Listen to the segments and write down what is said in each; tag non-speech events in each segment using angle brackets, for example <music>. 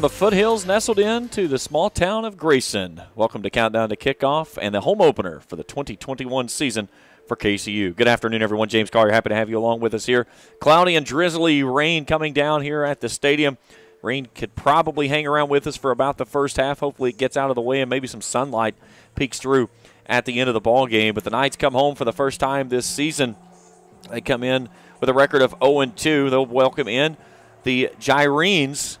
The foothills nestled in to the small town of Grayson, welcome to Countdown to Kickoff and the home opener for the 2021 season for KCU. Good afternoon, everyone. James Collier, happy to have you along with us here. Cloudy and drizzly rain coming down here at the stadium. Rain could probably hang around with us for about the first half. Hopefully, it gets out of the way and maybe some sunlight peeks through at the end of the ball game. But the Knights come home for the first time this season. They come in with a record of 0 2. They'll welcome in the Gyrenes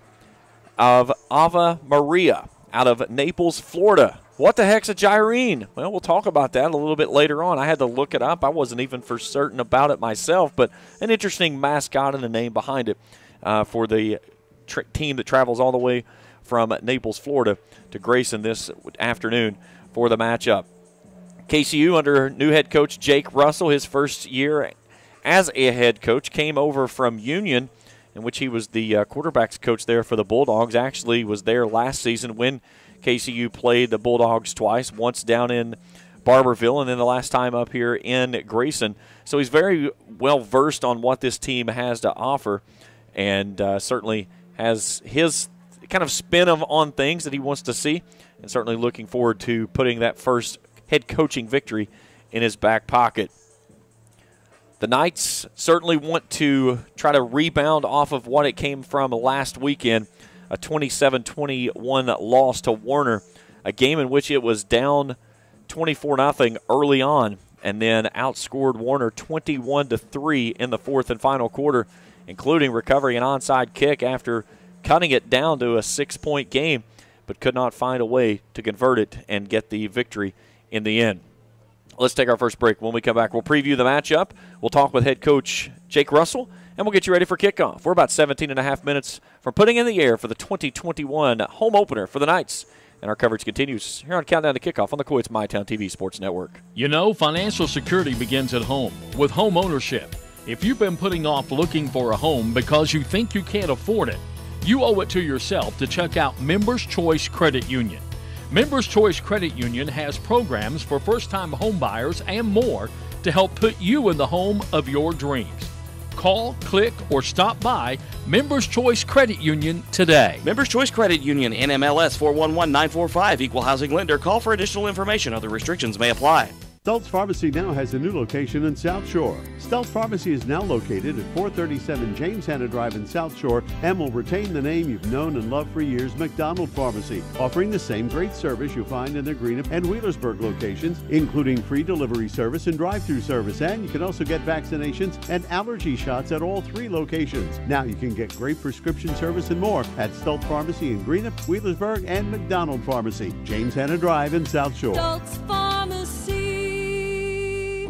of Ave Maria out of Naples, Florida. What the heck's a gyrene? Well, we'll talk about that a little bit later on. I had to look it up. I wasn't even for certain about it myself, but an interesting mascot and a name behind it uh, for the team that travels all the way from Naples, Florida to Grayson this afternoon for the matchup. KCU under new head coach Jake Russell, his first year as a head coach, came over from Union – in which he was the uh, quarterbacks coach there for the Bulldogs. Actually, was there last season when KCU played the Bulldogs twice, once down in Barberville, and then the last time up here in Grayson. So he's very well versed on what this team has to offer, and uh, certainly has his kind of spin of on things that he wants to see, and certainly looking forward to putting that first head coaching victory in his back pocket. The Knights certainly want to try to rebound off of what it came from last weekend a 27 21 loss to Warner, a game in which it was down 24 0 early on and then outscored Warner 21 3 in the fourth and final quarter, including recovering an onside kick after cutting it down to a six point game, but could not find a way to convert it and get the victory in the end. Let's take our first break. When we come back, we'll preview the matchup. We'll talk with head coach Jake Russell, and we'll get you ready for kickoff. We're about 17 and a half minutes from putting in the air for the 2021 home opener for the Knights. And our coverage continues here on Countdown to Kickoff on the Coits MyTown TV Sports Network. You know, financial security begins at home with home ownership. If you've been putting off looking for a home because you think you can't afford it, you owe it to yourself to check out Members Choice Credit Union. Members Choice Credit Union has programs for first time homebuyers and more to help put you in the home of your dreams. Call, click, or stop by Members Choice Credit Union today. Members Choice Credit Union, NMLS 411945, Equal Housing Lender. Call for additional information. Other restrictions may apply. Stults Pharmacy now has a new location in South Shore. Stults Pharmacy is now located at 437 James Hanna Drive in South Shore and will retain the name you've known and loved for years, McDonald Pharmacy, offering the same great service you'll find in their Greenup and Wheelersburg locations, including free delivery service and drive-through service. And you can also get vaccinations and allergy shots at all three locations. Now you can get great prescription service and more at Stults Pharmacy in Greenup, Wheelersburg, and McDonald Pharmacy, James Hanna Drive in South Shore.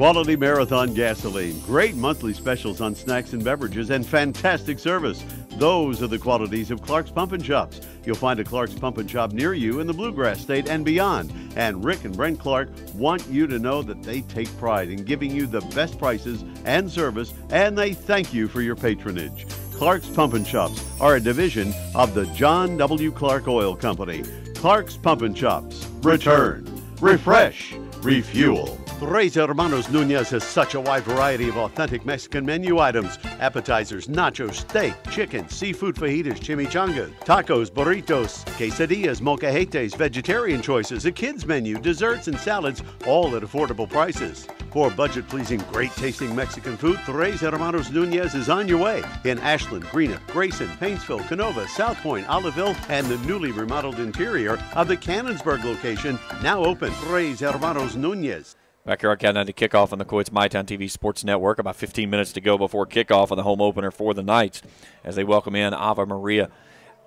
Quality Marathon gasoline, great monthly specials on snacks and beverages, and fantastic service. Those are the qualities of Clark's Pump and Shops. You'll find a Clark's Pump and Shop near you in the Bluegrass State and beyond. And Rick and Brent Clark want you to know that they take pride in giving you the best prices and service, and they thank you for your patronage. Clark's Pump and Shops are a division of the John W. Clark Oil Company. Clark's Pump and Shops. Return, refresh, refuel. Tres Hermanos Nunez has such a wide variety of authentic Mexican menu items appetizers, nachos, steak, chicken, seafood fajitas, chimichangas, tacos, burritos, quesadillas, molcajetes, vegetarian choices, a kids menu, desserts, and salads, all at affordable prices. For budget pleasing, great tasting Mexican food, Tres Hermanos Nunez is on your way in Ashland, Greenup, Grayson, Paintsville, Canova, South Point, Olive Hill, and the newly remodeled interior of the Cannonsburg location, now open. Tres Hermanos Nunez. Back here on Countdown to Kickoff on the Coits MyTown TV Sports Network. About 15 minutes to go before kickoff of the home opener for the Knights as they welcome in Ave Maria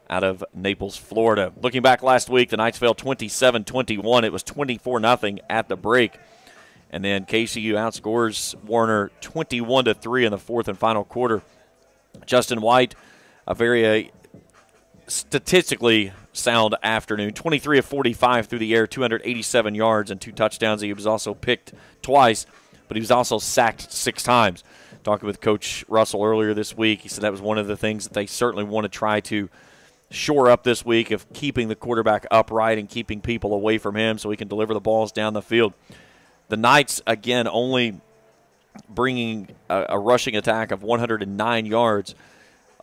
out of Naples, Florida. Looking back last week, the Knights fell 27 21. It was 24 0 at the break. And then KCU outscores Warner 21 3 in the fourth and final quarter. Justin White, a very uh, statistically sound afternoon. 23 of 45 through the air, 287 yards and two touchdowns. He was also picked twice, but he was also sacked six times. Talking with Coach Russell earlier this week, he said that was one of the things that they certainly want to try to shore up this week of keeping the quarterback upright and keeping people away from him so he can deliver the balls down the field. The Knights, again, only bringing a, a rushing attack of 109 yards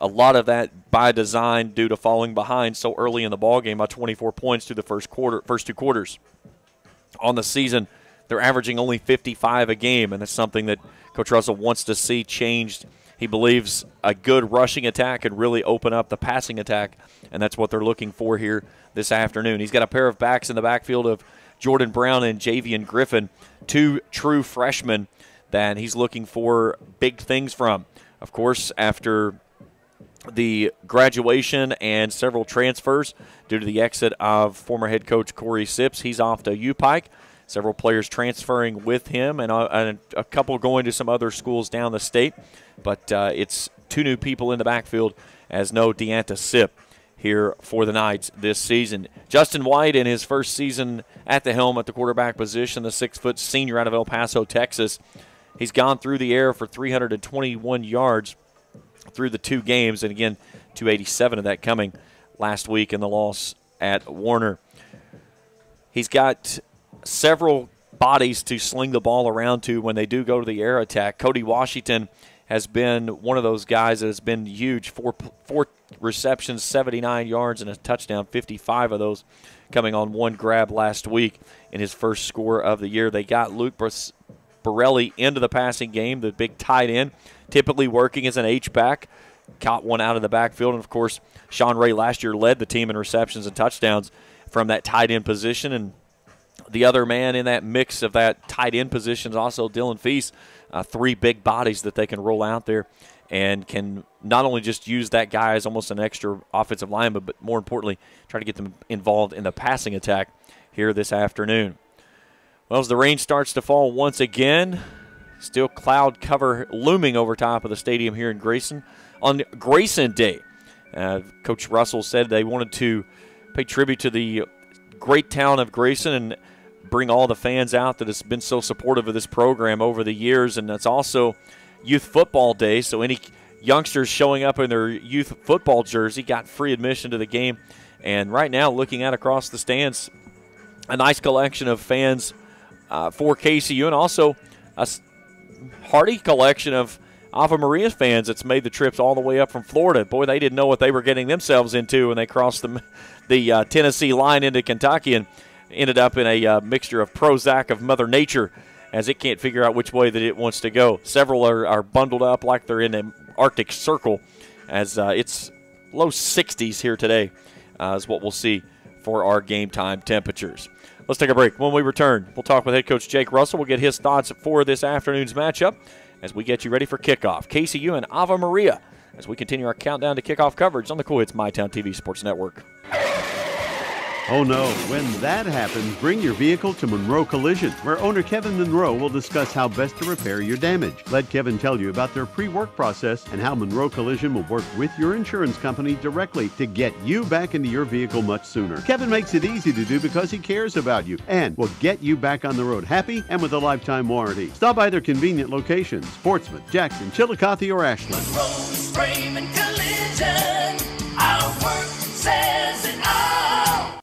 a lot of that by design due to falling behind so early in the ball game by 24 points through the first quarter, first two quarters. On the season, they're averaging only 55 a game, and that's something that Coach Russell wants to see changed. He believes a good rushing attack could really open up the passing attack, and that's what they're looking for here this afternoon. He's got a pair of backs in the backfield of Jordan Brown and Javian Griffin, two true freshmen that he's looking for big things from. Of course, after the graduation and several transfers due to the exit of former head coach Corey Sips. He's off to U Pike. Several players transferring with him, and a, and a, couple going to some other schools down the state. But uh, it's two new people in the backfield, as no Deanta Sip here for the Knights this season. Justin White in his first season at the helm at the quarterback position, the six foot senior out of El Paso, Texas. He's gone through the air for 321 yards through the two games, and again, 287 of that coming last week in the loss at Warner. He's got several bodies to sling the ball around to when they do go to the air attack. Cody Washington has been one of those guys that has been huge. Four, four receptions, 79 yards, and a touchdown, 55 of those coming on one grab last week in his first score of the year. They got Luke Borelli into the passing game, the big tight end typically working as an H-back. Caught one out of the backfield. And, of course, Sean Ray last year led the team in receptions and touchdowns from that tight end position. And the other man in that mix of that tight end position is also Dylan Feast. Uh, three big bodies that they can roll out there and can not only just use that guy as almost an extra offensive lineman, but more importantly, try to get them involved in the passing attack here this afternoon. Well, as the rain starts to fall once again, Still cloud cover looming over top of the stadium here in Grayson on Grayson Day. Uh, Coach Russell said they wanted to pay tribute to the great town of Grayson and bring all the fans out that has been so supportive of this program over the years. And it's also Youth Football Day, so any youngsters showing up in their youth football jersey got free admission to the game. And right now, looking out across the stands, a nice collection of fans uh, for KCU and also a hearty collection of Ave Maria fans that's made the trips all the way up from Florida. Boy, they didn't know what they were getting themselves into when they crossed the, the uh, Tennessee line into Kentucky and ended up in a uh, mixture of Prozac of Mother Nature as it can't figure out which way that it wants to go. Several are, are bundled up like they're in an Arctic Circle as uh, it's low 60s here today uh, is what we'll see for our game time temperatures. Let's take a break. When we return, we'll talk with head coach Jake Russell. We'll get his thoughts for this afternoon's matchup as we get you ready for kickoff. KCU and Ave Maria as we continue our countdown to kickoff coverage on the Cool Hits MyTown TV Sports Network. Oh no, when that happens, bring your vehicle to Monroe Collision, where owner Kevin Monroe will discuss how best to repair your damage. Let Kevin tell you about their pre work process and how Monroe Collision will work with your insurance company directly to get you back into your vehicle much sooner. Kevin makes it easy to do because he cares about you and will get you back on the road happy and with a lifetime warranty. Stop by their convenient locations Portsmouth, Jackson, Chillicothe, or Ashland. Monroe Collision. Our work says it all.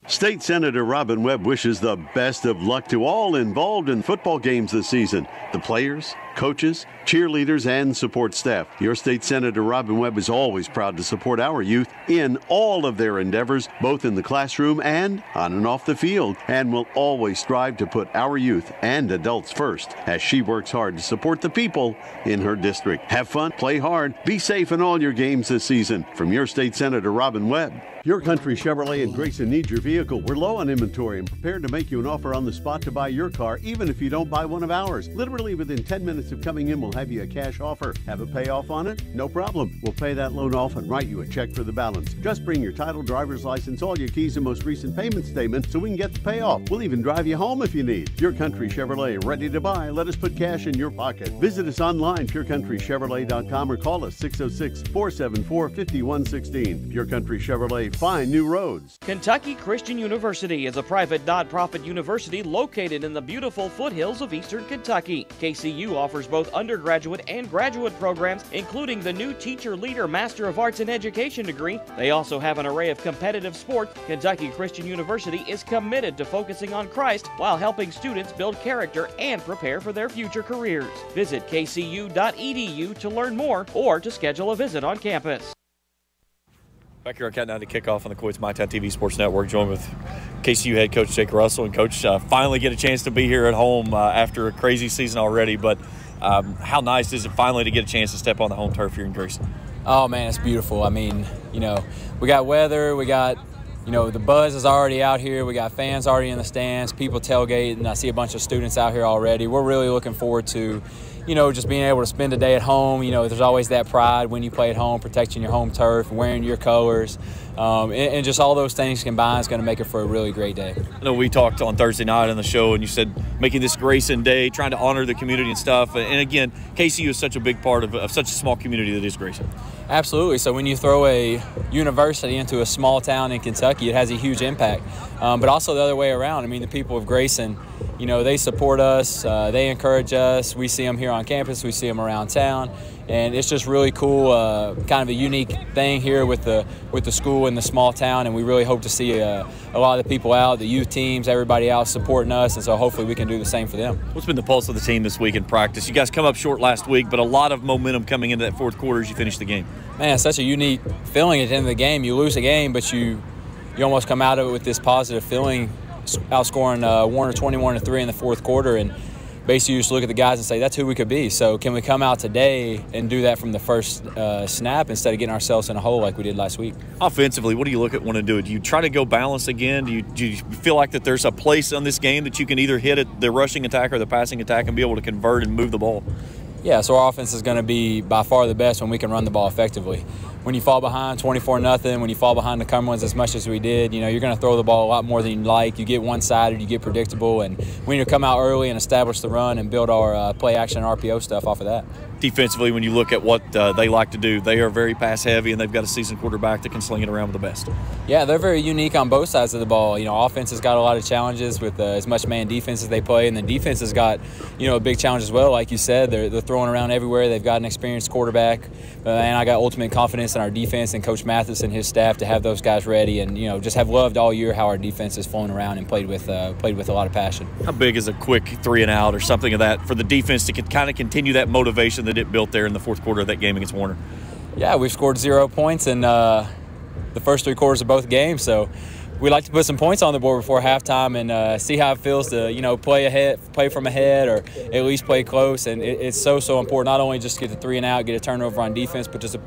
State Senator Robin Webb wishes the best of luck to all involved in football games this season. The players, coaches, cheerleaders, and support staff. Your state senator, Robin Webb, is always proud to support our youth in all of their endeavors, both in the classroom and on and off the field, and will always strive to put our youth and adults first as she works hard to support the people in her district. Have fun, play hard, be safe in all your games this season. From your state senator, Robin Webb. Pure Country Chevrolet and Grayson needs your vehicle. We're low on inventory and prepared to make you an offer on the spot to buy your car, even if you don't buy one of ours. Literally within 10 minutes of coming in, we'll have you a cash offer. Have a payoff on it? No problem. We'll pay that loan off and write you a check for the balance. Just bring your title, driver's license, all your keys, and most recent payment statement so we can get the payoff. We'll even drive you home if you need. Pure Country Chevrolet, ready to buy. Let us put cash in your pocket. Visit us online, purecountrychevrolet.com, or call us 606 474 5116. Pure Country Chevrolet, find new roads. Kentucky Christian University is a private nonprofit university located in the beautiful foothills of eastern Kentucky. KCU offers both undergraduate and graduate programs, including the new Teacher Leader Master of Arts in Education degree. They also have an array of competitive sports. Kentucky Christian University is committed to focusing on Christ while helping students build character and prepare for their future careers. Visit kcu.edu to learn more or to schedule a visit on campus. Back here on Countdown to Kickoff on the Coits MyTown TV Sports Network, joined with KCU head coach Jake Russell. And, Coach, uh, finally get a chance to be here at home uh, after a crazy season already. But um, how nice is it finally to get a chance to step on the home turf here in Grayson? Oh, man, it's beautiful. I mean, you know, we got weather, we got you know, the buzz is already out here. We got fans already in the stands, people tailgating. I see a bunch of students out here already. We're really looking forward to, you know, just being able to spend a day at home. You know, there's always that pride when you play at home, protecting your home turf, wearing your colors. Um, and, and, just all those things combined is going to make it for a really great day. I know we talked on Thursday night on the show, and you said making this Grayson Day, trying to honor the community and stuff. And again, KCU is such a big part of, of such a small community that is Grayson. Absolutely. So when you throw a university into a small town in Kentucky, it has a huge impact. Um, but also the other way around. I mean, the people of Grayson, you know, they support us, uh, they encourage us. We see them here on campus, we see them around town and it's just really cool, uh, kind of a unique thing here with the with the school in the small town, and we really hope to see uh, a lot of the people out, the youth teams, everybody else supporting us, and so hopefully we can do the same for them. What's been the pulse of the team this week in practice? You guys come up short last week, but a lot of momentum coming into that fourth quarter as you finish the game. Man, it's such a unique feeling at the end of the game. You lose a game, but you you almost come out of it with this positive feeling, outscoring uh, Warner 21 to three in the fourth quarter, and basically you just look at the guys and say that's who we could be. So can we come out today and do that from the first uh, snap instead of getting ourselves in a hole like we did last week? Offensively, what do you look at want to do? It? Do you try to go balance again? Do you, do you feel like that there's a place on this game that you can either hit at the rushing attack or the passing attack and be able to convert and move the ball? Yeah, so our offense is going to be by far the best when we can run the ball effectively when you fall behind 24 nothing, when you fall behind the Cumberlands as much as we did, you know, you're going to throw the ball a lot more than you like. You get one-sided, you get predictable, and we need to come out early and establish the run and build our uh, play action and RPO stuff off of that defensively, when you look at what uh, they like to do, they are very pass heavy, and they've got a seasoned quarterback that can sling it around with the best. Yeah, they're very unique on both sides of the ball. You know, offense has got a lot of challenges with uh, as much man defense as they play, and then defense has got you know a big challenge as well. Like you said, they're, they're throwing around everywhere. They've got an experienced quarterback, uh, and I got ultimate confidence in our defense and Coach Mathis and his staff to have those guys ready, and you know just have loved all year how our defense has flown around and played with uh, played with a lot of passion. How big is a quick three and out or something of that for the defense to kind of continue that motivation that it built there in the fourth quarter of that game against Warner? Yeah, we've scored zero points in uh, the first three quarters of both games. So we like to put some points on the board before halftime and uh, see how it feels to you know play ahead, play from ahead, or at least play close. And it, it's so so important not only just get the three and out, get a turnover on defense, but just to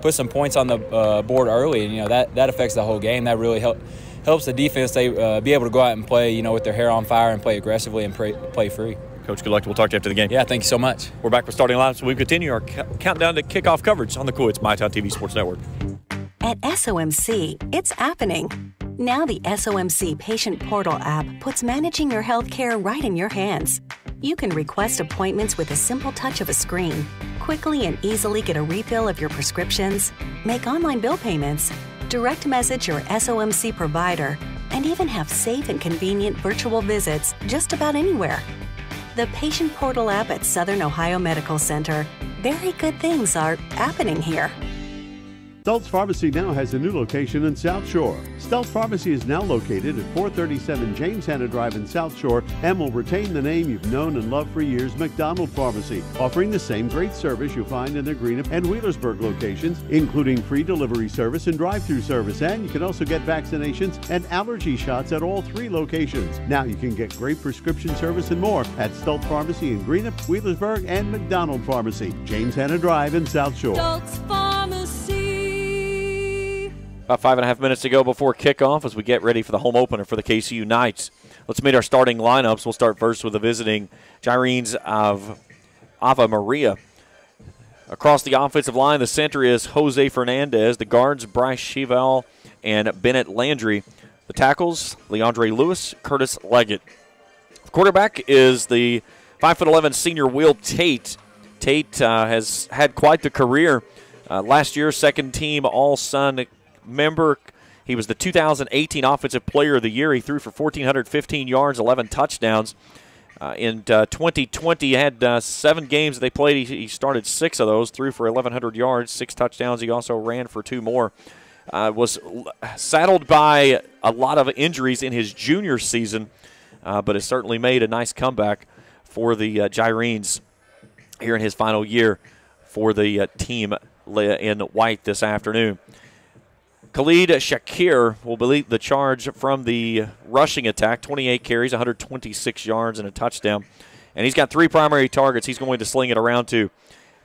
put some points on the uh, board early. And you know that that affects the whole game. That really help, helps the defense they uh, be able to go out and play you know with their hair on fire and play aggressively and play, play free. Coach, good luck. We'll talk to you after the game. Yeah, thank you so much. We're back with starting lineups. So we continue our countdown to kickoff coverage on the Coits MyTown TV Sports Network. At SOMC, it's happening. Now the SOMC Patient Portal app puts managing your health care right in your hands. You can request appointments with a simple touch of a screen, quickly and easily get a refill of your prescriptions, make online bill payments, direct message your SOMC provider, and even have safe and convenient virtual visits just about anywhere the Patient Portal app at Southern Ohio Medical Center. Very good things are happening here. Stults Pharmacy now has a new location in South Shore. Stults Pharmacy is now located at 437 James Hanna Drive in South Shore and will retain the name you've known and loved for years, McDonald Pharmacy, offering the same great service you'll find in their Greenup and Wheelersburg locations, including free delivery service and drive-through service. And you can also get vaccinations and allergy shots at all three locations. Now you can get great prescription service and more at Stults Pharmacy in Greenup, Wheelersburg, and McDonald Pharmacy, James Hanna Drive in South Shore. About five and a half minutes to go before kickoff as we get ready for the home opener for the KCU Knights. Let's meet our starting lineups. We'll start first with the visiting Gyrenes of Ave Maria. Across the offensive line, the center is Jose Fernandez. The guards, Bryce Cheval and Bennett Landry. The tackles, Leandre Lewis, Curtis Leggett. The quarterback is the 5'11 senior Will Tate. Tate uh, has had quite the career. Uh, last year, second team All Sun member. He was the 2018 Offensive Player of the Year. He threw for 1,415 yards, 11 touchdowns. Uh, in uh, 2020, he had uh, seven games they played. He, he, started six of those, threw for 1,100 yards, six touchdowns. He also ran for two more. Uh, was saddled by a lot of injuries in his junior season, uh, but has certainly made a nice comeback for the uh, Gyrenes here in his final year for the team in white this afternoon. Khalid Shakir will lead the charge from the rushing attack 28 carries, 126 yards, and a touchdown. And he's got three primary targets he's going to sling it around to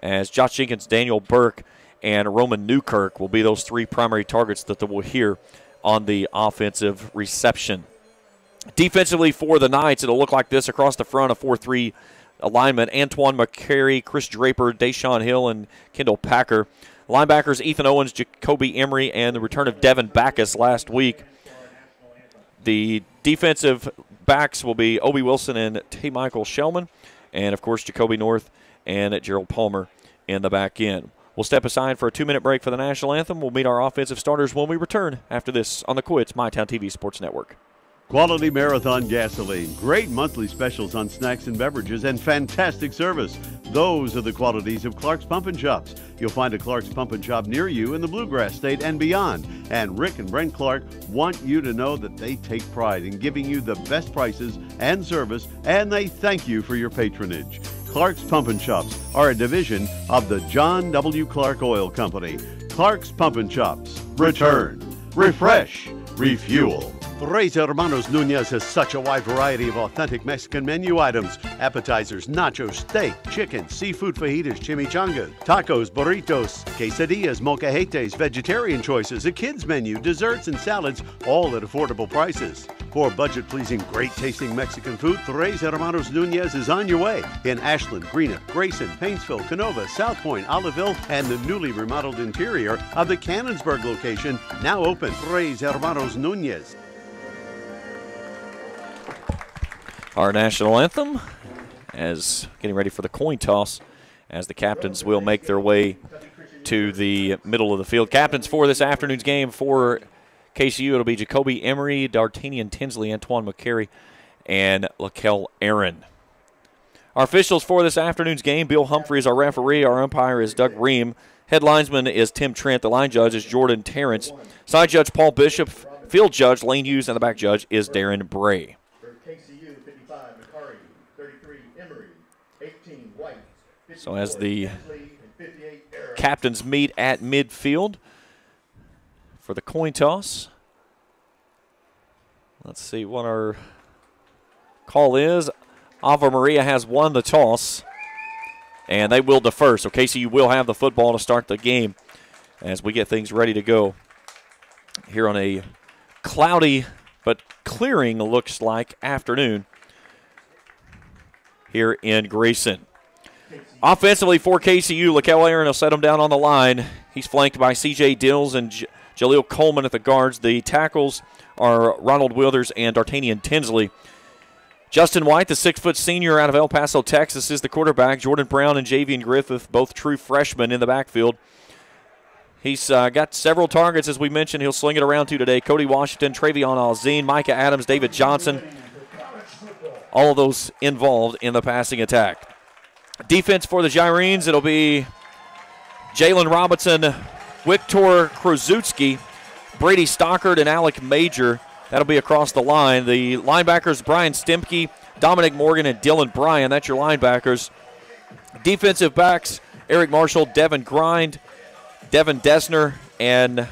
as Josh Jenkins, Daniel Burke, and Roman Newkirk will be those three primary targets that we'll hear on the offensive reception. Defensively for the Knights, it'll look like this across the front, a 4 3 alignment. Antoine McCary, Chris Draper, Deshaun Hill, and Kendall Packer. Linebackers Ethan Owens, Jacoby Emery, and the return of Devin Backus last week. The defensive backs will be Obi Wilson and T. Michael Shellman, and of course Jacoby North and Gerald Palmer in the back end. We'll step aside for a two minute break for the national anthem. We'll meet our offensive starters when we return after this on the Quits MyTown TV Sports Network. Quality Marathon gasoline, great monthly specials on snacks and beverages, and fantastic service. Those are the qualities of Clark's Pump and Shops. You'll find a Clark's Pump and Shop near you in the Bluegrass State and beyond. And Rick and Brent Clark want you to know that they take pride in giving you the best prices and service, and they thank you for your patronage. Clark's Pump and Shops are a division of the John W. Clark Oil Company. Clark's Pump and Shops. Return, refresh, refuel. Tres Hermanos Nunez has such a wide variety of authentic Mexican menu items appetizers, nachos, steak, chicken, seafood fajitas, chimichangas, tacos, burritos, quesadillas, molcajetes, vegetarian choices, a kids menu, desserts, and salads, all at affordable prices. For budget pleasing, great tasting Mexican food, Tres Hermanos Nunez is on your way in Ashland, Greenup, Grayson, Paintsville, Canova, South Point, Olive Hill, and the newly remodeled interior of the Cannonsburg location, now open. Tres Hermanos Nunez. Our national anthem as getting ready for the coin toss as the captains will make their way to the middle of the field. Captains for this afternoon's game for KCU, it'll be Jacoby Emery, D'Artagnan Tinsley, Antoine McCary, and Lakel Aaron. Our officials for this afternoon's game, Bill Humphrey is our referee. Our umpire is Doug Ream. Head linesman is Tim Trent. The line judge is Jordan Terrence. Side judge Paul Bishop. Field judge Lane Hughes. And the back judge is Darren Bray. So as the captains meet at midfield for the coin toss, let's see what our call is. Ave Maria has won the toss, and they will defer. So Casey, you will have the football to start the game as we get things ready to go here on a cloudy but clearing looks like afternoon here in Grayson. Offensively for KCU, Lakel Aaron will set him down on the line. He's flanked by C.J. Dills and J- Jaleel Coleman at the guards. The tackles are Ronald Wilders and D'Artagnan Tinsley. Justin White, the six-foot senior out of El Paso, Texas, is the quarterback. Jordan Brown and Javian Griffith, both true freshmen in the backfield. He's uh, got several targets, as we mentioned. He'll sling it around to today. Cody Washington, Travion Alzine, Micah Adams, David Johnson. All of those involved in the passing attack. Defense for the Gyrenes, it'll be Jalen Robinson, Victor Kruzutski, Brady Stockard, and Alec Major. That'll be across the line. The linebackers, Brian Stemke, Dominic Morgan, and Dylan Bryan. That's your linebackers. Defensive backs, Eric Marshall, Devin Grind, Devin Desner, and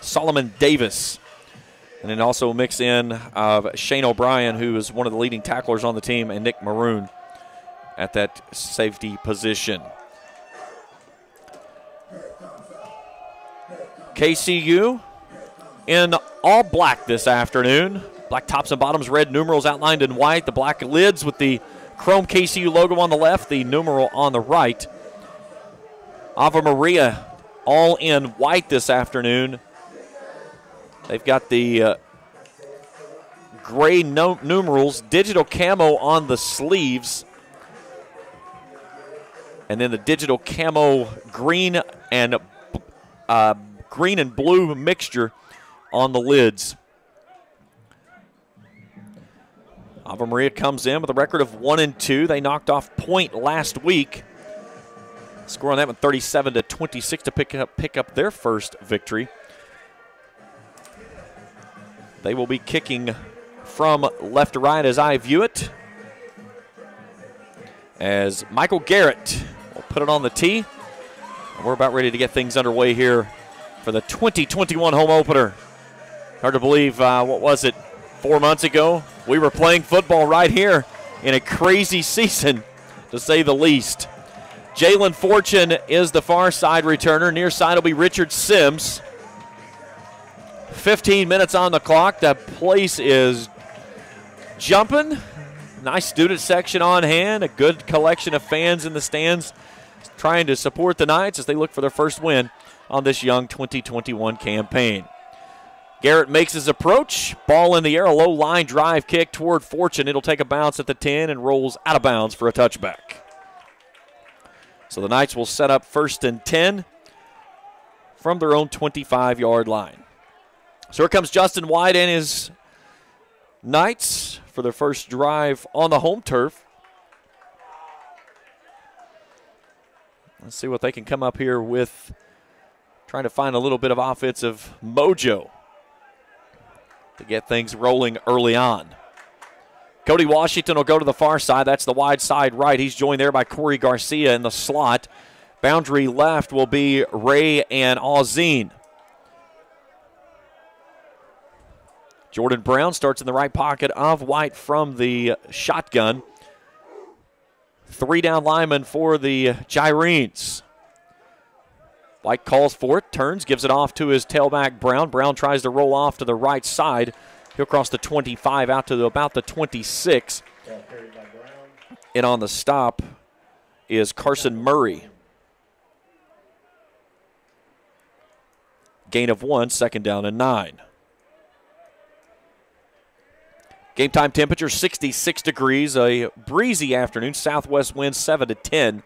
Solomon Davis. And then also mix in of Shane O'Brien, who is one of the leading tacklers on the team, and Nick Maroon at that safety position. KCU in all black this afternoon. Black tops and bottoms, red numerals outlined in white. The black lids with the chrome KCU logo on the left, the numeral on the right. Ave Maria all in white this afternoon. They've got the uh, gray no- numerals, digital camo on the sleeves, and then the digital camo green and uh, green and blue mixture on the lids. Ave Maria comes in with a record of one and two. They knocked off Point last week. Score on that one 37 to 26 to pick up pick up their first victory. They will be kicking from left to right as I view it. As Michael Garrett put it on the tee. And we're about ready to get things underway here for the 2021 home opener. Hard to believe, uh, what was it, four months ago? We were playing football right here in a crazy <laughs> season, to say the least. Jalen Fortune is the far side returner. Near side will be Richard Sims. 15 minutes on the clock. The place is jumping. Nice student section on hand. A good collection of fans in the stands trying to support the Knights as they look for their first win on this young 2021 campaign. Garrett makes his approach. Ball in the air, a low line drive kick toward Fortune. It'll take a bounce at the 10 and rolls out of bounds for a touchback. So the Knights will set up first and 10 from their own 25 yard line. So here comes Justin White and his Knights for their first drive on the home turf. Let's see what they can come up here with. Trying to find a little bit of offensive mojo to get things rolling early on. Cody Washington will go to the far side. That's the wide side right. He's joined there by Corey Garcia in the slot. Boundary left will be Ray and Ozine. Jordan Brown starts in the right pocket of White from the shotgun. Three down lineman for the Gyrenes. White calls for it, turns, gives it off to his tailback Brown. Brown tries to roll off to the right side. He'll cross the 25 out to the, about the 26. And on the stop is Carson Murray. Gain of one, second down and nine. Game time temperature 66 degrees, a breezy afternoon. Southwest wind 7 to 10.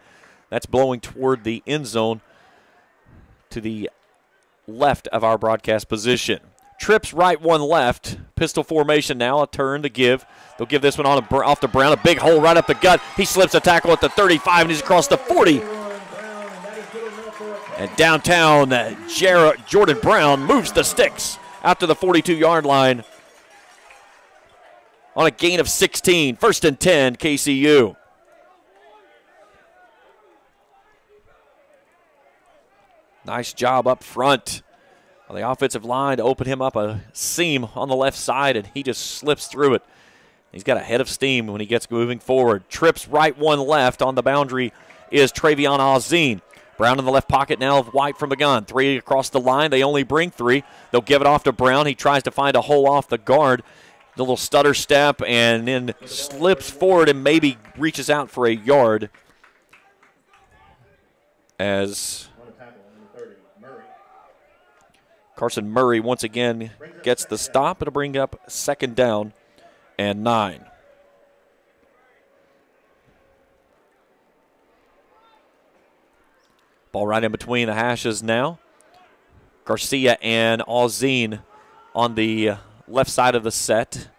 That's blowing toward the end zone to the left of our broadcast position. Trips right, one left. Pistol formation now. A turn to give. They'll give this one on a, off to Brown. A big hole right up the gut. He slips a tackle at the 35 and he's across the 40. And downtown, uh, Jordan Brown moves the sticks out to the 42 yard line on a gain of 16. First and 10, KCU. Nice job up front on the offensive line to open him up a seam on the left side, and he just slips through it. He's got a head of steam when he gets moving forward. Trips right, one left. On the boundary is Travion Auzine. Brown in the left pocket now of White from the gun. Three across the line. They only bring three. They'll give it off to Brown. He tries to find a hole off the guard. The little stutter step and then slips forward and maybe reaches out for a yard. As Carson Murray once again gets the stop. It'll bring up second down and nine. Ball right in between the hashes now. Garcia and Auzine on the left side of the set.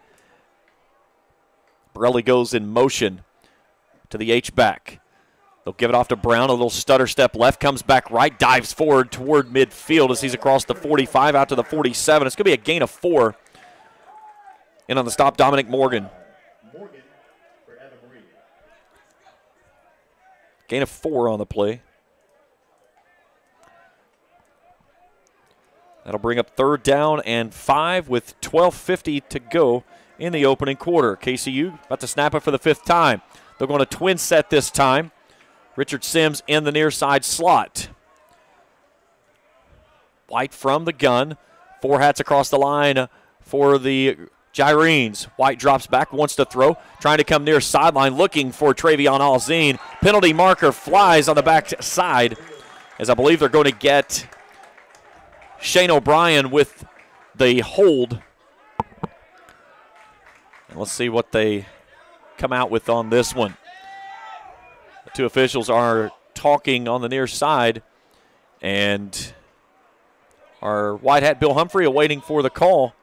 Borelli goes in motion to the H back. They'll give it off to Brown. A little stutter step left, comes back right, dives forward toward midfield as he's across the 45 out to the 47. It's going to be a gain of four. And on the stop, Dominic Morgan. Gain of four on the play. That'll bring up third down and five with 12.50 to go in the opening quarter. KCU about to snap it for the fifth time. They're going to twin set this time. Richard Sims in the near side slot. White from the gun. Four hats across the line for the Gyrenes. White drops back, wants to throw, trying to come near sideline, looking for Travion Alzine. Penalty marker flies on the back side, as I believe they're going to get Shane O'Brien with the hold. And let's see what they come out with on this one. Two officials are talking on the near side, and our white hat Bill Humphrey awaiting for the call.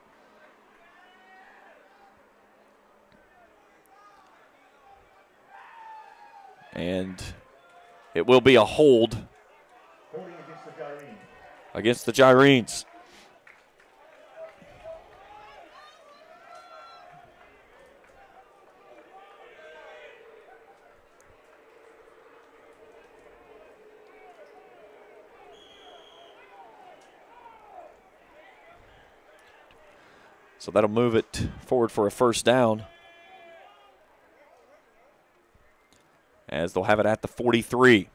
And it will be a hold against the Gyrenes. So that'll move it forward for a first down. As they'll have it at the 43.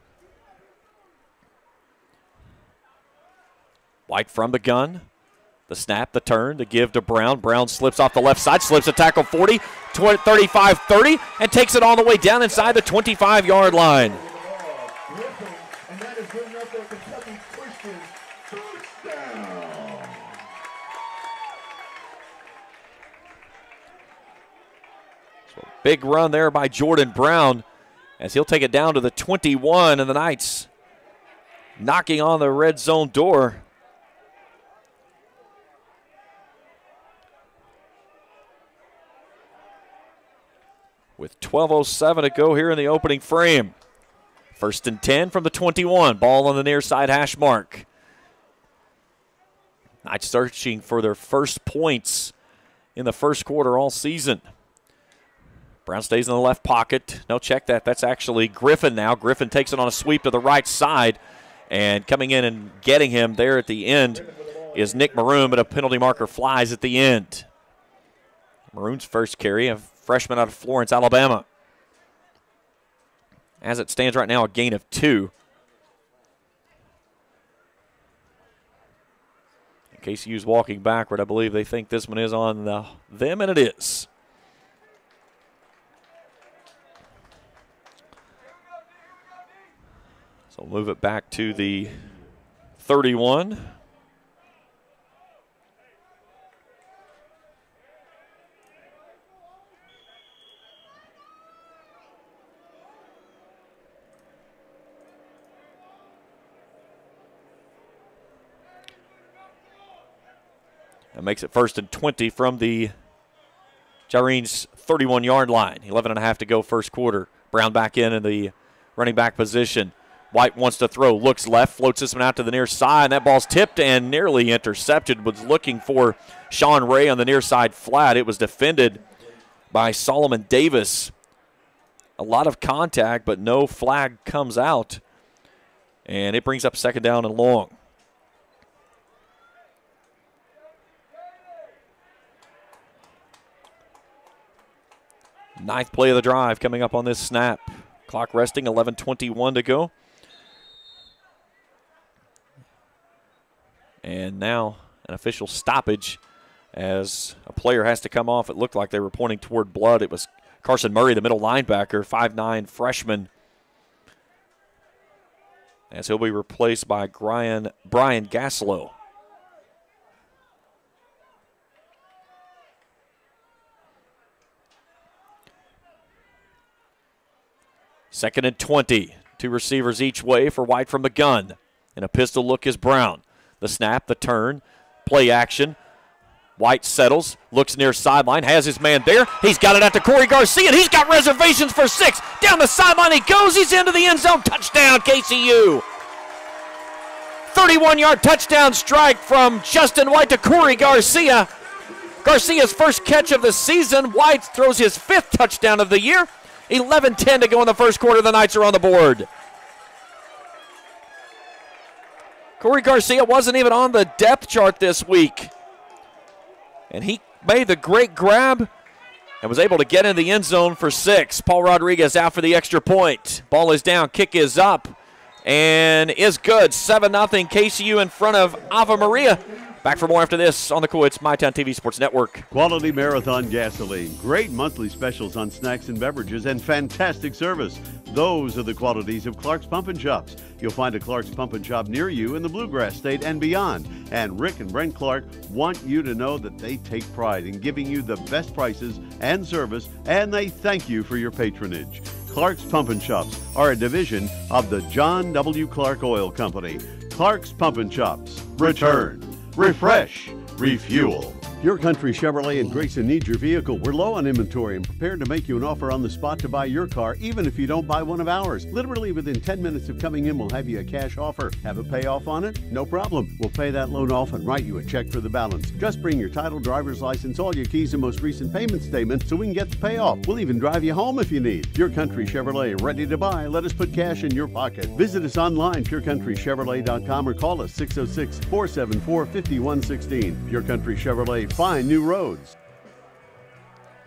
White from the gun. The snap, the turn, the give to Brown. Brown slips off the left side, slips a tackle 40, 20, 35 30, and takes it all the way down inside the 25 yard line. So big run there by Jordan Brown as he'll take it down to the 21, and the Knights knocking on the red zone door. With 12.07 to go here in the opening frame. First and 10 from the 21. Ball on the near side hash mark. Knights searching for their first points in the first quarter all season. Brown stays in the left pocket. No, check that. That's actually Griffin now. Griffin takes it on a sweep to the right side. And coming in and getting him there at the end is Nick Maroon, but a penalty marker flies at the end. Maroon's first carry, a freshman out of Florence, Alabama. As it stands right now, a gain of two. KCU's walking backward. I believe they think this one is on the, them, and it is. So move it back to the 31. That makes it first and 20 from the Gyrene's 31 yard line. 11 and a half to go first quarter. Brown back in in the running back position. White wants to throw, looks left, floats this one out to the near side, and that ball's tipped and nearly intercepted. Was looking for Sean Ray on the near side flat. It was defended by Solomon Davis. A lot of contact, but no flag comes out. And it brings up second down and long. Ninth play of the drive coming up on this snap. Clock resting, 11:21 to go. And now an official stoppage as a player has to come off. It looked like they were pointing toward blood. It was Carson Murray, the middle linebacker, 5'9 freshman. As he'll be replaced by Brian, Brian Gaslow. Second and 20. Two receivers each way for White from the gun. And a pistol look is Brown. The snap, the turn, play action. White settles, looks near sideline, has his man there. He's got it out to Corey Garcia, and he's got reservations for six. Down the sideline he goes. He's into the end zone. Touchdown, KCU. 31 yard touchdown strike from Justin White to Corey Garcia. Garcia's first catch of the season. White throws his fifth touchdown of the year. 11 10 to go in the first quarter. The Knights are on the board. Corey Garcia wasn't even on the depth chart this week. And he made the great grab and was able to get in the end zone for six. Paul Rodriguez out for the extra point. Ball is down, kick is up, and is good. 7 0 KCU in front of Ave Maria. Back for more after this on the cool. It's MyTown TV Sports Network. Quality Marathon gasoline, great monthly specials on snacks and beverages, and fantastic service. Those are the qualities of Clark's Pump and Shops. You'll find a Clark's Pump and Shop near you in the Bluegrass State and beyond. And Rick and Brent Clark want you to know that they take pride in giving you the best prices and service, and they thank you for your patronage. Clark's Pump and Shops are a division of the John W. Clark Oil Company. Clark's Pump and Shops. Return refresh, refuel. Pure Country Chevrolet and Grayson needs your vehicle. We're low on inventory and prepared to make you an offer on the spot to buy your car, even if you don't buy one of ours. Literally within 10 minutes of coming in, we'll have you a cash offer. Have a payoff on it? No problem. We'll pay that loan off and write you a check for the balance. Just bring your title, driver's license, all your keys, and most recent payment statement so we can get the payoff. We'll even drive you home if you need. Pure Country Chevrolet, ready to buy. Let us put cash in your pocket. Visit us online, purecountrychevrolet.com, or call us 606 474 5116. Pure Country Chevrolet find new roads.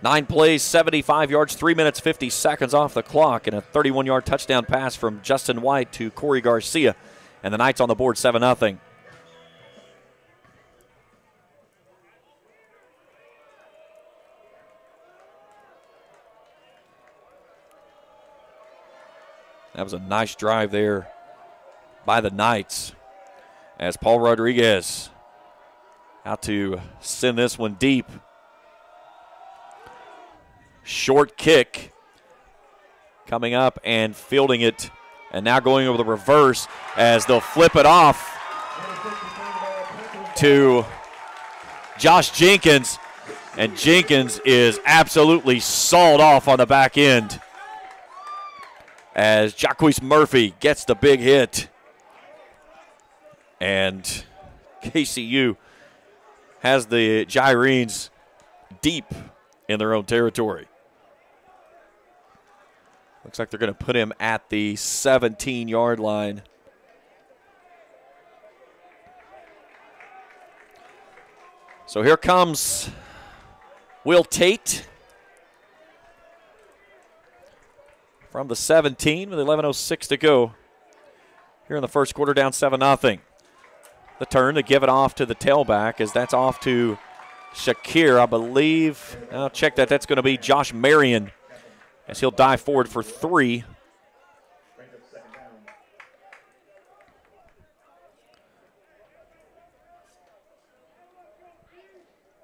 Nine plays, 75 yards, 3 minutes, 50 seconds off the clock, and a 31 yard touchdown pass from Justin White to Corey Garcia. And the Knights on the board 7 0. That was a nice drive there by the Knights as Paul Rodriguez out to send this one deep. Short kick coming up and fielding it, and now going over the reverse as they'll flip it off to Josh Jenkins. And Jenkins is absolutely sawed off on the back end as Jacquees Murphy gets the big hit. And KCU has the Gyrenes deep in their own territory. Looks like they're going to put him at the 17 yard line. So here comes Will Tate from the 17 with 11.06 to go here in the first quarter, down 7 0. The turn to give it off to the tailback as that's off to Shakir, I believe. I'll check that. That's going to be Josh Marion as he'll dive forward for three.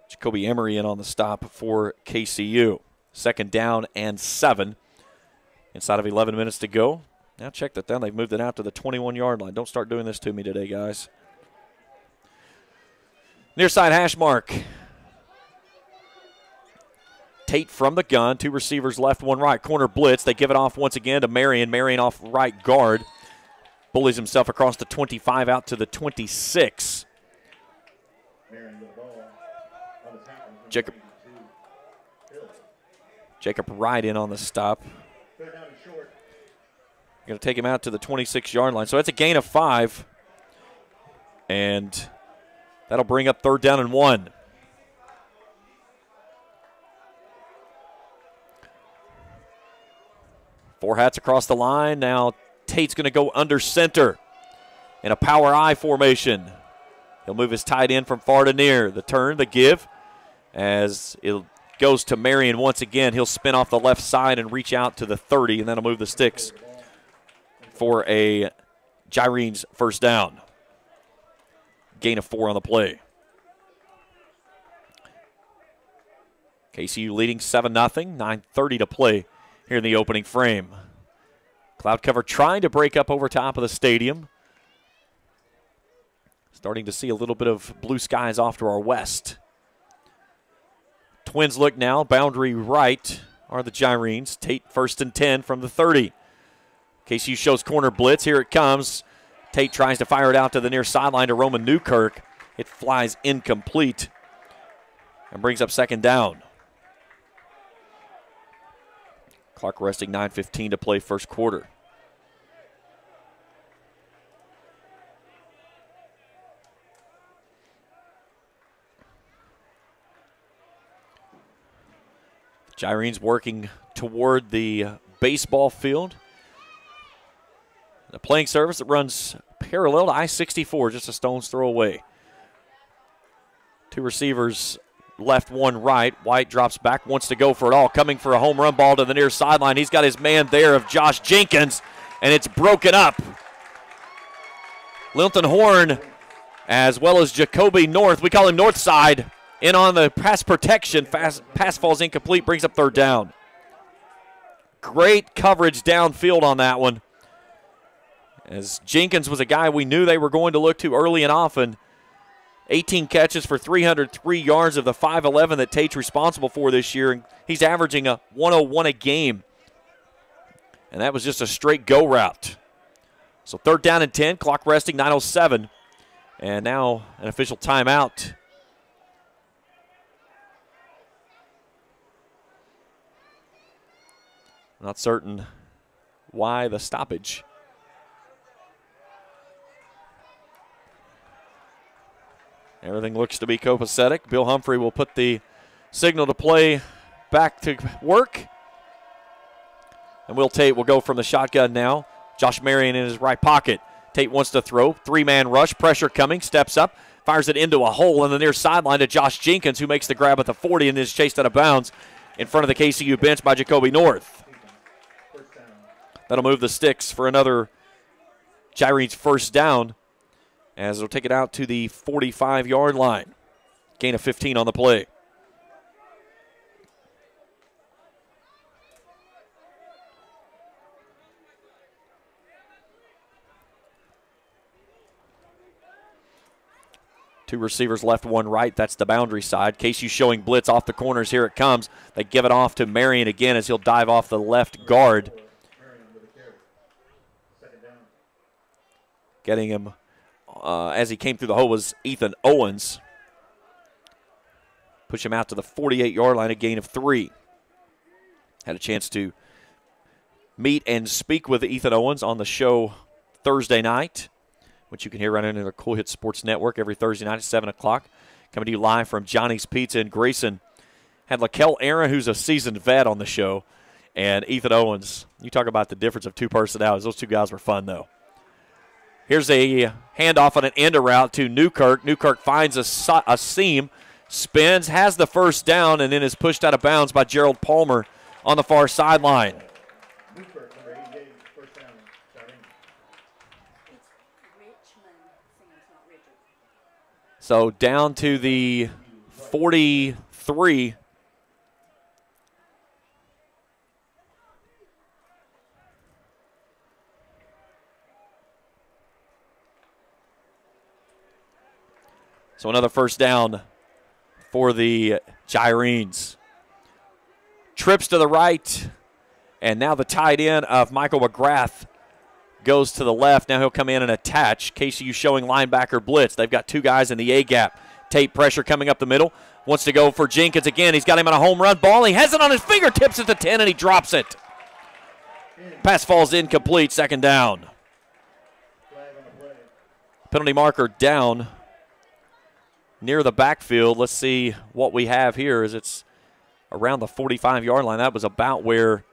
Jacoby Emery in on the stop for KCU. Second down and seven. Inside of 11 minutes to go. Now check that down. They've moved it out to the 21 yard line. Don't start doing this to me today, guys. Near side hash mark. Tate from the gun. Two receivers left, one right. Corner blitz. They give it off once again to Marion. Marion off right guard. Bullies himself across the 25 out to the 26. Jacob, Jacob Wright in on the stop. Going to take him out to the 26 yard line. So that's a gain of five. And that'll bring up third down and one. Four hats across the line. Now Tate's going to go under center in a power I formation. He'll move his tight end from far to near. The turn, the give, as it goes to Marion once again. He'll spin off the left side and reach out to the 30, and that'll move the sticks for a Gyrene's first down. Gain of four on the play. KCU leading 7 0, 9.30 to play here in the opening frame. Cloud cover trying to break up over top of the stadium. Starting to see a little bit of blue skies off to our west. Twins look now, boundary right are the Gyrenes. Tate first and 10 from the 30. KCU shows corner blitz. Here it comes. Tate tries to fire it out to the near sideline to Roman Newkirk. It flies incomplete and brings up second down. Clock resting 9.15 to play first quarter. Gyrene's working toward the baseball field. The playing surface that runs parallel to I 64, just a stone's throw away. Two receivers left, one right. White drops back, wants to go for it all, coming for a home run ball to the near sideline. He's got his man there of Josh Jenkins, and it's broken up. Linton Horn, as well as Jacoby North, we call him North Side, in on the pass protection. Fast, pass falls incomplete, brings up third down. Great coverage downfield on that one. As Jenkins was a guy we knew they were going to look to early and often. 18 catches for 303 yards of the 511 that Tate's responsible for this year. And he's averaging a 101 a game. And that was just a straight go route. So third down and 10, clock resting 907. And now an official timeout. Not certain why the stoppage. Everything looks to be copacetic. Bill Humphrey will put the signal to play back to work. And Will Tate will go from the shotgun now. Josh Marion in his right pocket. Tate wants to throw. Three man rush. Pressure coming. Steps up. Fires it into a hole in the near sideline to Josh Jenkins, who makes the grab at the 40 and is chased out of bounds in front of the KCU bench by Jacoby North. That'll move the sticks for another Gyrene's first down as it'll take it out to the 45 yard line. Gain of 15 on the play. Two receivers left, one right. That's the boundary side. KCU showing blitz off the corners. Here it comes. They give it off to Marion again as he'll dive off the left guard. Getting him uh, as he came through the hole was Ethan Owens. Push him out to the 48 yard line, a gain of three. Had a chance to meet and speak with Ethan Owens on the show Thursday night which you can hear right on the Cool Hit Sports Network every Thursday night at 7 o'clock. Coming to you live from Johnny's Pizza in Grayson. Had Lakel Aaron, who's a seasoned vet, on the show, and Ethan Owens. You talk about the difference of two personalities. Those two guys were fun, though. Here's a handoff on an end route to Newkirk. Newkirk finds a, a seam, spins, has the first down, and then is pushed out of bounds by Gerald Palmer on the far sideline. So down to the 43. So another first down for the Gyrenes. Trips to the right, and now the tight end of Michael McGrath goes to the left. Now he'll come in and attach. KCU showing linebacker blitz. They've got two guys in the A gap. Tate pressure coming up the middle. Wants to go for Jenkins again. He's got him on a home run ball. He has it on his fingertips at the 10 and he drops it. Pass falls incomplete. Second down. Penalty marker down near the backfield. Let's see what we have here. Is it's around the 45 yard line. That was about where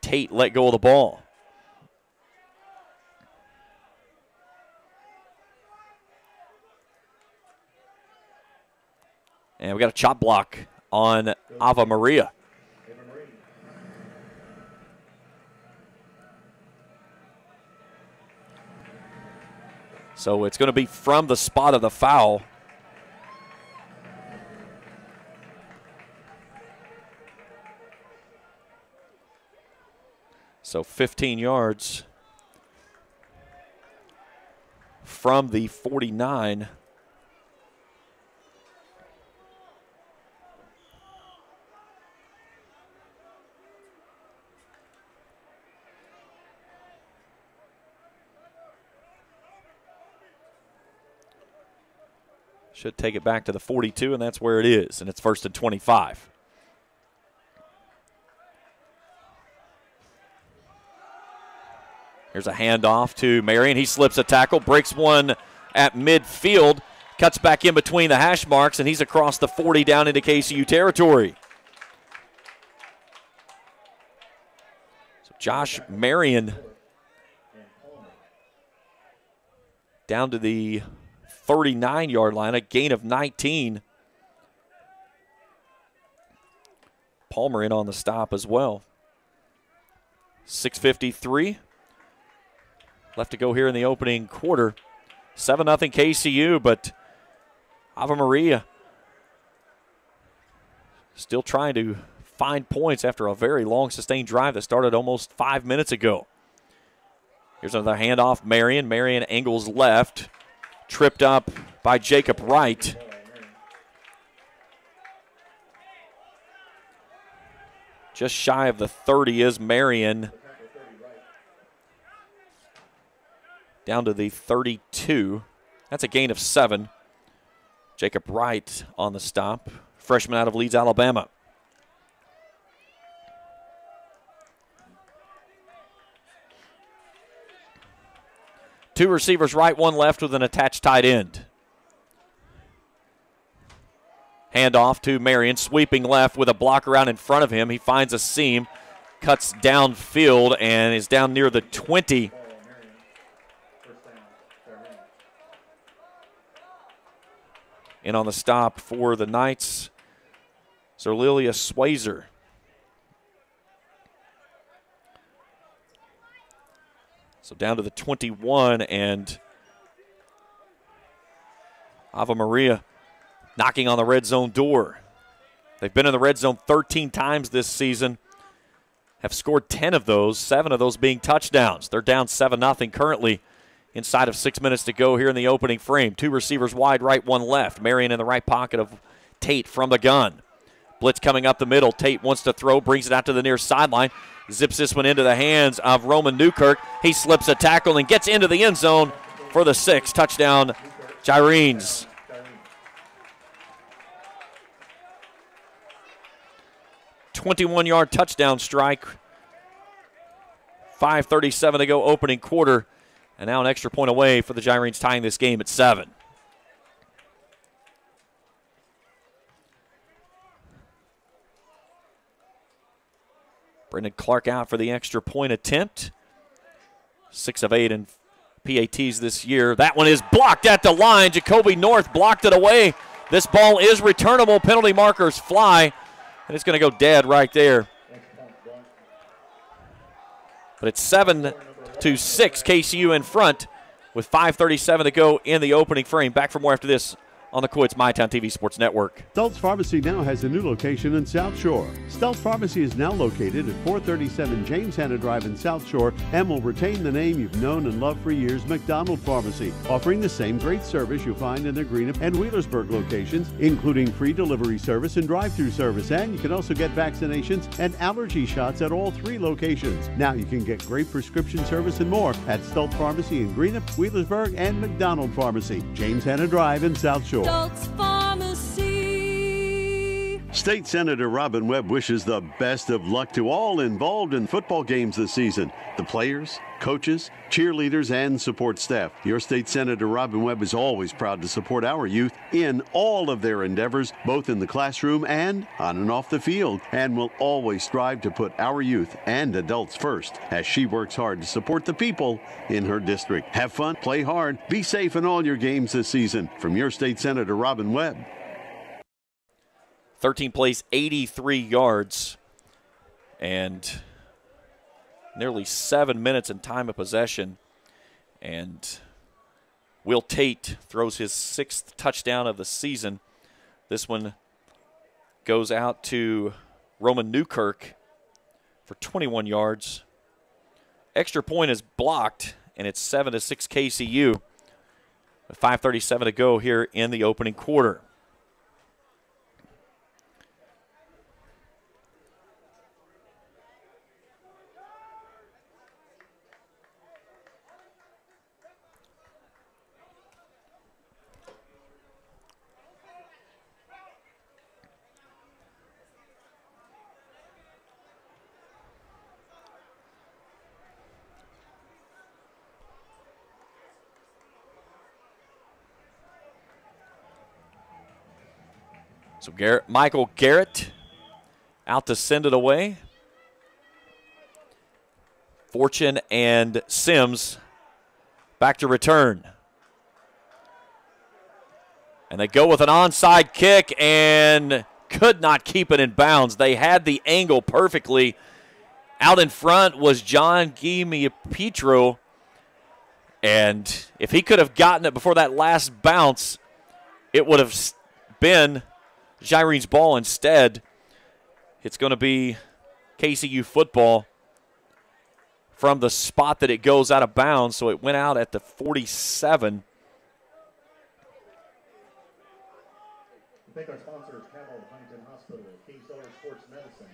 Tate let go of the ball. And we got a chop block on Ave Maria. So it's going to be from the spot of the foul. So 15 yards from the 49. Should take it back to the 42, and that's where it is, and it's first and 25. Here's a handoff to Marion. He slips a tackle, breaks one at midfield, cuts back in between the hash marks, and he's across the 40 down into KCU territory. So Josh Marion down to the 39 yard line, a gain of 19. Palmer in on the stop as well. 653 left to go here in the opening quarter. 7 0 KCU, but Ave Maria still trying to find points after a very long sustained drive that started almost five minutes ago. Here's another handoff. Marion. Marion angles left tripped up by Jacob Wright. Just shy of the 30 is Marion. Down to the 32. That's a gain of seven. Jacob Wright on the stop. Freshman out of Leeds, Alabama. Two receivers right, one left with an attached tight end. Hand off to Marion, sweeping left with a blocker out in front of him. He finds a seam, cuts downfield, and is down near the 20. In on the stop for the Knights, Zerlilia Swazer. So down to the 21, and Ave Maria knocking on the red zone door. They've been in the red zone 13 times this season, have scored 10 of those, seven of those being touchdowns. They're down 7 0 currently inside of six minutes to go here in the opening frame. Two receivers wide right, one left. Marion in the right pocket of Tate from the gun. Blitz coming up the middle. Tate wants to throw, brings it out to the near sideline, zips this one into the hands of Roman Newkirk. He slips a tackle and gets into the end zone for the six. Touchdown, Gyrenes. 21 yard touchdown strike. 5.37 to go, opening quarter. And now an extra point away for the Gyrenes tying this game at seven. Brendan Clark out for the extra point attempt. Six of eight in PATs this year. That one is blocked at the line. Jacoby North blocked it away. This ball is returnable. Penalty markers fly. And it's going to go dead right there. But it's 7 to 6, KCU in front with 5.37 to go in the opening frame. Back for more after this on the Coits MyTown TV Sports Network. Stults Pharmacy now has a new location in South Shore. Stults Pharmacy is now located at 437 James Hanna Drive in South Shore and will retain the name you've known and loved for years, McDonald Pharmacy, offering the same great service you'll find in their Greenup and Wheelersburg locations, including free delivery service and drive-through service. And you can also get vaccinations and allergy shots at all three locations. Now you can get great prescription service and more at Stults Pharmacy in Greenup, Wheelersburg, and McDonald Pharmacy, James Hanna Drive in South Shore. Stults Pharmacy. State Senator Robin Webb wishes the best of luck to all involved in football games this season the players, coaches, cheerleaders, and support staff. Your state senator Robin Webb is always proud to support our youth in all of their endeavors, both in the classroom and on and off the field, and will always strive to put our youth and adults first as she works hard to support the people in her district. Have fun, play hard, be safe in all your games this season. From your state senator Robin Webb. 13 plays, 83 yards, and nearly seven minutes in time of possession. And Will Tate throws his sixth touchdown of the season. This one goes out to Roman Newkirk for 21 yards. Extra point is blocked, and it's 7 to 6 KCU. 5.37 to go here in the opening quarter. Garrett, Michael Garrett out to send it away. Fortune and Sims back to return. And they go with an onside kick and could not keep it in bounds. They had the angle perfectly. Out in front was John Guimia Petro. And if he could have gotten it before that last bounce, it would have been Gyrene's ball instead. It's going to be KCU football from the spot that it goes out of bounds. So it went out at the 47. Thank our sponsors, Cabell Huntington Hospital, King Solar Sports Medicine,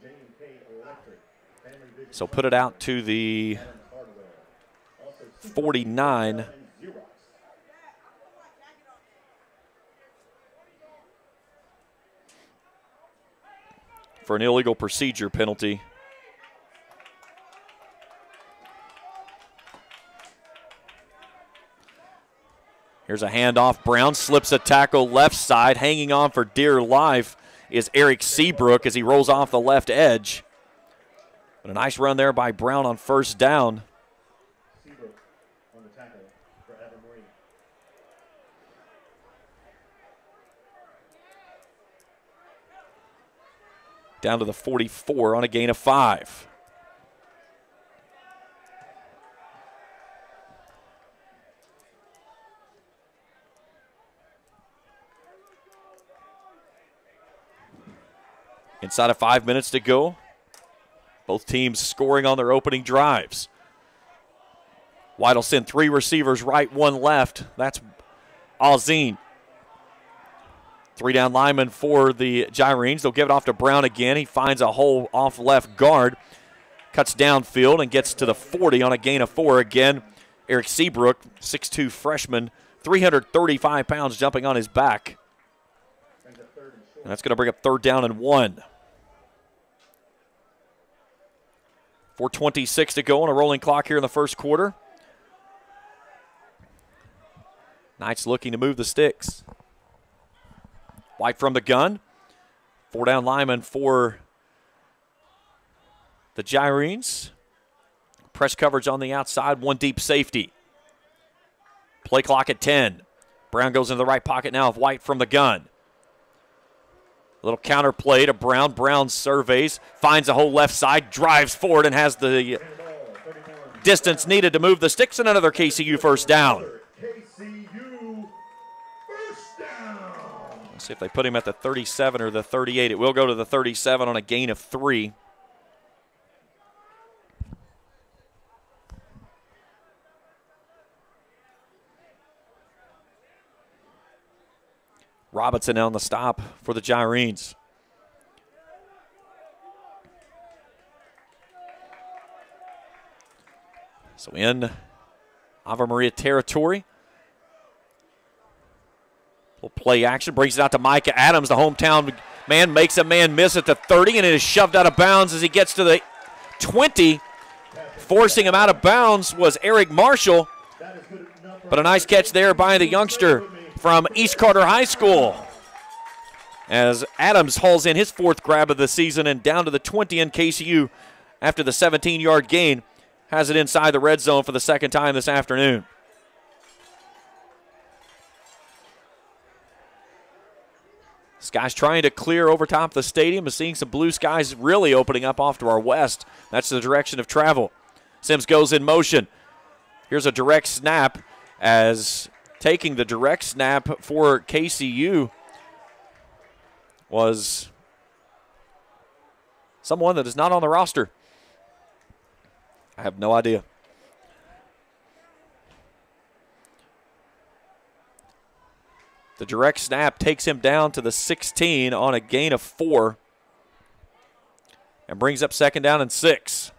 J and K Electric, Family Vision So put it out to the 49. For an illegal procedure penalty. Here's a handoff. Brown slips a tackle left side. Hanging on for dear life is Eric Seabrook as he rolls off the left edge. But a nice run there by Brown on first down. Seabrook on the tackle for Ave Maria. Down to the 44 on a gain of five. Inside of five minutes to go. Both teams scoring on their opening drives. White will send three receivers right, one left. That's Alzine. Three down lineman for the Gyrenes. They'll give it off to Brown again. He finds a hole off left guard, cuts downfield, and gets to the 40 on a gain of four again. Eric Seabrook, 6'2 freshman, 335 pounds jumping on his back. And that's going to bring up third down and one. 4.26 to go on a rolling clock here in the first quarter. Knights looking to move the sticks. White from the gun. Four down lineman for the Gyrenes. Press coverage on the outside, one deep safety. Play clock at 10. Brown goes into the right pocket now of White from the gun. A Little counter play to Brown. Brown surveys, finds a hole left side, drives forward, and has the distance needed to move the sticks, and another KCU first down. See if they put him at the 37 or the 38. It will go to the 37 on a gain of three. Robinson on the stop for the Gyrenes. So in Ave Maria territory. Play action brings it out to Micah Adams. The hometown man makes a man miss at the 30 and it is shoved out of bounds as he gets to the 20. Forcing him out of bounds was Eric Marshall. But a nice catch there by the youngster from East Carter High School. As Adams hauls in his fourth grab of the season and down to the 20 in KCU after the 17 yard gain. Has it inside the red zone for the second time this afternoon. Skies trying to clear over top the stadium. Is seeing some blue skies really opening up off to our west. That's the direction of travel. Sims goes in motion. Here's a direct snap as taking the direct snap for KCU was someone that is not on the roster. I have no idea. The direct snap takes him down to the 16 on a gain of four and brings up second down and six.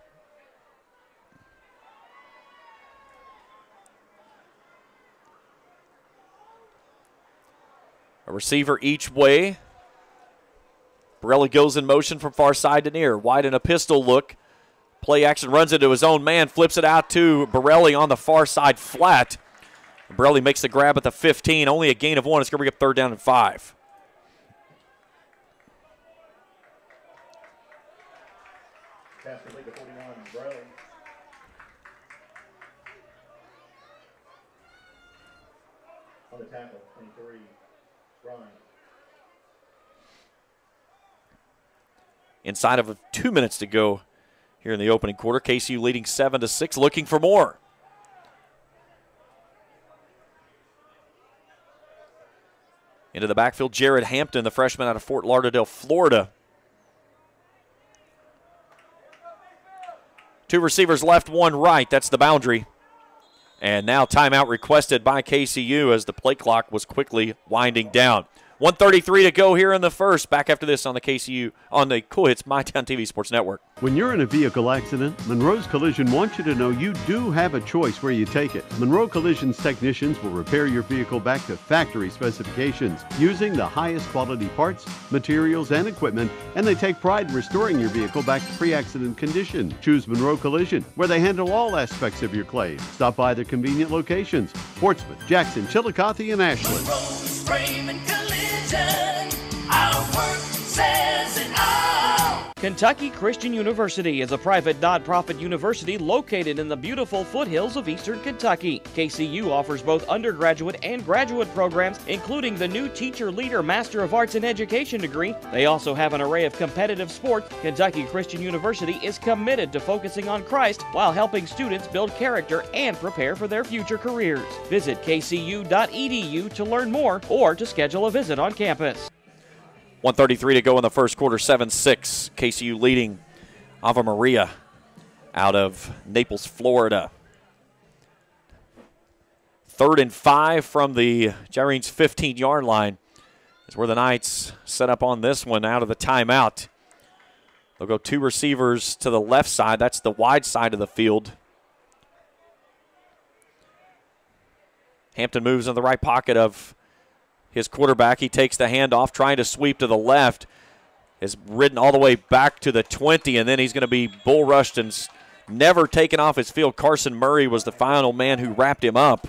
A receiver each way. Borelli goes in motion from far side to near. Wide in a pistol look. Play action runs into his own man, flips it out to Borelli on the far side flat. Borelli makes the grab at the 15. Only a gain of one. It's going to bring up third down and five. Pass complete to 41, Bradley. On the tackle, 23, Ryan. Inside of two minutes to go here in the opening quarter. KCU leading seven to six, looking for more. Into the backfield, Jared Hampton, the freshman out of Fort Lauderdale, Florida. Two receivers left, one right. That's the boundary. And now timeout requested by KCU as the play clock was quickly winding down. 133 to go here in the first. Back after this on the KCU on the Cool Hits My Town TV Sports Network. When you're in a vehicle accident, Monroe's Collision wants you to know you do have a choice where you take it. Monroe Collision's technicians will repair your vehicle back to factory specifications using the highest quality parts, materials, and equipment, and they take pride in restoring your vehicle back to pre-accident condition. Choose Monroe Collision, where they handle all aspects of your claim. Stop by their convenient locations: Portsmouth, Jackson, Chillicothe, and Ashland vision. Our work says it all. Kentucky Christian University is a private nonprofit university located in the beautiful foothills of eastern Kentucky. KCU offers both undergraduate and graduate programs, including the new Teacher Leader Master of Arts in Education degree. They also have an array of competitive sports. Kentucky Christian University is committed to focusing on Christ while helping students build character and prepare for their future careers. Visit kcu.edu to learn more or to schedule a visit on campus. 133 to go in the first quarter, 7 6. KCU leading Ave Maria out of Naples, Florida. Third and five from the Gyrene's 15 yard line is where the Knights set up on this one out of the timeout. They'll go two receivers to the left side. That's the wide side of the field. Hampton moves in the right pocket of his quarterback. He takes the handoff, trying to sweep to the left. Is ridden all the way back to the 20, and then he's going to be bull rushed and never taken off his field. Carson Murray was the final man who wrapped him up.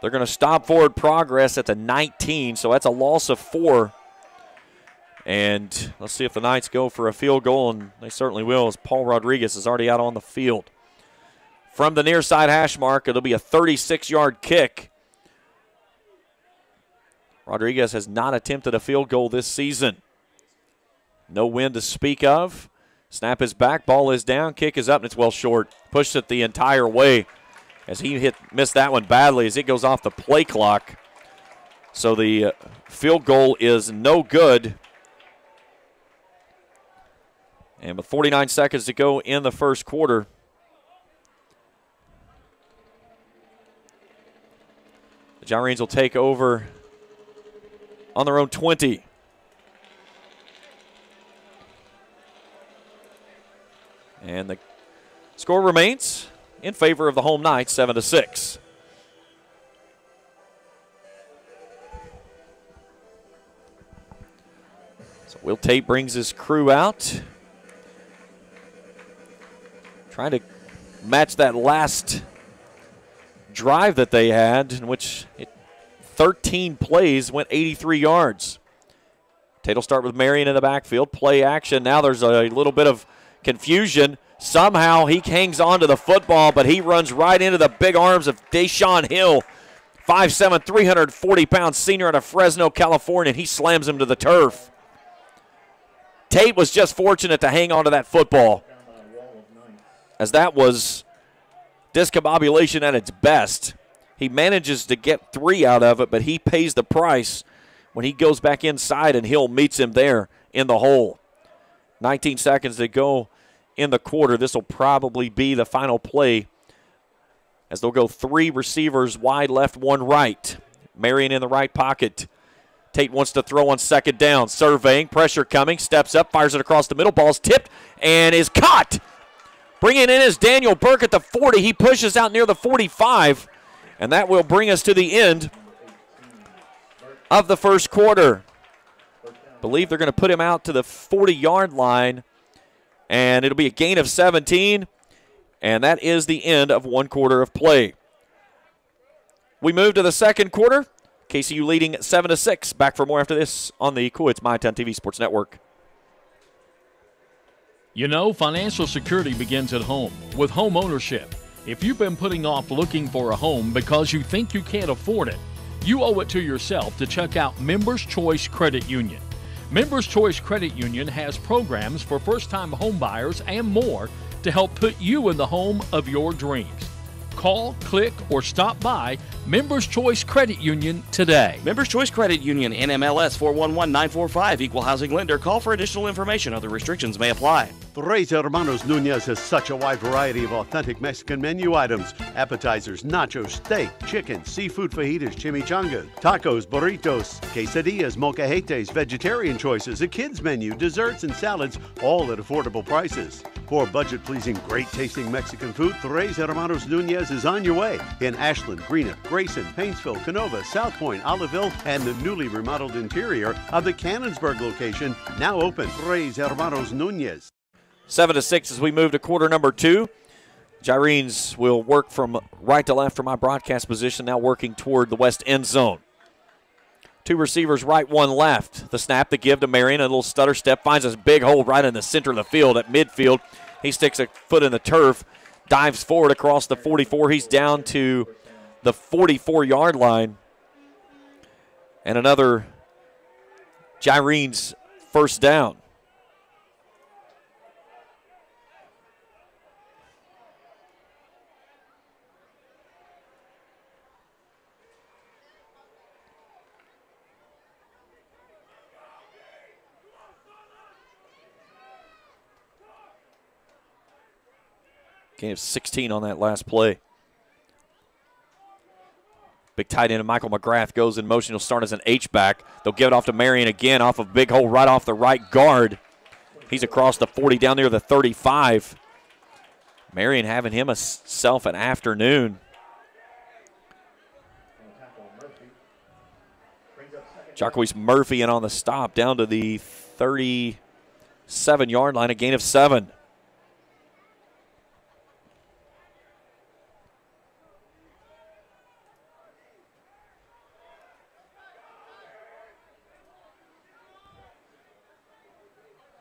They're going to stop forward progress at the 19, so that's a loss of four. And let's see if the Knights go for a field goal, and they certainly will, as Paul Rodriguez is already out on the field. From the near side hash mark, it'll be a 36 yard kick. Rodriguez has not attempted a field goal this season. No win to speak of. Snap is back, ball is down, kick is up, and it's well short. Pushed it the entire way as he hit missed that one badly as it goes off the play clock. So the uh, field goal is no good. And with 49 seconds to go in the first quarter, the Gyrenes will take over on their own 20. And the score remains in favor of the home Knights, 7 to 6. So Will Tate brings his crew out. Trying to match that last drive that they had, in which it 13 plays, went 83 yards. Tate will start with Marion in the backfield. Play action. Now there's a little bit of confusion. Somehow he hangs on to the football, but he runs right into the big arms of Deshaun Hill. 5'7, 340 pound senior out of Fresno, California, and he slams him to the turf. Tate was just fortunate to hang on to that football, as that was discombobulation at its best. He manages to get three out of it, but he pays the price when he goes back inside and Hill meets him there in the hole. 19 seconds to go in the quarter. This will probably be the final play as they'll go three receivers wide left, one right. Marion in the right pocket. Tate wants to throw on second down. Surveying, pressure coming, steps up, fires it across the middle. Ball's tipped and is caught. Bringing in is Daniel Burke at the 40. He pushes out near the 45. And that will bring us to the end of the first quarter. Believe they're going to put him out to the 40 yard line, and it'll be a gain of 17. And that is the end of one quarter of play. We move to the second quarter. KCU leading 7 to 6. Back for more after this on the Cool It's My Town TV Sports Network. You know, financial security begins at home with home ownership. If you've been putting off looking for a home because you think you can't afford it, you owe it to yourself to check out Members Choice Credit Union. Members Choice Credit Union has programs for first time homebuyers and more to help put you in the home of your dreams. Call, click, or stop by Members Choice Credit Union today. Members Choice Credit Union, NMLS 411945, Equal Housing Lender. Call for additional information. Other restrictions may apply. Tres Hermanos Nunez has such a wide variety of authentic Mexican menu items appetizers, nachos, steak, chicken, seafood fajitas, chimichangas, tacos, burritos, quesadillas, molcajetes, vegetarian choices, a kids menu, desserts, and salads, all at affordable prices. For budget pleasing, great tasting Mexican food, Tres Hermanos Nunez is on your way in Ashland, Greenup, Grayson, Paintsville, Canova, South Point, Olive Hill, and the newly remodeled interior of the Cannonsburg location, now open. Tres Hermanos Nunez. Seven to six as we move to quarter number two. Gyrenes will work from right to left from my broadcast position, now working toward the west end zone. Two receivers, right, one left. The snap, the give to Marion, a little stutter step, finds a big hole right in the center of the field at midfield. He sticks a foot in the turf, dives forward across the 44. He's down to the 44 yard line. And another Gyrenes first down. Gain of 16 on that last play. Big tight end Michael McGrath goes in motion. He'll start as an H back. They'll give it off to Marion again off of big hole right off the right guard. He's across the 40 down near the 35. Marion having him himself an afternoon. Jacquees Murphy in on the stop down to the 37 yard line, a gain of seven.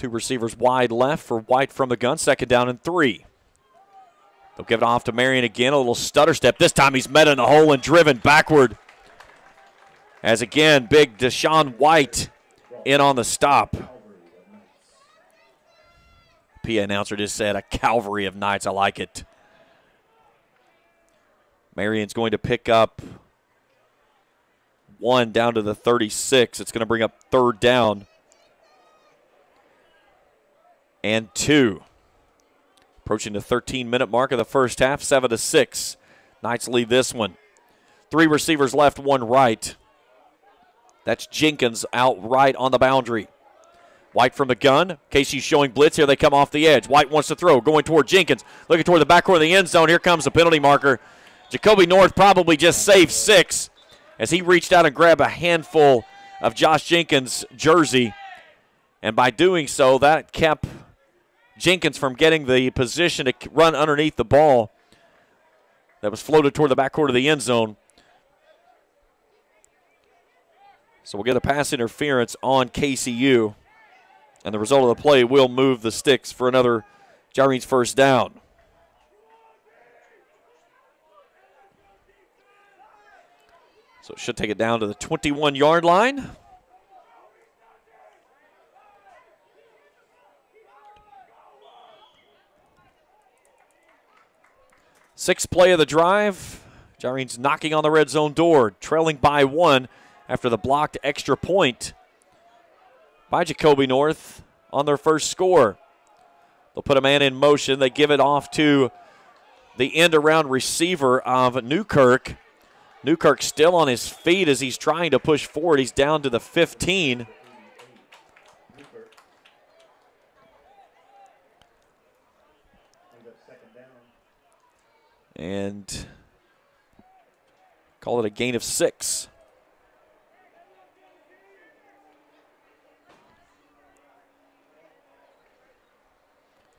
Two receivers wide left for White from the gun. Second down and three. They'll give it off to Marion again. A little stutter step. This time he's met in the hole and driven backward. As again, big Deshaun White in on the stop. PA announcer just said a cavalry of knights. I like it. Marion's going to pick up one down to the 36. It's going to bring up third down and two. Approaching the 13 minute mark of the first half, 7 to 6. Knights lead this one. Three receivers left, one right. That's Jenkins out right on the boundary. White from the gun. Casey's showing blitz. Here they come off the edge. White wants to throw, going toward Jenkins. Looking toward the back corner of the end zone. Here comes the penalty marker. Jacoby North probably just saved six as he reached out and grabbed a handful of Josh Jenkins' jersey. And by doing so, that kept Jenkins from getting the position to run underneath the ball that was floated toward the backcourt of the end zone. So we'll get a pass interference on KCU. And the result of the play will move the sticks for another Gyrenes first down. So it should take it down to the 21 yard line. Sixth play of the drive. Gyrenes knocking on the red zone door, trailing by one after the blocked extra point by Jacoby North on their first score. They'll put a man in motion. They give it off to the end around receiver of Newkirk. Newkirk still on his feet as he's trying to push forward. He's down to the 15. And call it a gain of six.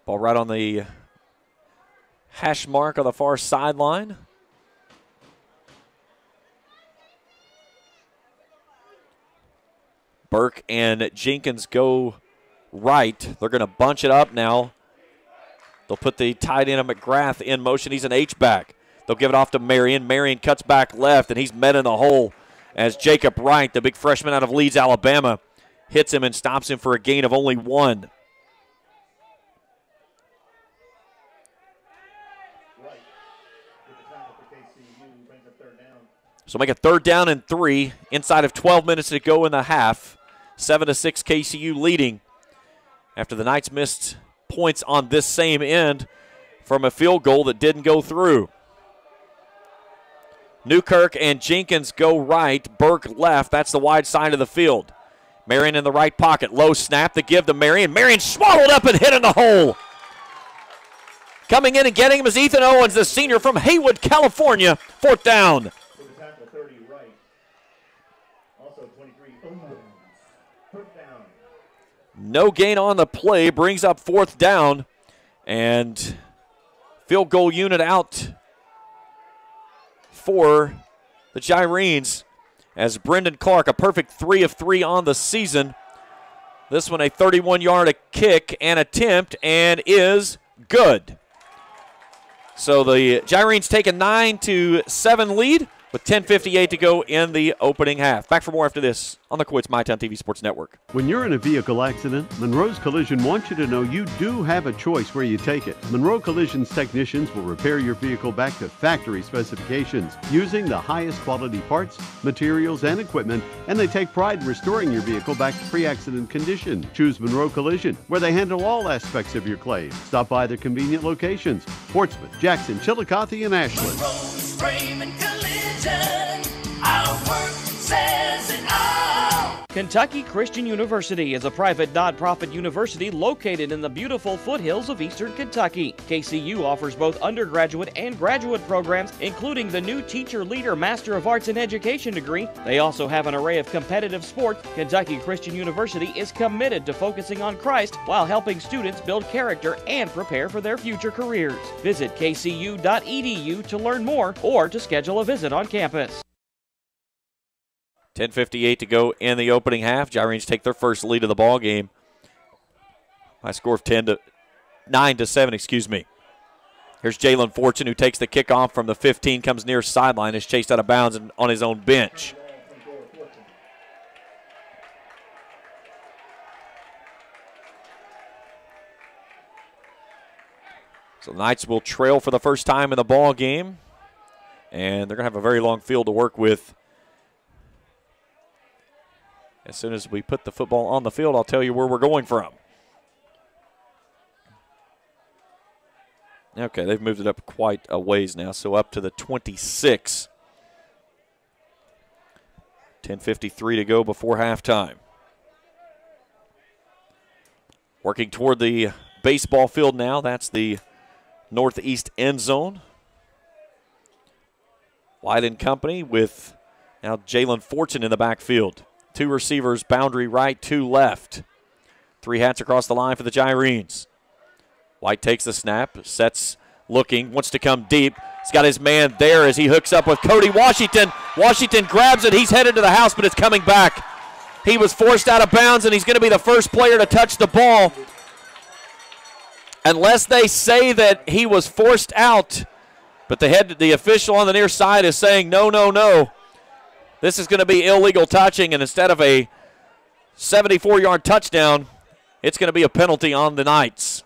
Ball right on the hash mark on the far sideline. Burke and Jenkins go right. They're going to bunch it up now. They'll put the tight end of McGrath in motion. He's an H back. They'll give it off to Marion. Marion cuts back left, and he's met in the hole as Jacob Wright, the big freshman out of Leeds, Alabama, hits him and stops him for a gain of only one. So make a third down and three inside of 12 minutes to go in the half. Seven to six KCU leading after the Knights missed points on this same end from a field goal that didn't go through. Newkirk and Jenkins go right, Burke left. That's the wide side of the field. Marion in the right pocket. Low snap to give to Marion. Marion swallowed up and hit in the hole. Coming in and getting him is Ethan Owens, the senior from Hayward, California. Fourth down. To the tackle, 30 right. Also 23 Owens. Fourth down. No gain on the play, brings up fourth down, and field goal unit out for the Gyrenes as Brendan Clark, a perfect three of three on the season. This one a 31 yard kick and attempt and is good. So the Gyrenes take a 9 to 7 lead with 10.58 to go in the opening half. Back for more after this on the Coits MyTown TV Sports Network. When you're in a vehicle accident, Monroe's Collision wants you to know you do have a choice where you take it. Monroe Collision's technicians will repair your vehicle back to factory specifications using the highest quality parts, materials, and equipment, and they take pride in restoring your vehicle back to pre-accident condition. Choose Monroe Collision, where they handle all aspects of your claim. Stop by their convenient locations: Portsmouth, Jackson, Chillicothe, and Ashland. Collision. Our work says it all. Kentucky Christian University is a private nonprofit university located in the beautiful foothills of eastern Kentucky. KCU offers both undergraduate and graduate programs, including the new Teacher Leader Master of Arts in Education degree. They also have an array of competitive sports. Kentucky Christian University is committed to focusing on Christ while helping students build character and prepare for their future careers. Visit kcu.edu to learn more or to schedule a visit on campus. 10:58 to go in the opening half. Gyrenes take their first lead of the ball game. A score of 10 to 9 to 7, excuse me. Here's Jalen Fortune who takes the kickoff from the 15, comes near sideline, is chased out of bounds and on his own bench. So the Knights will trail for the first time in the ball game, and they're going to have a very long field to work with as soon as we put the football on the field, I'll tell you where we're going from. Okay, they've moved it up quite a ways now, so up to the 26. 10.53 to go before halftime. Working toward the baseball field now. That's the northeast end zone. And company with now Jalen Fortune in the backfield. Two receivers, boundary right, two left. Three hats across the line for the Gyrenes. White takes the snap, sets looking, wants to come deep. He's got his man there as he hooks up with Cody Washington. Washington grabs it. He's headed to the house, but it's coming back. He was forced out of bounds, and he's going to be the first player to touch the ball. Unless they say that he was forced out, but the head, the official on the near side is saying no, no, no. This is going to be illegal touching, and instead of a 74 yard touchdown, it's going to be a penalty on the Knights.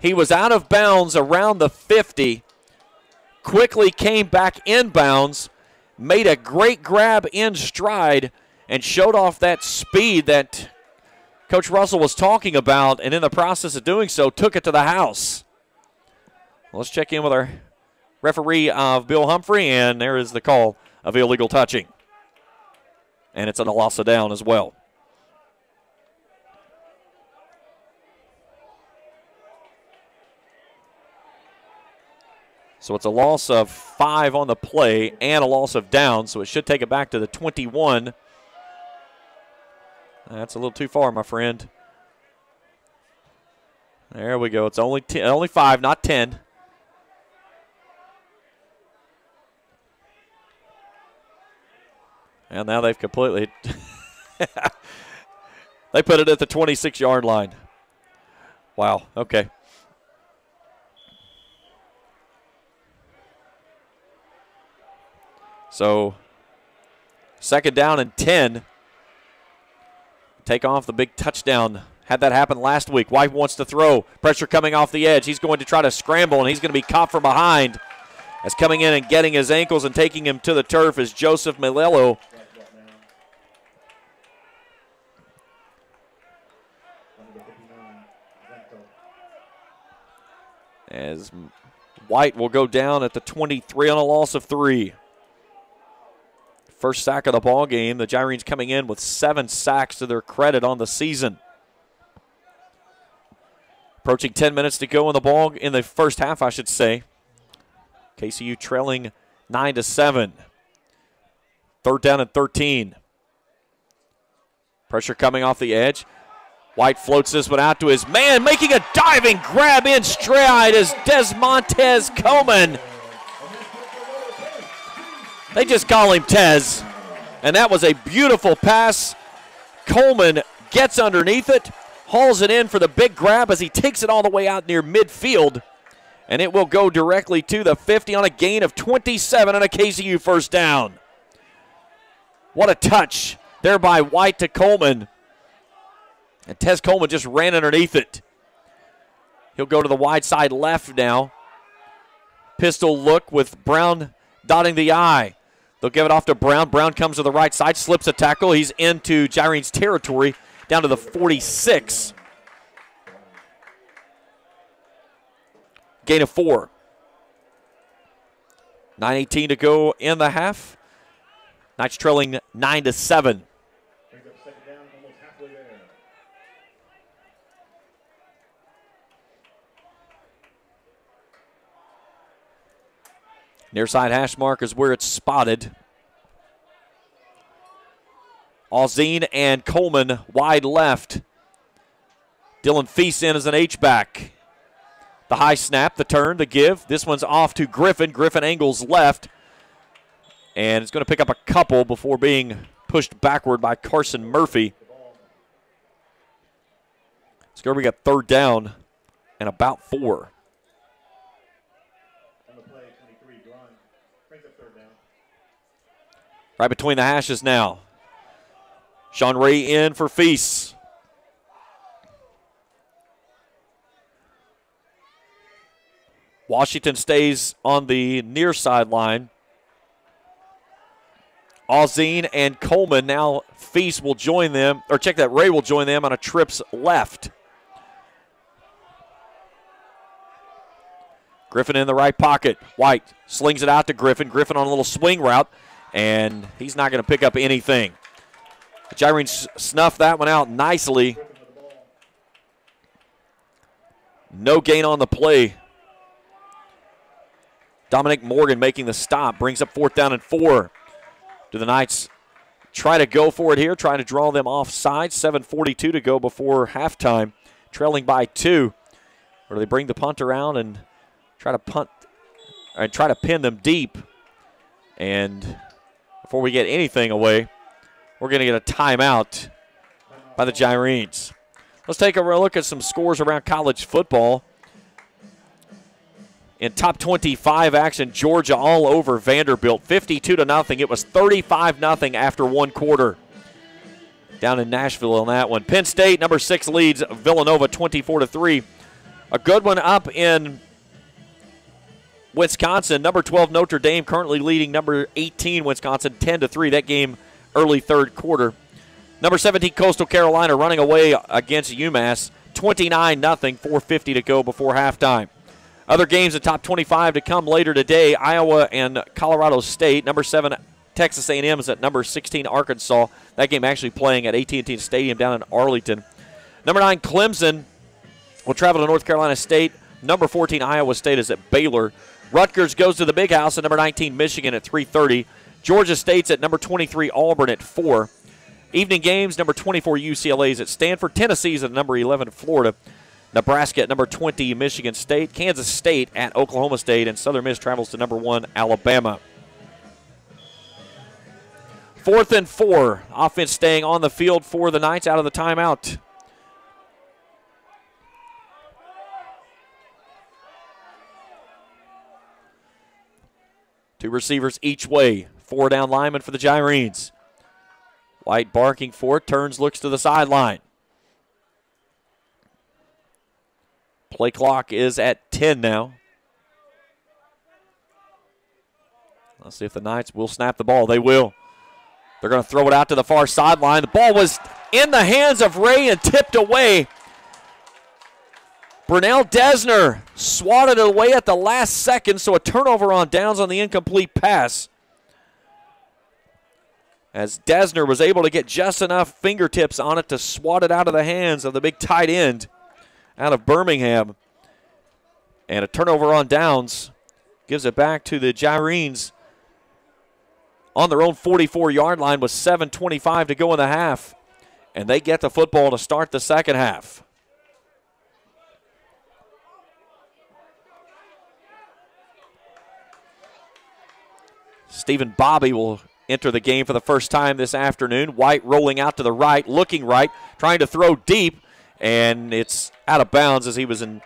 He was out of bounds around the 50, quickly came back inbounds, made a great grab in stride, and showed off that speed that Coach Russell was talking about, and in the process of doing so, took it to the house. Let's check in with our referee of Bill Humphrey, and there is the call of illegal touching. And it's a loss of down as well. So it's a loss of five on the play and a loss of down, so it should take it back to the 21. That's a little too far, my friend. There we go. It's only t- only five, not ten. And now they've completely. <laughs> they put it at the 26 yard line. Wow. Okay. So, second down and 10. Take off the big touchdown. Had that happen last week. White wants to throw. Pressure coming off the edge. He's going to try to scramble, and he's going to be caught from behind. As coming in and getting his ankles and taking him to the turf is Joseph Milello. As White will go down at the 23 on a loss of three. First sack of the ball game. The Gyrenes coming in with seven sacks to their credit on the season. Approaching 10 minutes to go in the ball in the first half, I should say. KCU trailing nine to seven. Third down and 13. Pressure coming off the edge. White floats this one out to his man, making a diving grab in stride as Desmontez Coleman. They just call him Tez. And that was a beautiful pass. Coleman gets underneath it, hauls it in for the big grab as he takes it all the way out near midfield. And it will go directly to the 50 on a gain of 27 on a KCU first down. What a touch there by White to Coleman. And Tez Coleman just ran underneath it. He'll go to the wide side left now. Pistol look with Brown dotting the I. They'll give it off to Brown. Brown comes to the right side, slips a tackle. He's into Gyrene's territory down to the 46. Gain of four. 9.18 to go in the half. Knights trailing 9 to 7. Brings up second down, almost halfway there. Near side hash mark is where it's spotted. Alzine and Coleman wide left. Dylan Feast in as an H-back. The high snap, the turn, the give. This one's off to Griffin. Griffin angles left. And it's going to pick up a couple before being pushed backward by Carson Murphy. It's going to be a third down and about four. On the play, 23, Grun. Brings up third down. Right between the hashes now. Sean Ray in for Feast. Washington stays on the near sideline. Ozine and Coleman now Feast will join them, or check that Ray will join them on a trips left. Griffin in the right pocket. White slings it out to Griffin. Griffin on a little swing route, and he's not going to pick up anything. Gyrenes snuffed that one out nicely. No gain on the play. Dominic Morgan making the stop, brings up fourth down and four. Do the Knights try to go for it here, trying to draw them offside? 7.42 to go before halftime, trailing by two. Or do they bring the punt around and try to punt and try to pin them deep? And before we get anything away, we're going to get a timeout by the Gyrenes. Let's take a look at some scores around college football. In top 25 action, Georgia all over Vanderbilt, 52 to nothing. It was 35 nothing after one quarter. Down in Nashville on that one. Penn State number six leads Villanova 24 to three. A good one up in Wisconsin. Number 12 Notre Dame currently leading number 18 Wisconsin 10 to three. That game early third quarter. Number 17 Coastal Carolina running away against UMass 29 nothing. 4:50 to go before halftime. Other games in top 25 to come later today. Iowa and Colorado State. Number seven Texas A&M is at number 16 Arkansas. That game actually playing at AT&T Stadium down in Arlington. Number nine Clemson will travel to North Carolina State. Number 14 Iowa State is at Baylor. Rutgers goes to the Big House at number 19 Michigan at 3:30. Georgia State's at number 23 Auburn at 4. Evening games, number 24 UCLA is at Stanford. Tennessee's at number 11 Florida. Nebraska at number 20 Michigan State. Kansas State at Oklahoma State. And Southern Miss travels to number 1 Alabama. Fourth and four. Offense staying on the field for the Knights out of the timeout. Two receivers each way. Four down linemen for the Gyrenes. White barking for it, turns, looks to the sideline. Play clock is at 10 now. Let's see if the Knights will snap the ball. They will. They're going to throw it out to the far sideline. The ball was in the hands of Ray and tipped away. Brunel Desner swatted away at the last second, so a turnover on downs on the incomplete pass. As Desner was able to get just enough fingertips on it to swat it out of the hands of the big tight end out of Birmingham. And a turnover on downs gives it back to the Gyrenes on their own 44 yard line with 7.25 to go in the half. And they get the football to start the second half. Stephen Bobby will enter the game for the first time this afternoon. White rolling out to the right, looking right, trying to throw deep, and it's out of bounds as he was in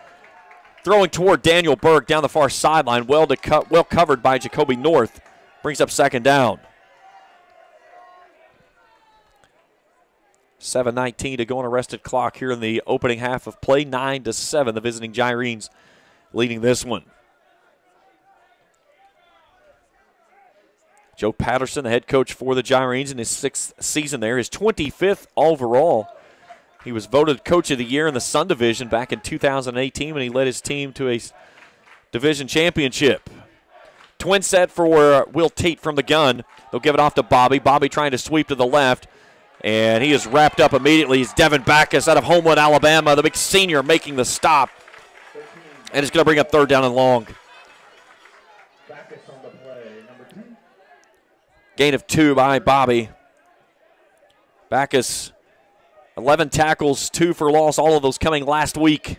throwing toward Daniel Burke down the far sideline. Well, to cut, well covered by Jacoby North. Brings up second down. 7.19 to go on arrested clock here in the opening half of play. 9 to 7. The visiting Gyrenes leading this one. Joe Patterson, the head coach for the Gyrenes in his sixth season there, his 25th overall. He was voted Coach of the Year in the Sun Division back in 2018 when he led his team to a division championship. Twin set for uh, Will Tate from the gun. They'll give it off to Bobby. Bobby trying to sweep to the left. And he is wrapped up immediately. He's Devin Backus out of Homewood, Alabama, the big senior making the stop. And it's going to bring up third down and long. Gain of two by Bobby. Backus, 11 tackles, two for loss, all of those coming last week.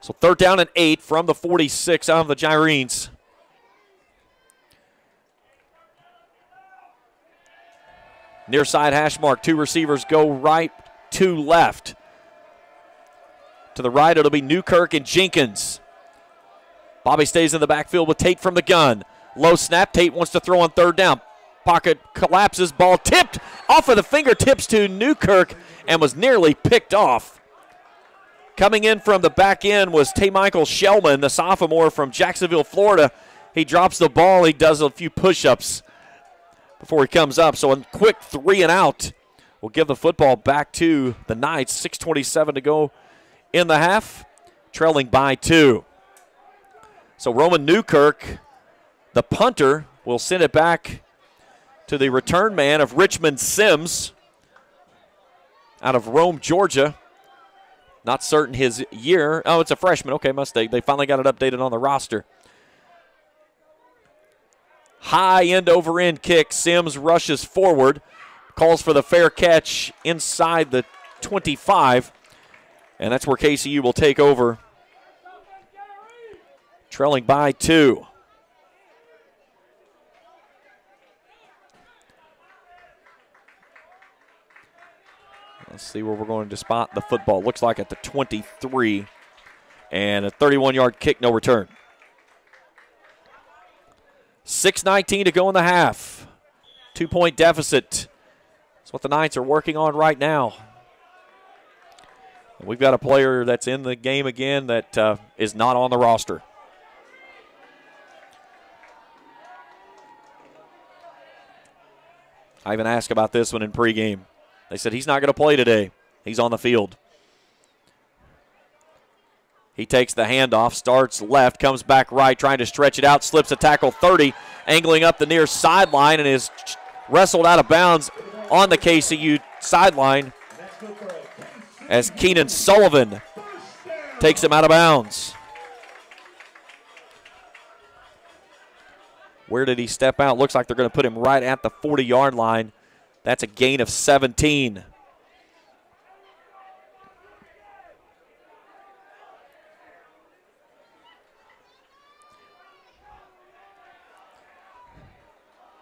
So third down and eight from the 46 of the Gyrenes. Near side hash mark, two receivers go right, two left. To the right, it'll be Newkirk and Jenkins. Bobby stays in the backfield with Tate from the gun. Low snap. Tate wants to throw on third down. Pocket collapses. Ball tipped off of the fingertips to Newkirk and was nearly picked off. Coming in from the back end was Tay Michael Shellman, the sophomore from Jacksonville, Florida. He drops the ball. He does a few push ups before he comes up. So a quick three and out will give the football back to the Knights. 6.27 to go in the half, trailing by two. So Roman Newkirk, the punter, will send it back to the return man of Richmond Sims out of Rome, Georgia. Not certain his year. Oh, it's a freshman. Okay, mistake. They finally got it updated on the roster. High end over end kick. Sims rushes forward, calls for the fair catch inside the 25, and that's where KCU will take over trailing by two. Let's see where we're going to spot the football. Looks like at the 23 and a 31 yard kick, no return. 6.19 to go in the half. Two point deficit. That's what the Knights are working on right now. We've got a player that's in the game again that uh, is not on the roster. I even asked about this one in pregame. They said he's not going to play today. He's on the field. He takes the handoff, starts left, comes back right, trying to stretch it out, slips a tackle 30, angling up the near sideline, and is wrestled out of bounds on the KCU sideline as Keenan Sullivan takes him out of bounds. Where did he step out? Looks like they're going to put him right at the 40 yard line. That's a gain of 17.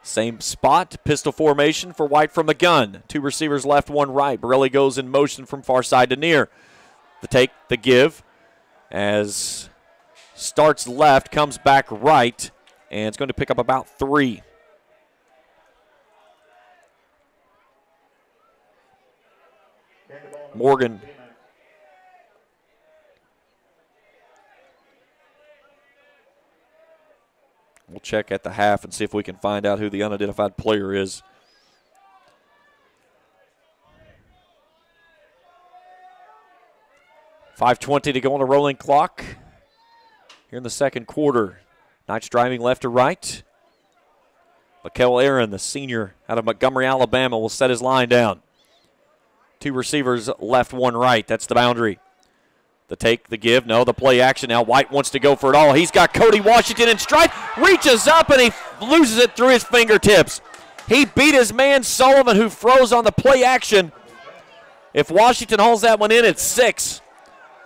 Same spot, pistol formation for White from the gun. Two receivers left, one right. Borelli goes in motion from far side to near. The take, the give, as starts left, comes back right and it's going to pick up about three. Morgan. We'll check at the half and see if we can find out who the unidentified player is. Five twenty to go on the rolling clock. Here in the second quarter, Knights driving left to right. Mikel Aaron, the senior out of Montgomery, Alabama, will set his line down. Two receivers left, one right. That's the boundary. The take, the give, no, the play action. Now White wants to go for it all. He's got Cody Washington in stride, reaches up and he loses it through his fingertips. He beat his man Sullivan, who froze on the play action. If Washington hauls that one in, it's six.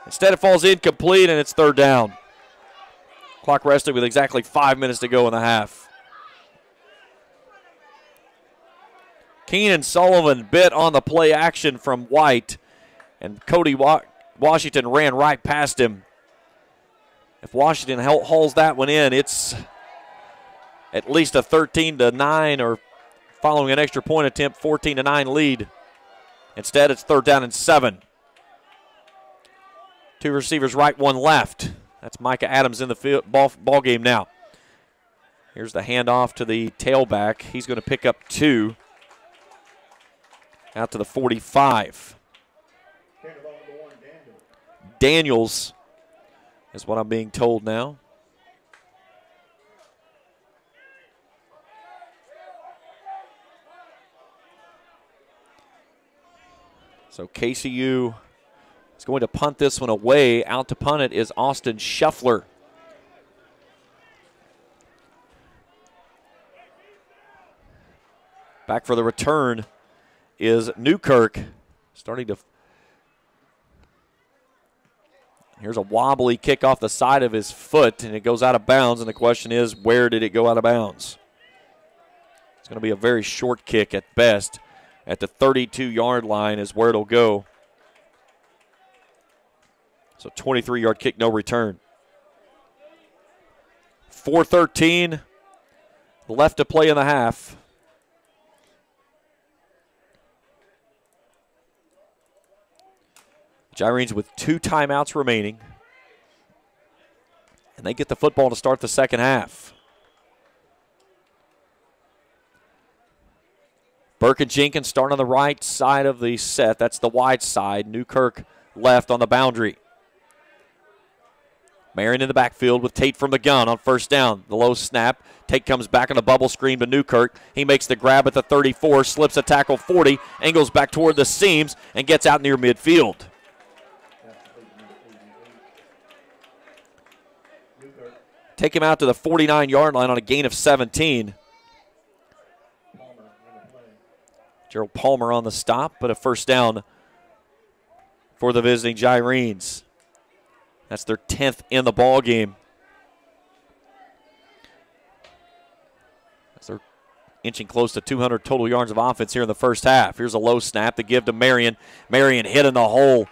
Instead, it falls incomplete and it's third down. Clock rested with exactly five minutes to go in the half. Keenan Sullivan bit on the play action from White, and Cody Wa- Washington ran right past him. If Washington hauls that one in, it's at least a 13 to 9 or following an extra point attempt, 14 to 9 lead. Instead, it's third down and seven. Two receivers right, one left. That's Micah Adams in the field, ball, ball game now. Here's the handoff to the tailback. He's going to pick up two. Out to the 45. Daniels is what I'm being told now. So KCU is going to punt this one away. Out to punt it is Austin Shuffler. Back for the return is Newkirk. Starting to. Here's a wobbly kick off the side of his foot, and it goes out of bounds. And the question is, where did it go out of bounds? It's going to be a very short kick at best. At the 32 yard line is where it'll go. So 23 yard kick, no return. 413 left to play in the half. Gyrenes with two timeouts remaining. And they get the football to start the second half. Burke and Jenkins start on the right side of the set. That's the wide side. Newkirk left on the boundary. Marion in the backfield with Tate from the gun on first down. The low snap. Tate comes back on a bubble screen to Newkirk. He makes the grab at the 34, slips a tackle 40, angles back toward the seams, and gets out near midfield. Take him out to the 49 yard line on a gain of 17. Gerald Palmer on the stop, but a first down for the visiting Gyrenes. That's their 10th in the ball game. As they're inching close to 200 total yards of offense here in the first half. Here's a low snap to give to Marion. Marion hit in the hole.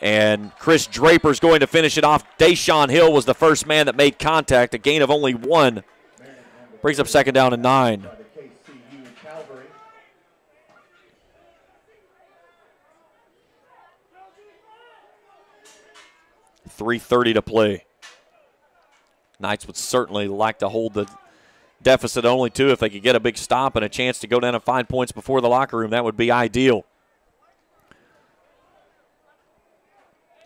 And Chris Draper's going to finish it off. Deshaun Hill was the first man that made contact, a gain of only one. Brings up second down and nine. 3.30 to play. Knights would certainly like to hold the deficit only two if they could get a big stop and a chance to go down and find points before the locker room. That would be ideal.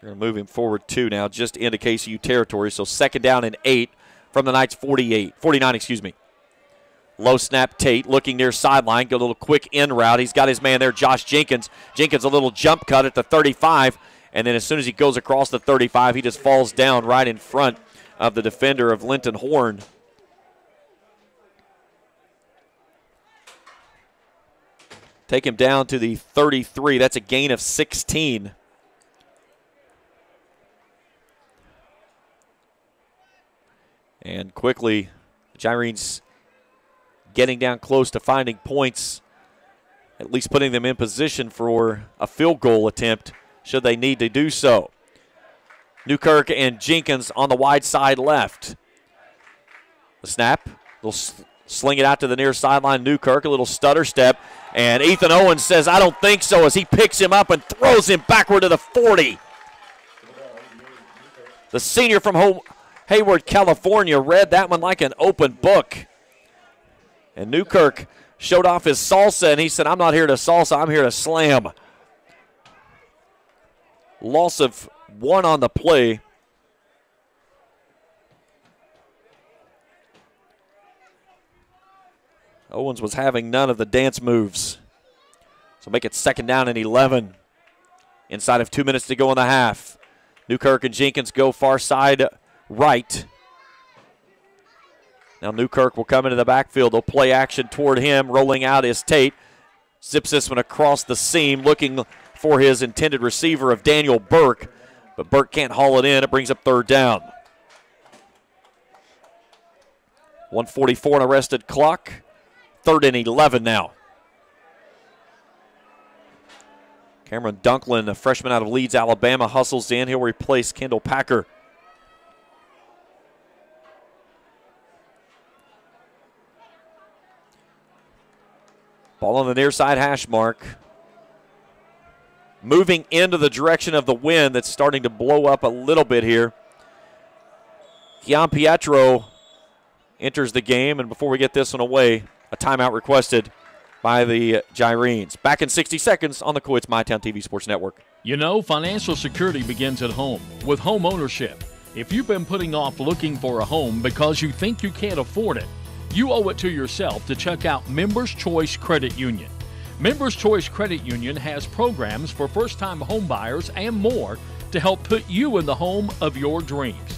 They're forward two now, just into KCU territory. So second down and eight from the Knights 48, 49, excuse me. Low snap Tate looking near sideline. Go a little quick in route. He's got his man there, Josh Jenkins. Jenkins a little jump cut at the 35. And then as soon as he goes across the 35, he just falls down right in front of the defender of Linton Horn. Take him down to the 33. That's a gain of 16. And quickly, Gyrene's getting down close to finding points, at least putting them in position for a field goal attempt should they need to do so. Newkirk and Jenkins on the wide side left. The snap, they'll sling it out to the near sideline. Newkirk, a little stutter step, and Ethan Owens says, I don't think so, as he picks him up and throws him backward to the 40. The senior from home Hayward, California, read that one like an open book. And Newkirk showed off his salsa, and he said, I'm not here to salsa, I'm here to slam. Loss of one on the play. Owens was having none of the dance moves. So make it second down and 11. Inside of two minutes to go in the half. Newkirk and Jenkins go far side right. Now Newkirk will come into the backfield. They'll play action toward him. Rolling out is Tate. Zips this one across the seam, looking for his intended receiver of Daniel Burke. But Burke can't haul it in. It brings up third down. 144 on arrested clock. Third and 11 now. Cameron Dunklin, a freshman out of Leeds, Alabama, hustles in. He'll replace Kendall Packer. Ball on the near side hash mark. Moving into the direction of the wind that's starting to blow up a little bit here. Gian Pietro enters the game, and before we get this one away, a timeout requested by the Gyrenes. Back in 60 seconds on the Cool Hits MyTown TV Sports Network. You know, financial security begins at home with home ownership. If you've been putting off looking for a home because you think you can't afford it, you owe it to yourself to check out Members Choice Credit Union. Members Choice Credit Union has programs for first time homebuyers and more to help put you in the home of your dreams.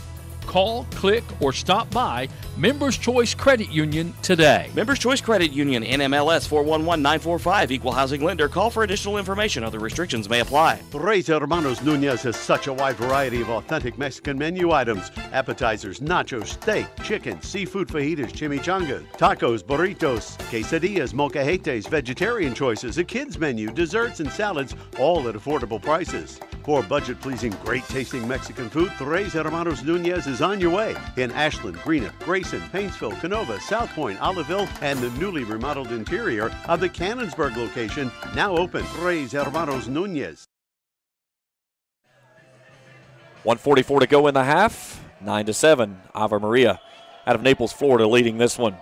Call, click, or stop by Members Choice Credit Union today. Members Choice Credit Union, NMLS 411945, Equal Housing Lender. Call for additional information. Other restrictions may apply. Tres Hermanos Nunez has such a wide variety of authentic Mexican menu items appetizers, nachos, steak, chicken, seafood fajitas, chimichangas, tacos, burritos, quesadillas, molcajetes, vegetarian choices, a kids menu, desserts, and salads, all at affordable prices. For budget pleasing, great tasting Mexican food, Tres Hermanos Nunez is on your way in Ashland, Greenup, Grayson, Paintsville, Canova, South Point, Olive Hill, and the newly remodeled interior of the Cannonsburg location, now open. Tres Hermanos Nunez. 144 to go in the half. 9 to 7. Ave Maria out of Naples, Florida, leading this one.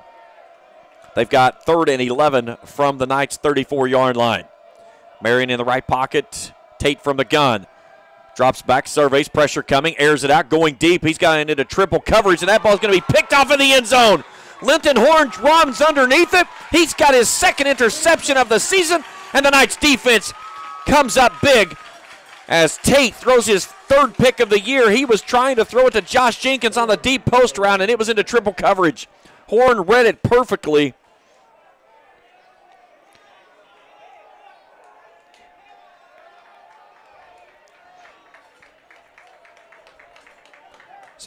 They've got third and 11 from the Knights' 34 yard line. Marion in the right pocket. Tate from the gun. Drops back, surveys, pressure coming, airs it out, going deep. He's got into triple coverage, and that ball's going to be picked off in the end zone. Linton Horn runs underneath it. He's got his second interception of the season, and the Knights defense comes up big as Tate throws his third pick of the year. He was trying to throw it to Josh Jenkins on the deep post round, and it was into triple coverage. Horn read it perfectly.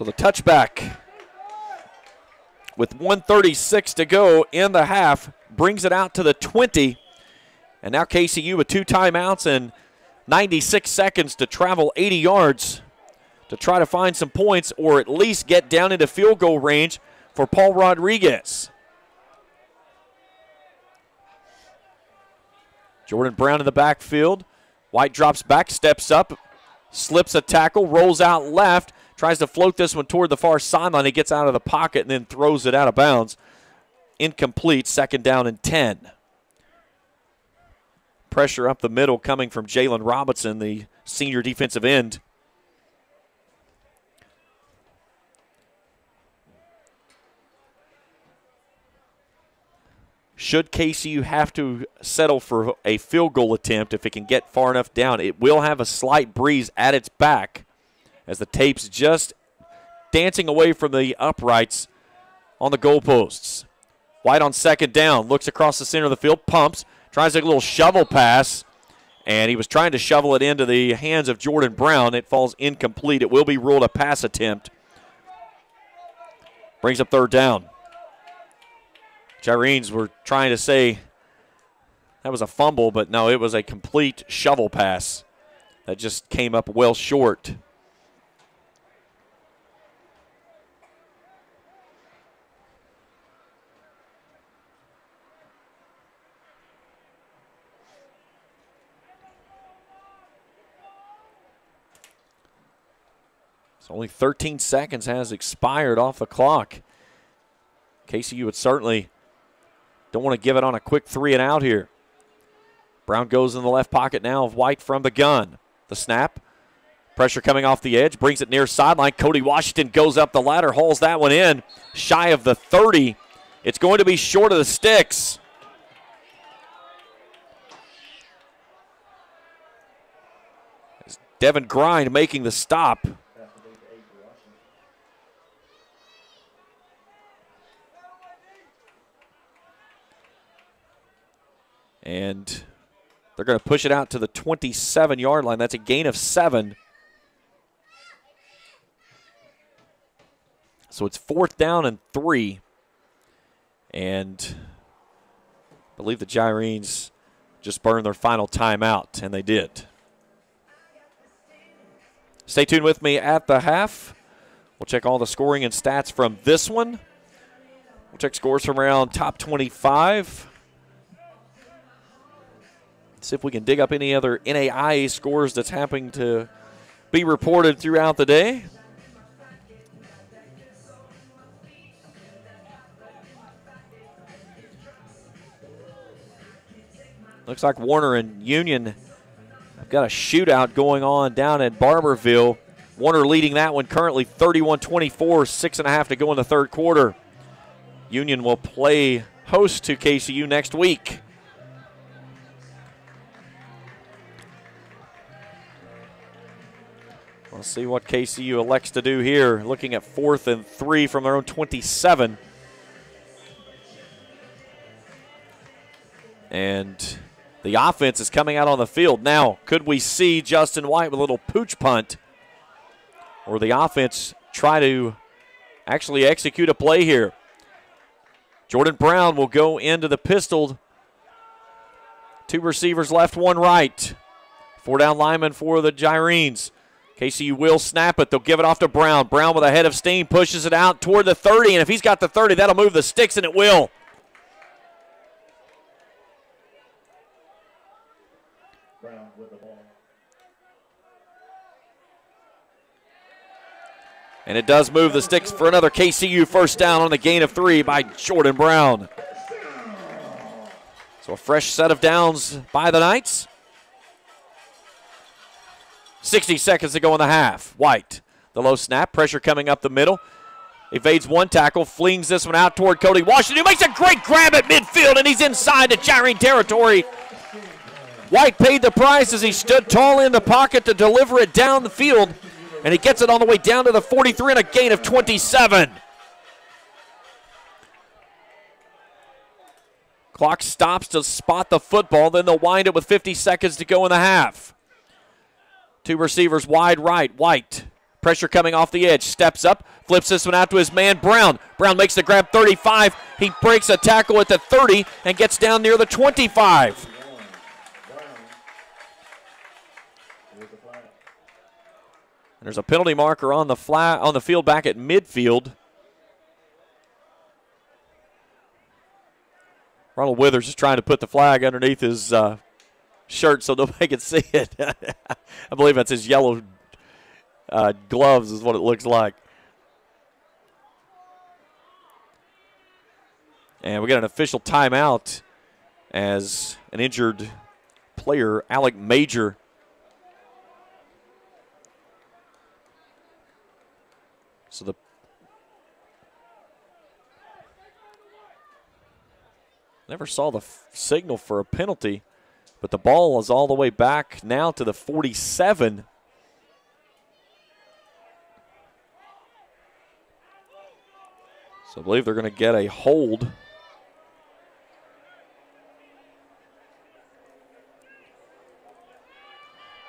So the touchback with 136 to go in the half brings it out to the 20. And now KCU with two timeouts and 96 seconds to travel 80 yards to try to find some points or at least get down into field goal range for Paul Rodriguez. Jordan Brown in the backfield. White drops back, steps up, slips a tackle, rolls out left, tries to float this one toward the far sideline. He gets out of the pocket and then throws it out of bounds. Incomplete, second down and 10. Pressure up the middle coming from Jalen Robinson, the senior defensive end. Should KCU have to settle for a field goal attempt if it can get far enough down, it will have a slight breeze at its back as the tape's just dancing away from the uprights on the goalposts. White on second down, looks across the center of the field, pumps, tries a little shovel pass, and he was trying to shovel it into the hands of Jordan Brown. It falls incomplete. It will be ruled a pass attempt. Brings up third down. Gyrenes were trying to say that was a fumble, but no, it was a complete shovel pass that just came up well short. Only 13 seconds has expired off the clock. Casey, you would certainly don't want to give it on a quick three and out here. Brown goes in the left pocket now of White from the gun. The snap. Pressure coming off the edge, brings it near sideline. Cody Washington goes up the ladder, hauls that one in, shy of the 30. It's going to be short of the sticks. Devin Grind making the stop. And they're going to push it out to the 27 yard line. That's a gain of seven. So it's fourth down and three. And I believe the Gyrenes just burned their final timeout, and they did. Stay tuned with me at the half. We'll check all the scoring and stats from this one. We'll check scores from around top 25. See if we can dig up any other NAIA scores that's happening to be reported throughout the day. Looks like Warner and Union have got a shootout going on down at Barbourville. Warner leading that one currently 31 24, six and a half to go in the third quarter. Union will play host to KCU next week. We'll see what KCU elects to do here. Looking at fourth and three from their own 27. And the offense is coming out on the field. Now, could we see Justin White with a little pooch punt? Or the offense try to actually execute a play here? Jordan Brown will go into the pistol. Two receivers left, one right. Four down lineman for the Gyrenes. KCU will snap it. They'll give it off to Brown. Brown with a head of steam pushes it out toward the 30, and if he's got the 30, that'll move the sticks, and it will. Brown with the ball. And it does move the sticks for another KCU first down on the gain of three by Jordan Brown. So a fresh set of downs by the Knights. 60 seconds to go in the half. White, the low snap, pressure coming up the middle. Evades one tackle, flings this one out toward Cody Washington, who makes a great grab at midfield, and he's inside the Gyrene territory. White paid the price as he stood tall in the pocket to deliver it down the field, and he gets it on the way down to the 43 and a gain of 27. Clock stops to spot the football, then they'll wind it with 50 seconds to go in the half. Two receivers wide right. White. Pressure coming off the edge. Steps up. Flips this one out to his man, Brown. Brown makes the grab 35. He breaks a tackle at the 30 and gets down near the 25. And there's a penalty marker on the fly, on the field back at midfield. Ronald Withers is trying to put the flag underneath his uh, shirt so nobody can see it. <laughs> I believe that's his yellow uh, gloves, is what it looks like. And we got an official timeout as an injured player, Alec Major. So the never saw the signal for a penalty. But the ball is all the way back now to the 47. So I believe they're going to get a hold.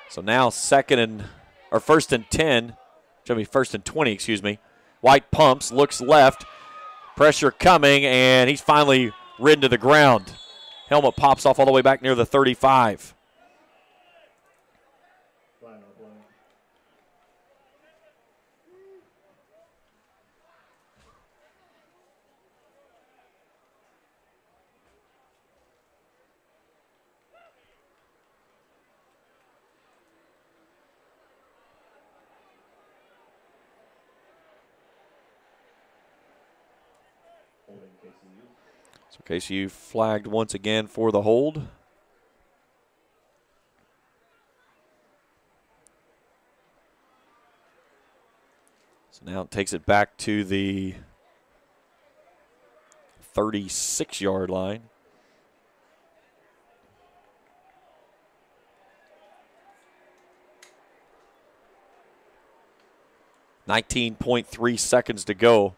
So now second and or first and 10, should be first and 20, excuse me. White pumps, looks left, pressure coming, and he's finally ridden to the ground. Helmet pops off all the way back near the 35. KCU flagged once again for the hold. So now it takes it back to the 36 yard line. Nineteen point three seconds to go.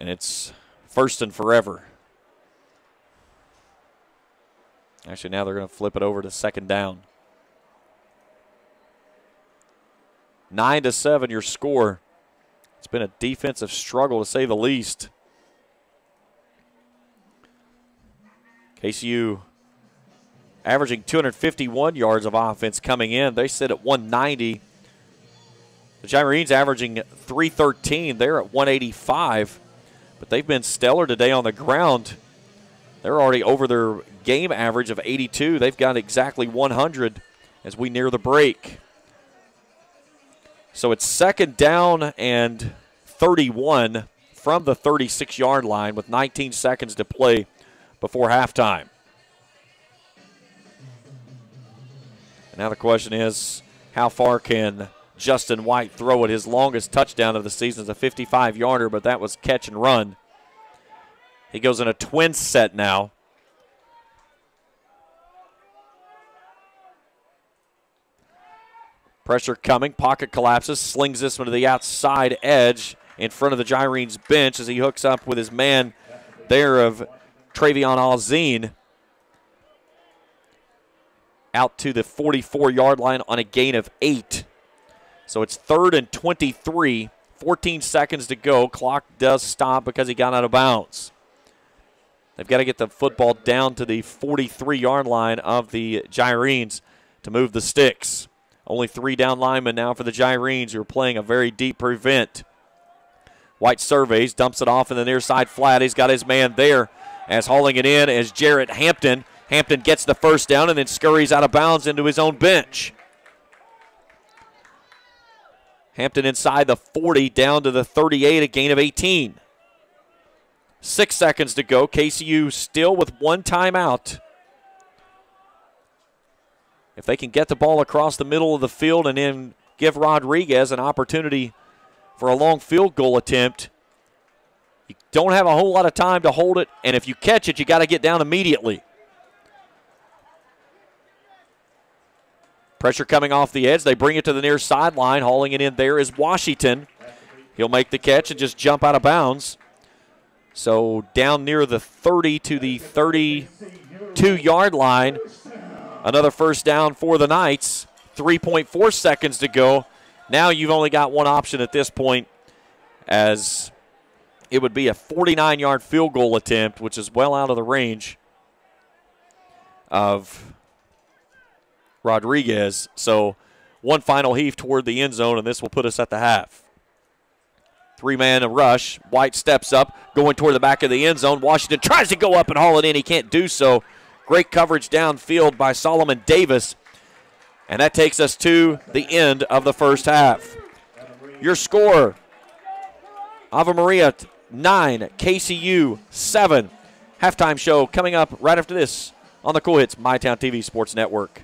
And it's first and forever. Actually, now they're going to flip it over to second down. Nine to seven, your score. It's been a defensive struggle to say the least. KCU averaging 251 yards of offense coming in. They sit at 190. The Gyrenes averaging 313. They're at 185, but they've been stellar today on the ground. They're already over their game average of 82. They've got exactly 100 as we near the break. So it's second down and 31 from the 36 yard line with 19 seconds to play before halftime. Now the question is how far can Justin White throw it? His longest touchdown of the season is a 55 yarder, but that was catch and run. He goes in a twin set now. Pressure coming. Pocket collapses. Slings this one to the outside edge in front of the Gyrenes bench as he hooks up with his man there of Travion Alzine. Out to the 44 yard line on a gain of eight. So it's third and 23. 14 seconds to go. Clock does stop because he got out of bounds. They've got to get the football down to the 43 yard line of the Gyrenes to move the sticks. Only three down linemen now for the Gyrenes who are playing a very deep prevent. White surveys, dumps it off in the near side flat. He's got his man there as hauling it in as Jarrett Hampton. Hampton gets the first down and then scurries out of bounds into his own bench. Hampton inside the 40 down to the 38, a gain of 18. Six seconds to go. KCU still with one timeout. If they can get the ball across the middle of the field and then give Rodriguez an opportunity for a long field goal attempt, you don't have a whole lot of time to hold it. And if you catch it, you got to get down immediately. Pressure coming off the edge. They bring it to the near sideline. Hauling it in there is Washington. He'll make the catch and just jump out of bounds. So down near the 30 to the 32 yard line. Another first down for the Knights. 3.4 seconds to go. Now you've only got one option at this point, as it would be a 49 yard field goal attempt, which is well out of the range of Rodriguez. So one final heave toward the end zone, and this will put us at the half. Three man rush. White steps up, going toward the back of the end zone. Washington tries to go up and haul it in. He can't do so. Great coverage downfield by Solomon Davis. And that takes us to the end of the first half. Your score Ave Maria 9, KCU 7. Halftime show coming up right after this on the Cool Hits MyTown TV Sports Network.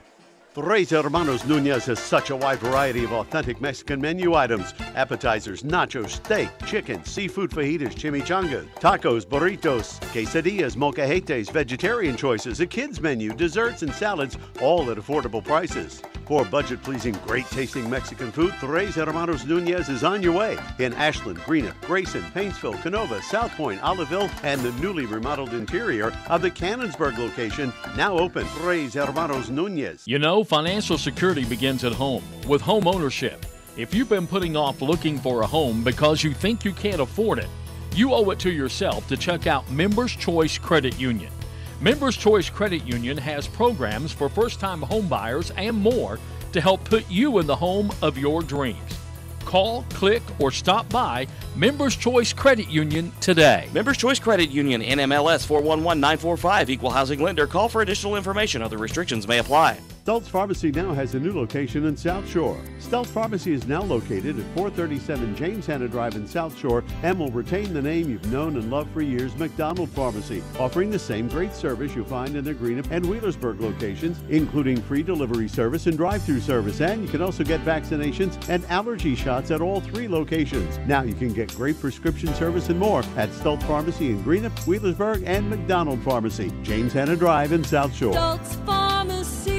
Tres Hermanos Nunez has such a wide variety of authentic Mexican menu items appetizers, nachos, steak, chicken, seafood fajitas, chimichangas, tacos, burritos, quesadillas, molcajetes, vegetarian choices, a kids menu, desserts, and salads, all at affordable prices. For budget pleasing, great tasting Mexican food, Tres Hermanos Nunez is on your way in Ashland, Greenup, Grayson, Paintsville, Canova, South Point, Olive Hill, and the newly remodeled interior of the Cannonsburg location, now open. Tres Hermanos Nunez. You know, financial security begins at home with home ownership. If you've been putting off looking for a home because you think you can't afford it, you owe it to yourself to check out Members Choice Credit Union. Members Choice Credit Union has programs for first time homebuyers and more to help put you in the home of your dreams. Call, click, or stop by Members Choice Credit Union today. Members Choice Credit Union, NMLS 411945, Equal Housing Lender. Call for additional information. Other restrictions may apply. Stultz Pharmacy now has a new location in South Shore. Stultz Pharmacy is now located at 437 James Hanna Drive in South Shore and will retain the name you've known and loved for years, McDonald Pharmacy, offering the same great service you'll find in their Greenup and Wheelersburg locations, including free delivery service and drive-through service. And you can also get vaccinations and allergy shots at all three locations. Now you can get great prescription service and more at Stultz Pharmacy in Greenup, Wheelersburg, and McDonald Pharmacy, James Hanna Drive in South Shore. Stultz Pharmacy.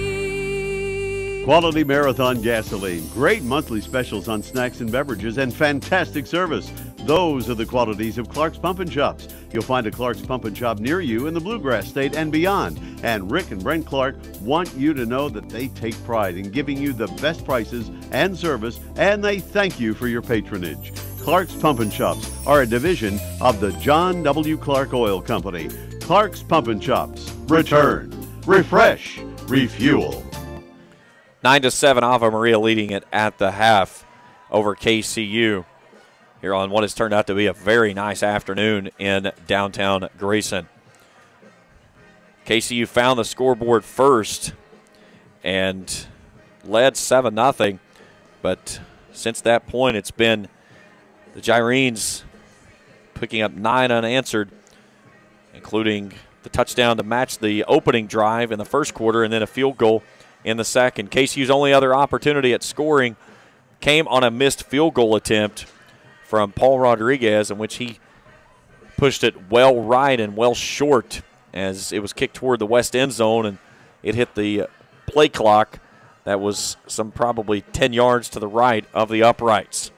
Quality Marathon gasoline, great monthly specials on snacks and beverages, and fantastic service. Those are the qualities of Clark's Pump and Shops. You'll find a Clark's Pump and Shop near you in the Bluegrass State and beyond. And Rick and Brent Clark want you to know that they take pride in giving you the best prices and service, and they thank you for your patronage. Clark's Pump and Shops are a division of the John W. Clark Oil Company. Clark's Pump and Shops. Return, refresh, refuel. Nine to seven, Ave Maria leading it at the half over KCU. Here on what has turned out to be a very nice afternoon in downtown Grayson. KCU found the scoreboard first and led 7 0. But since that point, it's been the Gyrenes picking up nine unanswered, including the touchdown to match the opening drive in the first quarter and then a field goal in the second. KCU's only other opportunity at scoring came on a missed field goal attempt from Paul Rodriguez, in which he pushed it well right and well short as it was kicked toward the west end zone and it hit the play clock that was some probably 10 yards to the right of the uprights.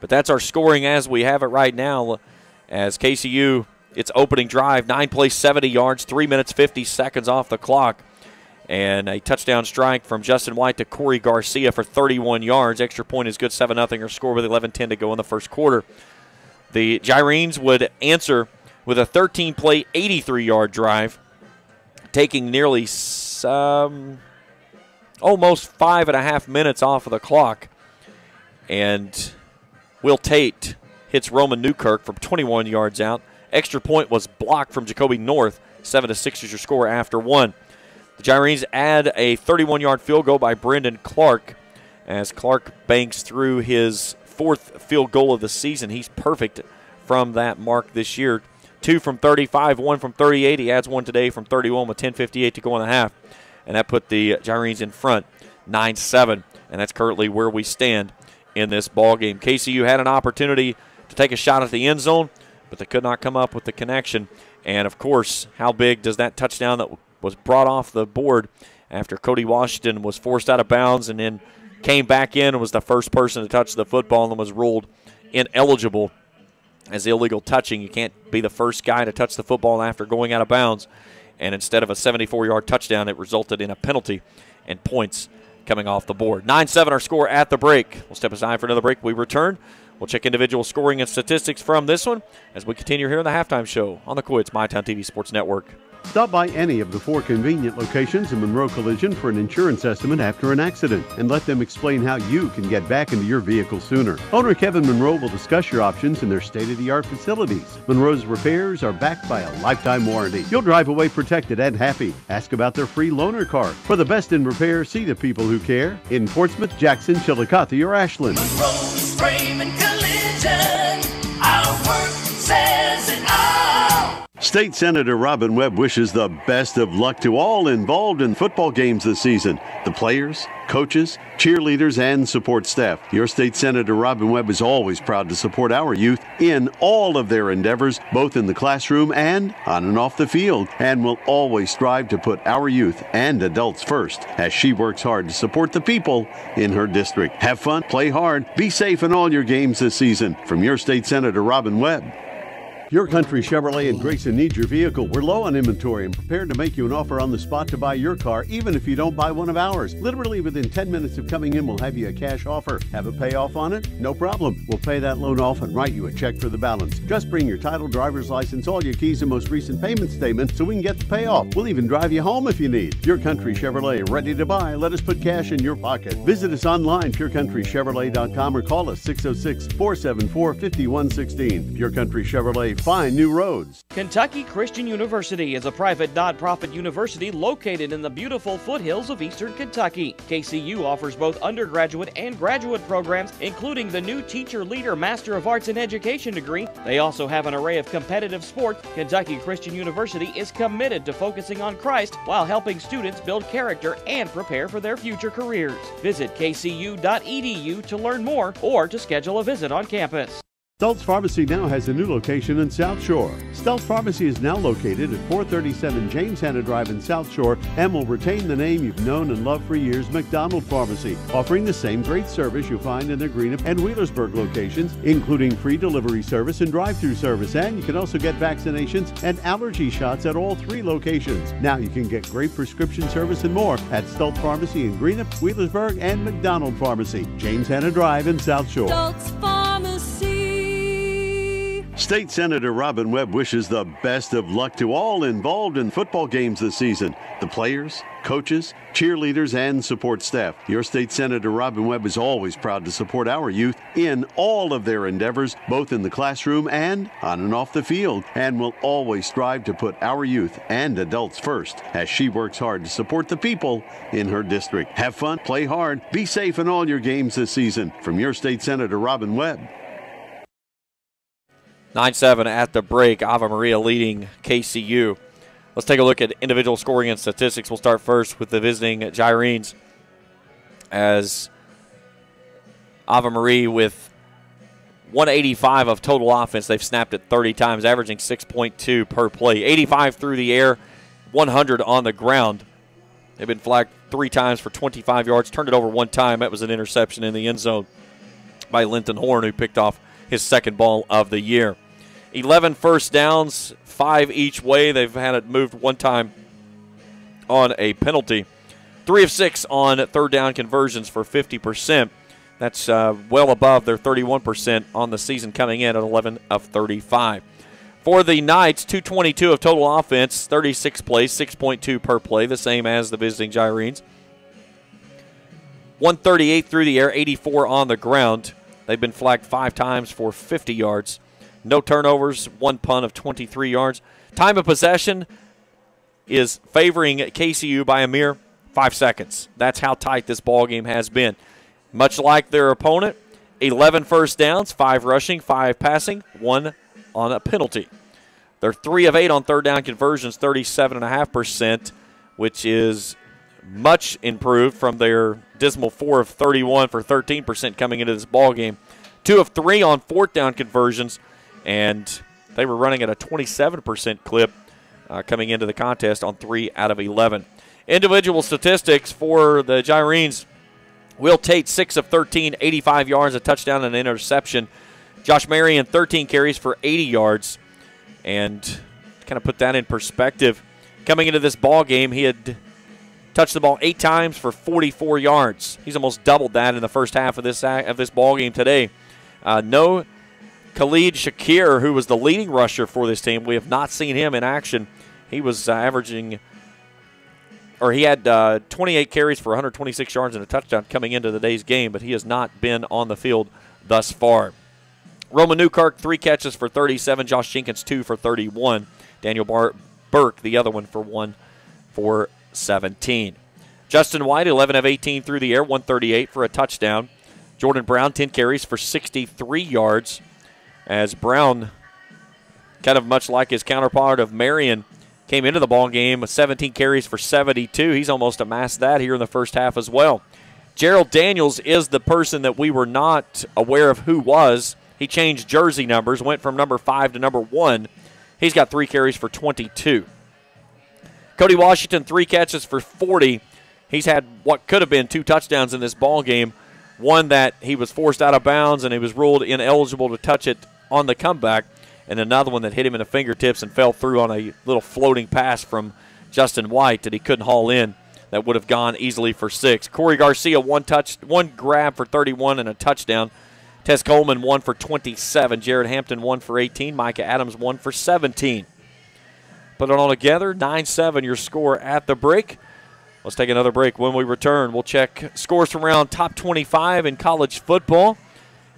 But that's our scoring as we have it right now as KCU, its opening drive, nine plays, 70 yards, three minutes, 50 seconds off the clock. And a touchdown strike from Justin White to Corey Garcia for 31 yards. Extra point is good, 7 0 or score with 11 10 to go in the first quarter. The Gyrenes would answer with a 13 play, 83 yard drive, taking nearly some, almost five and a half minutes off of the clock. And Will Tate hits Roman Newkirk from 21 yards out. Extra point was blocked from Jacoby North. 7 to 6 is your score after one. The Gyrenes add a 31 yard field goal by Brendan Clark as Clark banks through his fourth field goal of the season. He's perfect from that mark this year. Two from 35, one from 38. He adds one today from 31 with 10.58 to go in the half. And that put the Gyrenes in front 9 7. And that's currently where we stand in this ball game. KCU had an opportunity to take a shot at the end zone, but they could not come up with the connection. And of course, how big does that touchdown that was brought off the board after Cody Washington was forced out of bounds and then came back in and was the first person to touch the football and was ruled ineligible as illegal touching. You can't be the first guy to touch the football after going out of bounds. And instead of a 74 yard touchdown, it resulted in a penalty and points coming off the board. 9 7 our score at the break. We'll step aside for another break. We return. We'll check individual scoring and statistics from this one as we continue here in the halftime show on the Cool Hits MyTown TV Sports Network. Stop by any of the four convenient locations in Monroe Collision for an insurance estimate after an accident and let them explain how you can get back into your vehicle sooner. Owner Kevin Monroe will discuss your options in their state of the art facilities. Monroe's repairs are backed by a lifetime warranty. You'll drive away protected and happy. Ask about their free loaner car. For the best in repair, see the people who care in Portsmouth, Jackson, Chillicothe, or Ashland. Monroe's Frame and Collision. Our work says it all. State Senator Robin Webb wishes the best of luck to all involved in football games this season the players, coaches, cheerleaders, and support staff. Your State Senator Robin Webb is always proud to support our youth in all of their endeavors, both in the classroom and on and off the field, and will always strive to put our youth and adults first as she works hard to support the people in her district. Have fun, play hard, be safe in all your games this season. From your State Senator Robin Webb. Pure Country Chevrolet in Grayson needs your vehicle. We're low on inventory and prepared to make you an offer on the spot to buy your car, even if you don't buy one of ours. Literally within 10 minutes of coming in, we'll have you a cash offer. Have a payoff on it? No problem. We'll pay that loan off and write you a check for the balance. Just bring your title, driver's license, all your keys, and most recent payment statement so we can get the payoff. We'll even drive you home if you need. Pure Country Chevrolet, ready to buy. Let us put cash in your pocket. Visit us online, purecountrychevrolet.com, or call us 606 474 5116. Pure Country Chevrolet Find new roads. Kentucky Christian University is a private nonprofit university located in the beautiful foothills of eastern Kentucky. KCU offers both undergraduate and graduate programs, including the new Teacher Leader Master of Arts in Education degree. They also have an array of competitive sports. Kentucky Christian University is committed to focusing on Christ while helping students build character and prepare for their future careers. Visit kcu.edu to learn more or to schedule a visit on campus. Stultz Pharmacy now has a new location in South Shore. Stultz Pharmacy is now located at 437 James Hanna Drive in South Shore and will retain the name you've known and loved for years, McDonald Pharmacy, offering the same great service you'll find in their Greenup and Wheelersburg locations, including free delivery service and drive-through service. And you can also get vaccinations and allergy shots at all three locations. Now you can get great prescription service and more at Stultz Pharmacy in Greenup, Wheelersburg, and McDonald Pharmacy, James Hanna Drive in South Shore. State Senator Robin Webb wishes the best of luck to all involved in football games this season the players, coaches, cheerleaders, and support staff. Your state senator Robin Webb is always proud to support our youth in all of their endeavors, both in the classroom and on and off the field, and will always strive to put our youth and adults first as she works hard to support the people in her district. Have fun, play hard, be safe in all your games this season. From your state senator Robin Webb. 9 7 at the break. Ave Maria leading KCU. Let's take a look at individual scoring and statistics. We'll start first with the visiting Gyrenes as Ave Maria with 185 of total offense. They've snapped it 30 times, averaging 6.2 per play. 85 through the air, 100 on the ground. They've been flagged three times for 25 yards, turned it over one time. That was an interception in the end zone by Linton Horn, who picked off his second ball of the year. 11 first downs, five each way. They've had it moved one time on a penalty. Three of six on third down conversions for 50%. That's uh, well above their 31% on the season coming in at 11 of 35. For the Knights, 222 of total offense, 36 plays, 6.2 per play, the same as the visiting Gyrenes. 138 through the air, 84 on the ground. They've been flagged five times for 50 yards. No turnovers, one punt of 23 yards. Time of possession is favoring KCU by a mere five seconds. That's how tight this ball game has been. Much like their opponent, 11 first downs, five rushing, five passing, one on a penalty. They're three of eight on third down conversions, 37.5%, which is much improved from their dismal four of 31 for 13% coming into this ball game. Two of three on fourth down conversions, and they were running at a 27% clip uh, coming into the contest on three out of 11. Individual statistics for the Gyrenes. Will Tate, 6 of 13, 85 yards, a touchdown and an interception. Josh Marion, 13 carries for 80 yards. And kind of put that in perspective, coming into this ball game, he had touched the ball eight times for 44 yards. He's almost doubled that in the first half of this of this ball game today. Uh, no Khalid Shakir, who was the leading rusher for this team, we have not seen him in action. He was uh, averaging, or he had uh, 28 carries for 126 yards and a touchdown coming into today's game, but he has not been on the field thus far. Roman Newkirk, three catches for 37. Josh Jenkins, two for 31. Daniel Bar- Burke, the other one for one for 17. Justin White, 11 of 18 through the air, 138 for a touchdown. Jordan Brown, 10 carries for 63 yards. As Brown, kind of much like his counterpart of Marion, came into the ball game with 17 carries for 72. He's almost amassed that here in the first half as well. Gerald Daniels is the person that we were not aware of who was. He changed jersey numbers, went from number five to number one. He's got three carries for 22. Cody Washington, three catches for 40. He's had what could have been two touchdowns in this ball game. One that he was forced out of bounds and he was ruled ineligible to touch it on the comeback, and another one that hit him in the fingertips and fell through on a little floating pass from Justin White that he couldn't haul in. That would have gone easily for six. Corey Garcia one touch, one grab for 31 and a touchdown. Tess Coleman one for 27. Jared Hampton one for 18. Micah Adams one for 17. Put it all together, 9 7 your score at the break. Let's take another break. When we return, we'll check scores from around top 25 in college football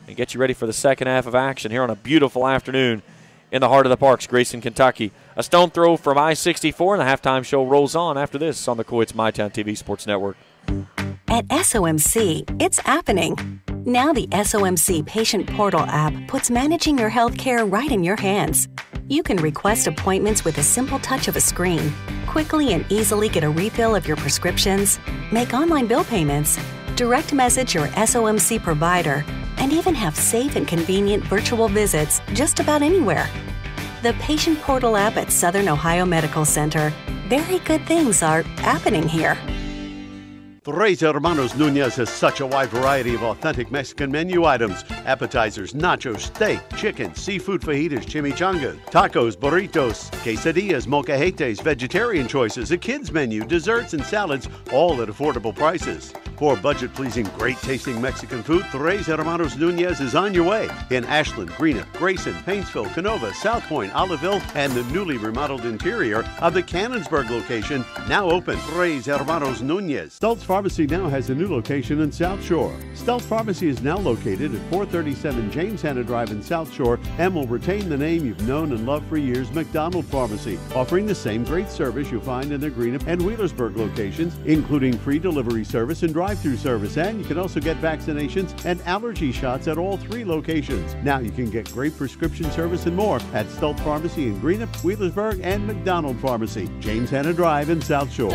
and get you ready for the second half of action here on a beautiful afternoon in the heart of the parks, Grayson, Kentucky. A stone throw from I 64, and the halftime show rolls on after this on the Cool Hits MyTown TV Sports Network. At SOMC, it's happening. Now, the SOMC Patient Portal app puts managing your health care right in your hands. You can request appointments with a simple touch of a screen, quickly and easily get a refill of your prescriptions, make online bill payments, direct message your SOMC provider, and even have safe and convenient virtual visits just about anywhere. The Patient Portal app at Southern Ohio Medical Center. Very good things are happening here. Tres Hermanos Nunez has such a wide variety of authentic Mexican menu items appetizers, nachos, steak, chicken, seafood fajitas, chimichangas, tacos, burritos, quesadillas, molcajetes, vegetarian choices, a kids menu, desserts, and salads, all at affordable prices. For budget pleasing, great tasting Mexican food, Tres Hermanos Nunez is on your way in Ashland, Greenup, Grayson, Paintsville, Canova, South Point, Olive Hill, and the newly remodeled interior of the Cannonsburg location, now open. Tres Hermanos Nunez. Stultz Pharmacy now has a new location in South Shore. Stultz Pharmacy is now located at 437 James Hanna Drive in South Shore and will retain the name you've known and loved for years, McDonald Pharmacy, offering the same great service you'll find in their Greenup and Wheelersburg locations, including free delivery service and drive-through service. And you can also get vaccinations and allergy shots at all three locations. Now you can get great prescription service and more at Stultz Pharmacy in Greenup, Wheelersburg, and McDonald Pharmacy, James Hanna Drive in South Shore.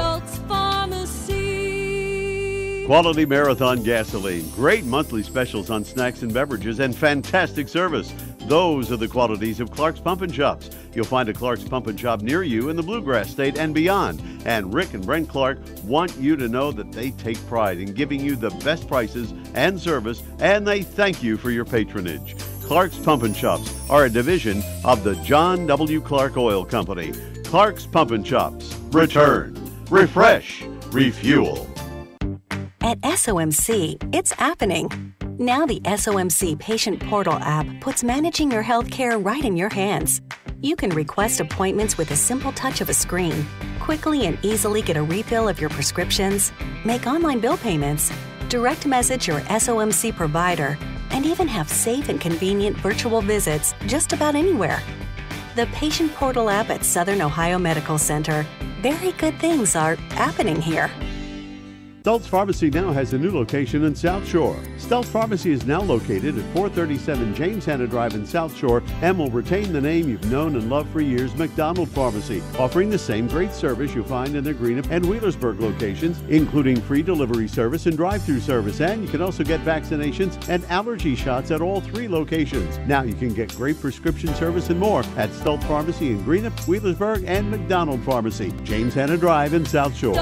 Quality Marathon gasoline, great monthly specials on snacks and beverages, and fantastic service. Those are the qualities of Clark's Pump and Shops. You'll find a Clark's Pump and Shop near you in the Bluegrass State and beyond. And Rick and Brent Clark want you to know that they take pride in giving you the best prices and service, and they thank you for your patronage. Clark's Pump and Shops are a division of the John W. Clark Oil Company. Clark's Pump and Shops. Return, refresh, refuel. At SOMC, it's happening. Now, the SOMC Patient Portal app puts managing your health care right in your hands. You can request appointments with a simple touch of a screen, quickly and easily get a refill of your prescriptions, make online bill payments, direct message your SOMC provider, and even have safe and convenient virtual visits just about anywhere. The Patient Portal app at Southern Ohio Medical Center. Very good things are happening here. Stultz Pharmacy now has a new location in South Shore. Stultz Pharmacy is now located at 437 James Hanna Drive in South Shore and will retain the name you've known and loved for years, McDonald Pharmacy, offering the same great service you'll find in their Greenup and Wheelersburg locations, including free delivery service and drive-through service. And you can also get vaccinations and allergy shots at all three locations. Now you can get great prescription service and more at Stultz Pharmacy in Greenup, Wheelersburg, and McDonald Pharmacy, James Hanna Drive in South Shore.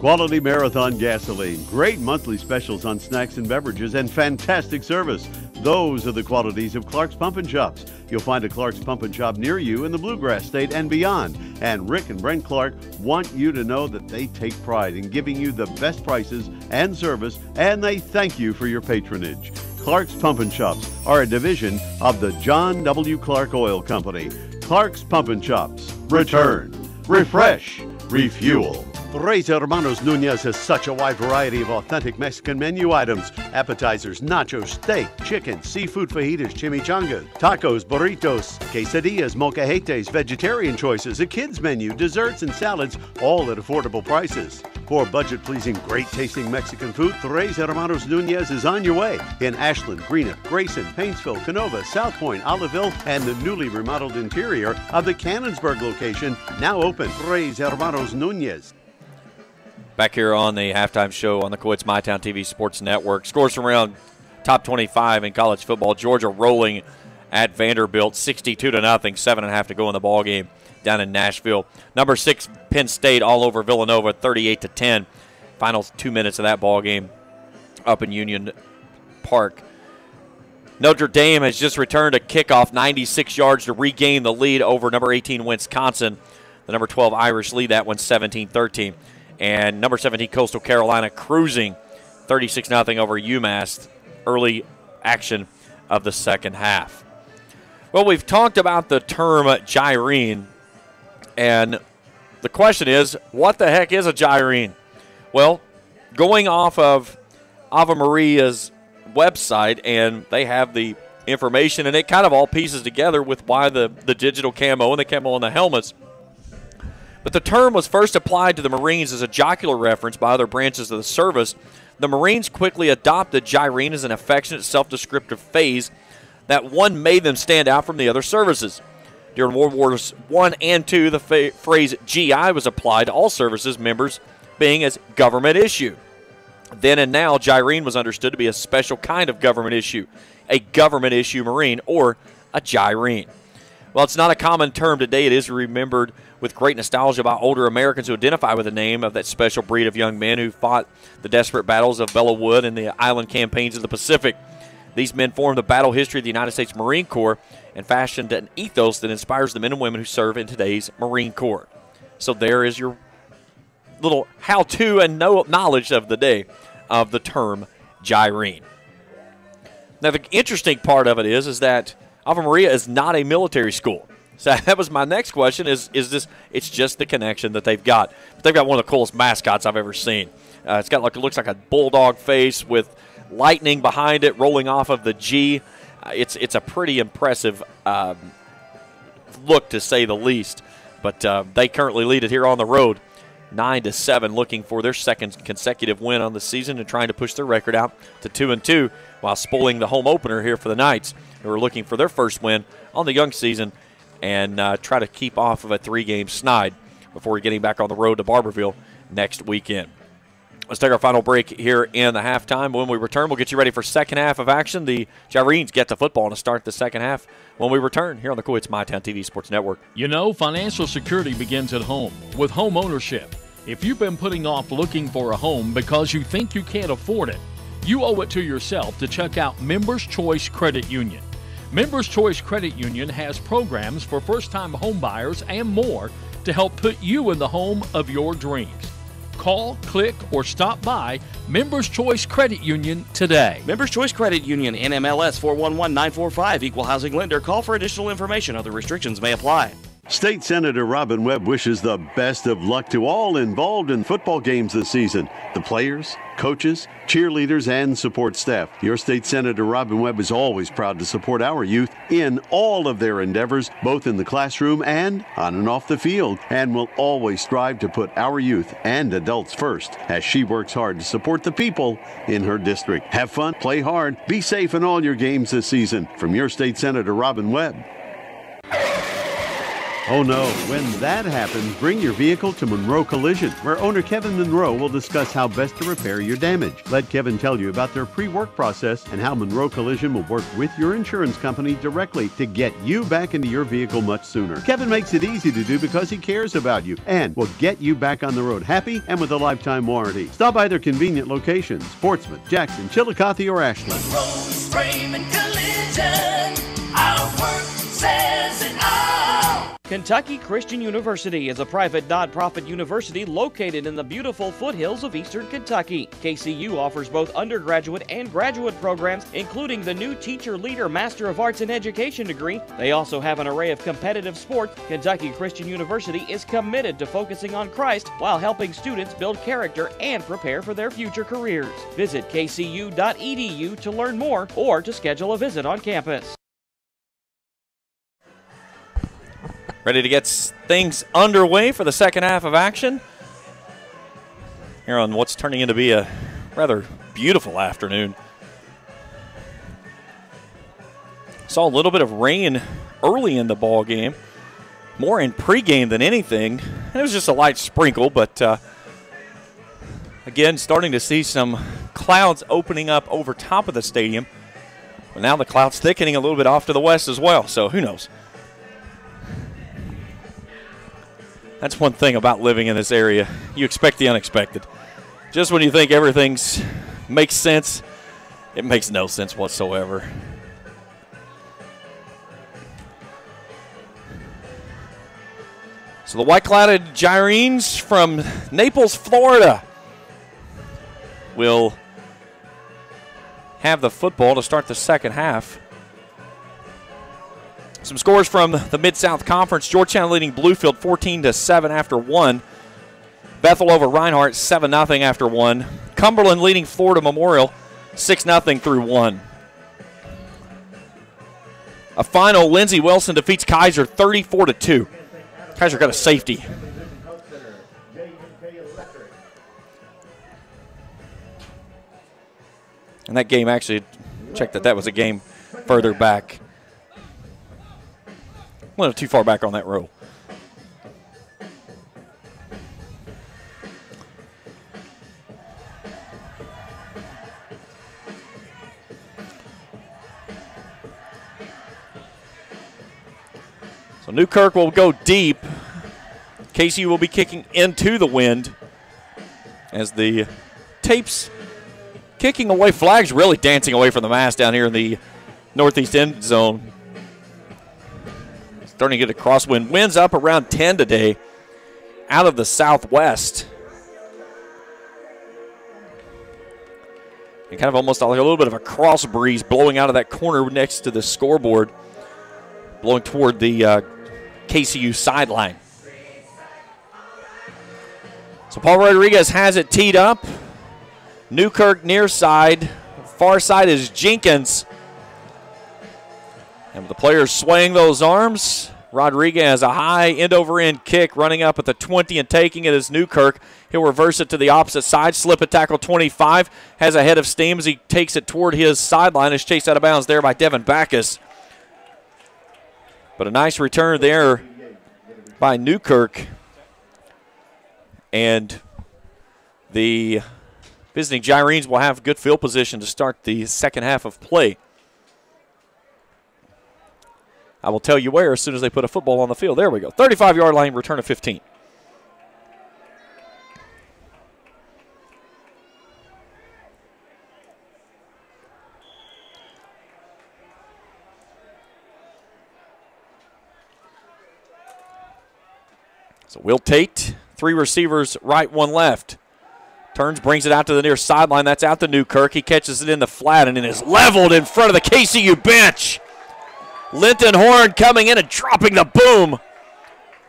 Quality Marathon gasoline, great monthly specials on snacks and beverages, and fantastic service. Those are the qualities of Clark's Pump and Shops. You'll find a Clark's Pump and Shop near you in the Bluegrass State and beyond. And Rick and Brent Clark want you to know that they take pride in giving you the best prices and service, and they thank you for your patronage. Clark's Pump and Shops are a division of the John W. Clark Oil Company. Clark's Pump and Shops. Return, refresh, refuel. Tres Hermanos Nunez has such a wide variety of authentic Mexican menu items appetizers, nachos, steak, chicken, seafood fajitas, chimichangas, tacos, burritos, quesadillas, molcajetes, vegetarian choices, a kids menu, desserts, and salads, all at affordable prices. For budget pleasing, great tasting Mexican food, Tres Hermanos Nunez is on your way in Ashland, Greenup, Grayson, Paintsville, Canova, South Point, Olive Hill, and the newly remodeled interior of the Cannonsburg location, now open. Tres Hermanos Nunez. Back here on the halftime show on the Cool Hits MyTown TV Sports Network. Scores from around top 25 in college football. Georgia rolling at Vanderbilt, 62 to nothing. Seven and a half to go in the ball game down in Nashville. Number six, Penn State all over Villanova, 38 to 10. Final two minutes of that ball game up in University Park. Notre Dame has just returned a kickoff 96 yards to regain the lead over number 18 Wisconsin. The number 12 Irish lead that one 17 13. And number 17 Coastal Carolina cruising 36 0 over UMass. Early action of the second half. Well, we've talked about the term gyrene, and the question is, what the heck is a gyrene? Well, going off of Ave Maria's website, and they have the information, and it kind of all pieces together with why the, the digital camo and the camo on the helmets. But the term was first applied to the Marines as a jocular reference by other branches of the service. The Marines quickly adopted gyrene as an affectionate, self descriptive phase that one made them stand out from the other services. During World Wars I and II, the phrase GI was applied to all services members being as government issue. Then and now, gyrene was understood to be a special kind of government issue, a government issue Marine, or a gyrene. While it's not a common term today, it is remembered with great nostalgia by older Americans who identify with the name of that special breed of young men who fought the desperate battles of Belleau Wood and the island campaigns of the Pacific. These men formed the battle history of the United States Marine Corps and fashioned an ethos that inspires the men and women who serve in today's Marine Corps. So there is your little how-to and no knowledge of the day of the term gyrene. Now, the interesting part of it is, is that Ave Maria is not a military school. So <laughs> that was my next question: is is this? It's just the connection that they've got. But they've got one of the coolest mascots I've ever seen. Uh, it's got like it looks like a bulldog face with lightning behind it rolling off of the G. Uh, it's it's a pretty impressive um, look to say the least. But uh, they currently lead it here on the road, nine to seven, looking for their second consecutive win on the season and trying to push their record out to two and two, while spoiling the home opener here for the Knights, who are looking for their first win on the young season and uh, try to keep off of a three-game snide before getting back on the road to Barbourville next weekend. Let's take our final break here in the halftime. When we return, we'll get you ready for second half of action. The Gyrenes get the football to start the second half when we return here on the Cool Hits MyTown TV Sports Network. You know, financial security begins at home with home ownership. If you've been putting off looking for a home because you think you can't afford it, you owe it to yourself to check out Members Choice Credit Union. Members Choice Credit Union has programs for first time homebuyers and more to help put you in the home of your dreams. Call, click, or stop by Members Choice Credit Union today. Members Choice Credit Union, NMLS 411945, Equal Housing Lender. Call for additional information. Other restrictions may apply. State Senator Robin Webb wishes the best of luck to all involved in football games this season the players, coaches, cheerleaders, and support staff. Your State Senator Robin Webb is always proud to support our youth in all of their endeavors, both in the classroom and on and off the field, and will always strive to put our youth and adults first as she works hard to support the people in her district. Have fun, play hard, be safe in all your games this season. From your State Senator Robin Webb. Oh no, when that happens, bring your vehicle to Monroe Collision, where owner Kevin Monroe will discuss how best to repair your damage. Let Kevin tell you about their pre work process and how Monroe Collision will work with your insurance company directly to get you back into your vehicle much sooner. Kevin makes it easy to do because he cares about you and will get you back on the road happy and with a lifetime warranty. Stop by their convenient locations Portsmouth, Jackson, Chillicothe, or Ashland. Rose frame and collision. Our work says it all. Kentucky Christian University is a private nonprofit university located in the beautiful foothills of eastern Kentucky. KCU offers both undergraduate and graduate programs, including the new Teacher Leader Master of Arts in Education degree. They also have an array of competitive sports. Kentucky Christian University is committed to focusing on Christ while helping students build character and prepare for their future careers. Visit kcu.edu to learn more or to schedule a visit on campus. Ready to get things underway for the second half of action here on what's turning into be a rather beautiful afternoon. Saw a little bit of rain early in the ball game, more in pregame than anything. It was just a light sprinkle, but uh, again, starting to see some clouds opening up over top of the stadium. But now the clouds thickening a little bit off to the west as well, so who knows? That's one thing about living in this area. You expect the unexpected. Just when you think everything's makes sense, it makes no sense whatsoever. So the white clouded Gyrenes from Naples, Florida will have the football to start the second half. Some scores from the Mid South Conference: Georgetown leading Bluefield 14 to 7 after one. Bethel over Reinhardt 7 0 after one. Cumberland leading Florida Memorial 6 0 through one. A final, Lindsey Wilson defeats Keiser 34 to 2. Keiser got a safety. And that game actually, checked that that was a game further back. Went too far back on that row. So Newkirk will go deep. Casey will be kicking into the wind as the tapes kicking away flags, really dancing away from the mass down here in the northeast end zone. Starting to get a crosswind. Winds up around 10 today out of the southwest. And kind of almost like a little bit of a cross breeze blowing out of that corner next to the scoreboard, blowing toward the uh, KCU sideline. So Paul Rodriguez has it teed up. Newkirk near side. Far side is Jenkins. And the players swaying those arms, Rodriguez a high end over end kick running up at the 20 and taking it as Newkirk. He'll reverse it to the opposite side, slip it tackle 25, has a head of steam as he takes it toward his sideline. Is chased out of bounds there by Devin Backus. But a nice return there by Newkirk. And the visiting Gyrenes will have good field position to start the second half of play. I will tell you where as soon as they put a football on the field. There we go. 35 yard line, return of 15. So Will Tate, three receivers, right, one left. Turns, brings it out to the near sideline. That's out to Newkirk. He catches it in the flat and it is leveled in front of the KCU bench. Linton Horn coming in and dropping the boom.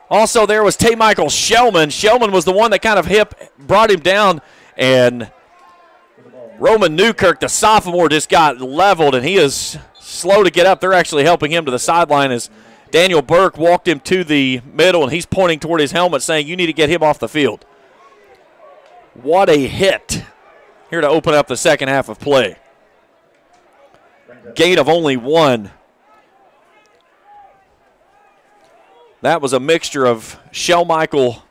Also, there was Tay Michael Shellman. Shellman was the one that kind of hip brought him down, and Roman Newkirk, the sophomore, just got leveled, and he is slow to get up. They're actually helping him to the sideline as Daniel Burke walked him to the middle, and he's pointing toward his helmet, saying, "You need to get him off the field." What a hit! Here to open up the second half of play. Gain of only one. That was a mixture of Shell Michael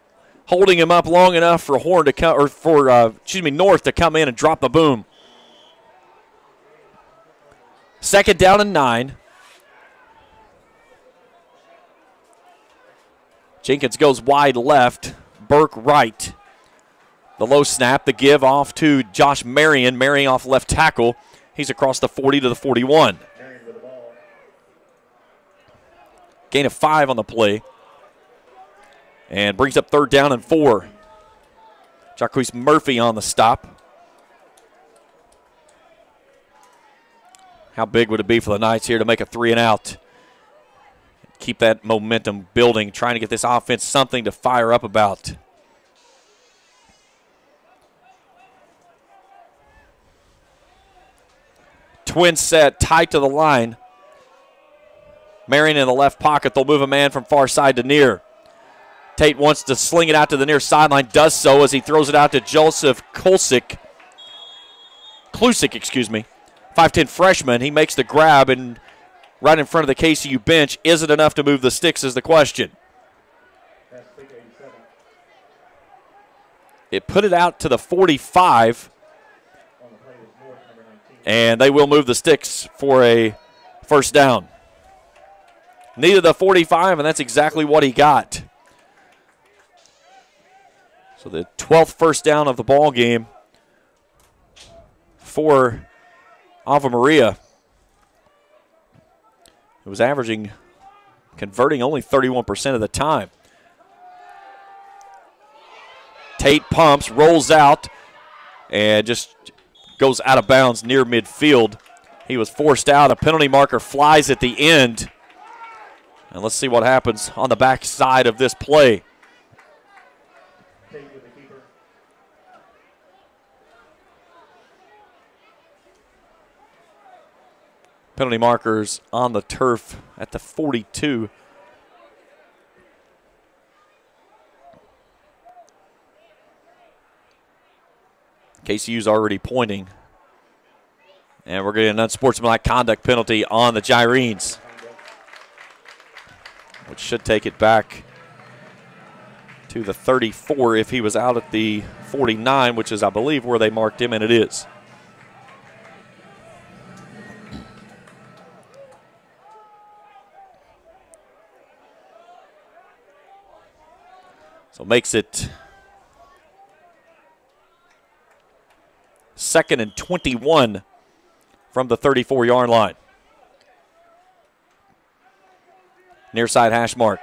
holding him up long enough for Horn to come, or for uh, excuse me, North to come in and drop the boom. Second down and nine. Jenkins goes wide left, Burke right. The low snap, the give off to Josh Marion. Marion off left tackle. He's across the 40 to the 41. Gain of five on the play. And brings up third down and four. Jacquees Murphy on the stop. How big would it be for the Knights here to make a three and out? Keep that momentum building, trying to get this offense something to fire up about. Twin set, tight to the line. Marion in the left pocket. They'll move a man from far side to near. Tate wants to sling it out to the near sideline, does so as he throws it out to Joseph Kulsick. Klusik, excuse me. 5'10 freshman. He makes the grab and right in front of the KCU bench. Is it enough to move the sticks is the question. It put it out to the 45. And they will move the sticks for a first down. Needed the 45, and that's exactly what he got. So the 12th first down of the ball game for Ave Maria. It was averaging, converting only 31% of the time. Tate pumps, rolls out, and just goes out of bounds near midfield. He was forced out. A penalty marker flies at the end. And let's see what happens on the back side of this play. Penalty markers on the turf at the 42. KCU's already pointing. And we're getting an unsportsmanlike conduct penalty on the Gyrenes, which should take it back to the 34 if he was out at the 49, which is, I believe, where they marked him, and it is. So makes it second and 21 from the 34 yard line. Near side hash mark.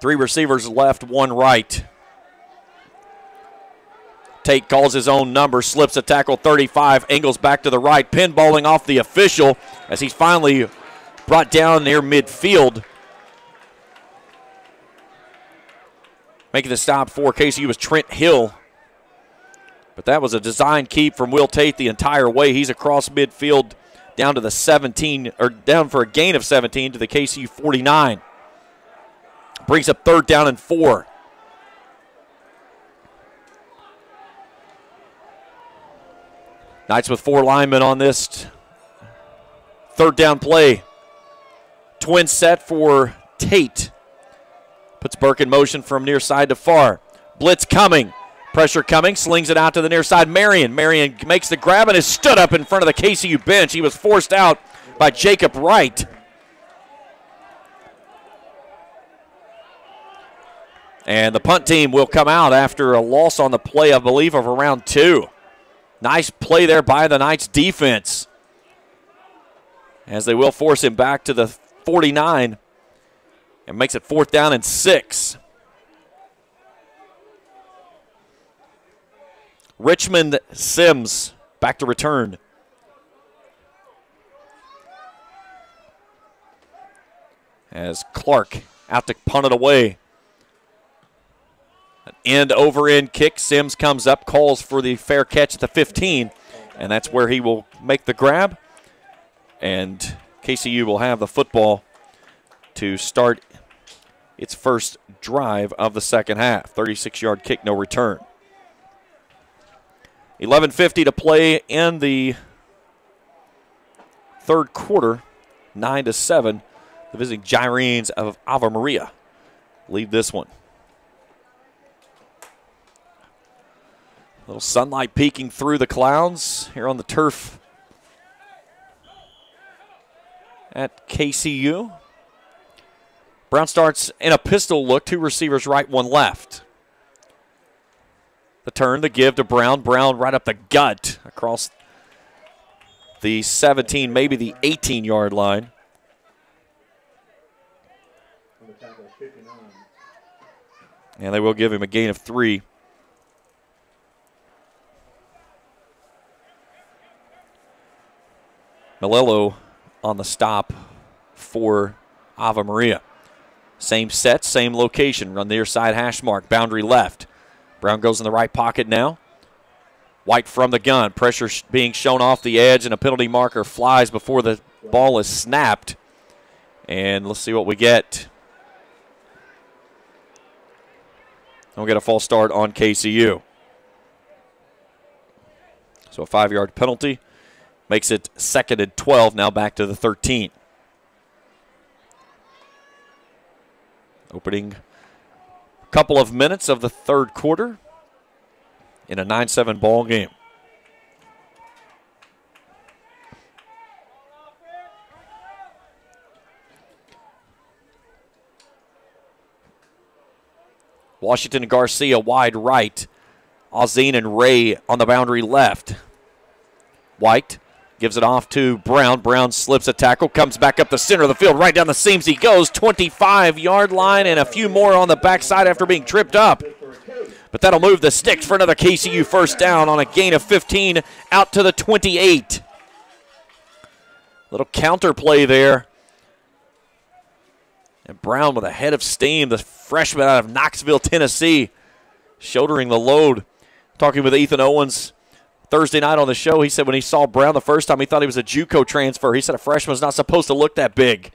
Three receivers left, one right. Tate calls his own number, slips a tackle 35, angles back to the right, pinballing off the official as he's finally brought down near midfield. Making the stop for KCU was Trent Hill. But that was a design keep from Will Tate the entire way. He's across midfield down to the 17, or down for a gain of 17 to the KCU 49. Brings up third down and four. Knights with four linemen on this third down play. Twin set for Tate. Puts Burke in motion from near side to far. Blitz coming. Pressure coming. Slings it out to the near side. Marion. Marion makes the grab and is stood up in front of the KCU bench. He was forced out by Jacob Wright. And the punt team will come out after a loss on the play, I believe, of around two. Nice play there by the Knights defense. As they will force him back to the 49 and makes it fourth down and six. Richmond Sims back to return. As Clark out to punt it away. An end over end kick. Sims comes up, calls for the fair catch at the 15, and that's where he will make the grab. And KCU will have the football to start its first drive of the second half. 36 yard kick, no return. 11.50 to play in the third quarter, 9 to 7. The visiting Gyrenes of Ave Maria lead this one. little sunlight peeking through the clouds here on the turf at KCU. Brown starts in a pistol look, two receivers right, one left. The turn, the give to Brown. Brown right up the gut across the 17, maybe the 18 yard line. And they will give him a gain of three. Malillo on the stop for Ave Maria. Same set, same location. Run near side hash mark. Boundary left. Brown goes in the right pocket now. White from the gun. Pressure being shown off the edge, and a penalty marker flies before the ball is snapped. And let's see what we get. We'll get a false start on KCU. So a five yard penalty makes it second and 12, now back to the 13. Opening couple of minutes of the third quarter in a 9 7 ball game. Washington Garcia wide right. Ozine and Ray on the boundary left. White gives it off to Brown. Brown slips a tackle, comes back up the center of the field, right down the seams he goes. 25 yard line and a few more on the backside after being tripped up. But that'll move the sticks for another KCU first down on a gain of 15 out to the 28. Little counter play there. And Brown with a head of steam, the freshman out of Knoxville, Tennessee. shouldering the load. Talking with Ethan Owens Thursday night on the show, he said when he saw Brown the first time, he thought he was a JUCO transfer. He said a freshman's not supposed to look that big.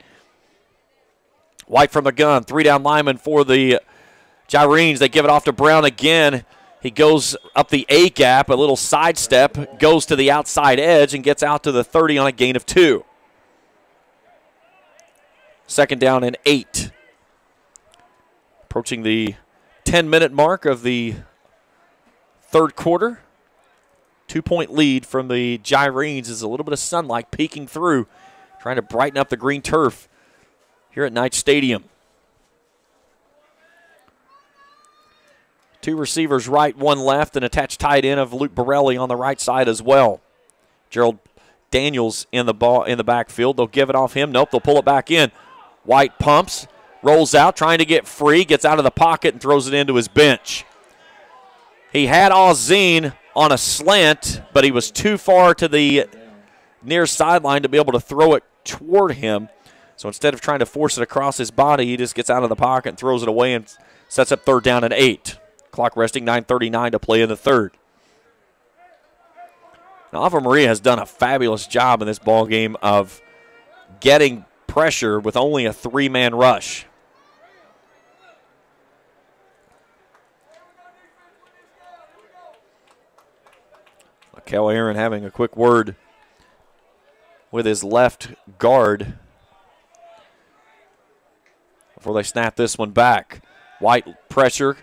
White from the gun, three down lineman for the Gyrenes. They give it off to Brown again. He goes up the A gap, a little sidestep, goes to the outside edge, and gets out to the 30 on a gain of two. Second down and eight. Approaching the 10 minute mark of the third quarter. Two point lead from the Gyrenes is a little bit of sunlight peeking through, trying to brighten up the green turf here at Knight Stadium. Two receivers right, one left, and attached tight end of Luke Borelli on the right side as well. Gerald Daniels in the ball in the backfield. They'll give it off him. Nope, they'll pull it back in. White pumps, rolls out, trying to get free, gets out of the pocket and throws it into his bench. He had Ozine on a slant, but he was too far to the near sideline to be able to throw it toward him. So instead of trying to force it across his body, he just gets out of the pocket and throws it away and sets up third down and eight. Clock resting 9:39 to play in the third. Now, Ave Maria has done a fabulous job in this ball game of getting pressure with only a three-man rush. Cal Aaron having a quick word with his left guard before they snap this one back. White pressure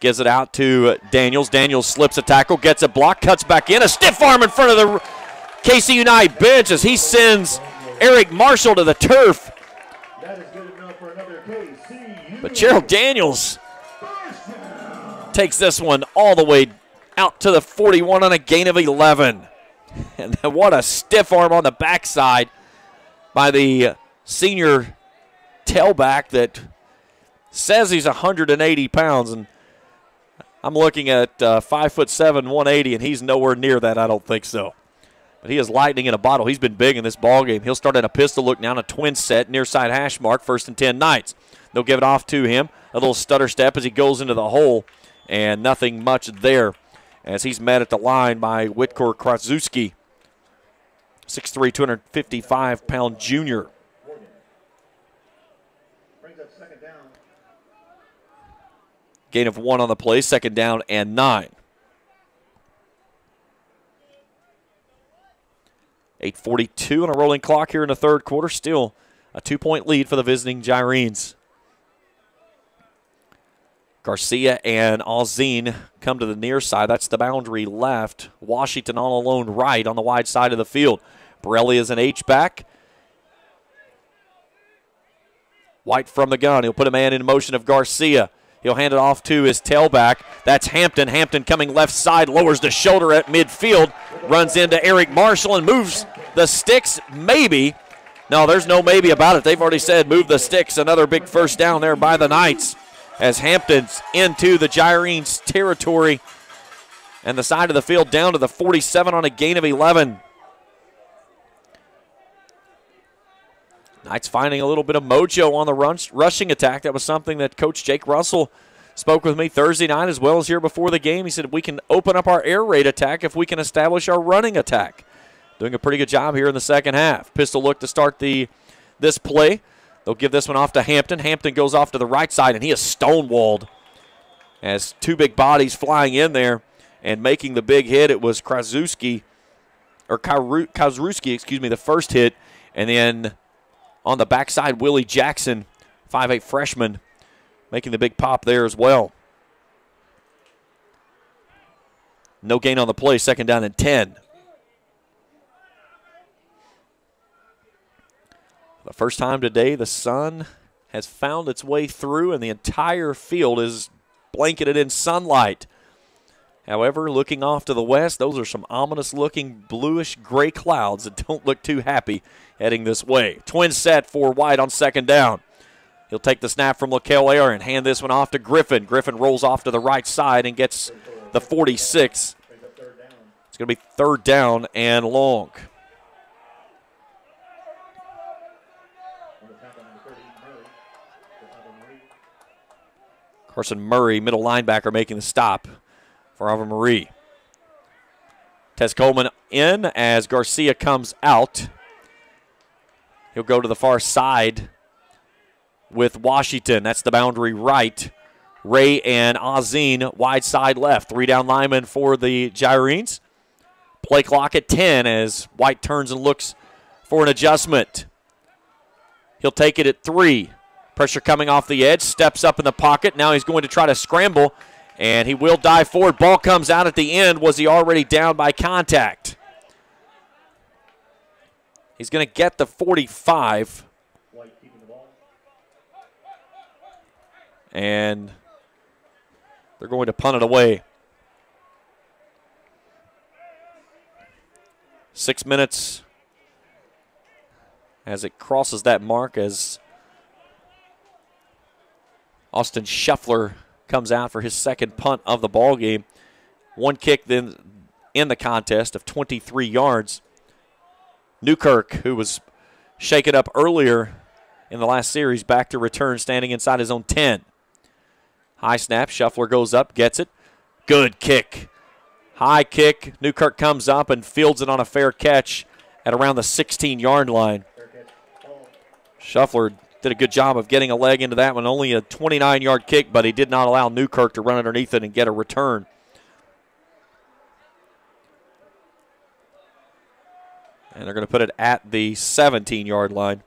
gives it out to Daniels. Daniels slips a tackle, gets a block, cuts back in. A stiff arm in front of the KC United bench as he sends Eric Marshall to the turf. But Gerald Daniels takes this one all the way out to the 41 on a gain of 11. <laughs> And what a stiff arm on the backside by the senior tailback that says he's 180 pounds. And I'm looking at uh, 5 foot 7, 180, and he's nowhere near that. I don't think so. But he is lightning in a bottle. He's been big in this ball game. He'll start at a pistol look now, a twin set, near side hash mark, first and 10 Knights. They'll give it off to him. A little stutter step as he goes into the hole, and nothing much there as he's met at the line by Whitker Krasuski, 6'3", 255 pound junior. Gain of one on the play, second down and nine. 8.42 on a rolling clock here in the third quarter. Still a two point lead for the visiting Gyrenes. Garcia and Alzine come to the near side. That's the boundary left. Washington all alone right on the wide side of the field. Borelli is an H-back. White from the gun. He'll put a man in motion of Garcia. He'll hand it off to his tailback. That's Hampton. Hampton coming left side, lowers the shoulder at midfield, runs into Eric Marshall and moves the sticks. Maybe. No, there's no maybe about it. They've already said move the sticks. Another big first down there by the Knights as Hampton's into the Gyrenes territory and the side of the field down to the 47 on a gain of 11. Knights finding a little bit of mojo on the run, rushing attack. That was something that Coach Jake Russell spoke with me Thursday night as well as here before the game. He said we can open up our air raid attack if we can establish our running attack. Doing a pretty good job here in the second half. Pistol look to start the this play. They'll give this one off to Hampton. Hampton goes off to the right side, and he is stonewalled as two big bodies flying in there and making the big hit. It was Krasuski, or Kazruski, excuse me, the first hit, and then on the backside, Willie Jackson, 5'8 freshman, making the big pop there as well. No gain on the play, second down and 10. The first time today, the sun has found its way through, and the entire field is blanketed in sunlight. However, looking off to the west, those are some ominous looking bluish gray clouds that <laughs> don't look too happy heading this way. Twin set for White on second down. He'll take the snap from LaKale Air and hand this one off to Griffin. Griffin rolls off to the right side and gets the 46. It's going to be third down and long. Carson Murray, middle linebacker, making the stop for Ave Maria. Tez Coleman in as Garcia comes out. He'll go to the far side with Washington. That's the boundary right. Ray and Azine wide side left. Three down linemen for the Gyrenes. Play clock at 10 as White turns and looks for an adjustment. He'll take it at three. Pressure coming off the edge. Steps up in the pocket. Now he's going to try to scramble, and he will dive forward. Ball comes out at the end. Was he already down by contact? He's going to get the 45. White keeping the ball. and they're going to punt it away. Six minutes as it crosses that mark as Austin Scheffler comes out for his second punt of the ball game. One kick then in the contest of 23 yards. Newkirk, who was shaken up earlier in the last series, back to return, standing inside his own 10. High snap. Shuffler goes up, gets it. Good kick. High kick. Newkirk comes up and fields it on a fair catch at around the 16 yard line. Shuffler did a good job of getting a leg into that one. Only a 29 yard kick, but he did not allow Newkirk to run underneath it and get a return. And they're going to put it at the 17 yard line.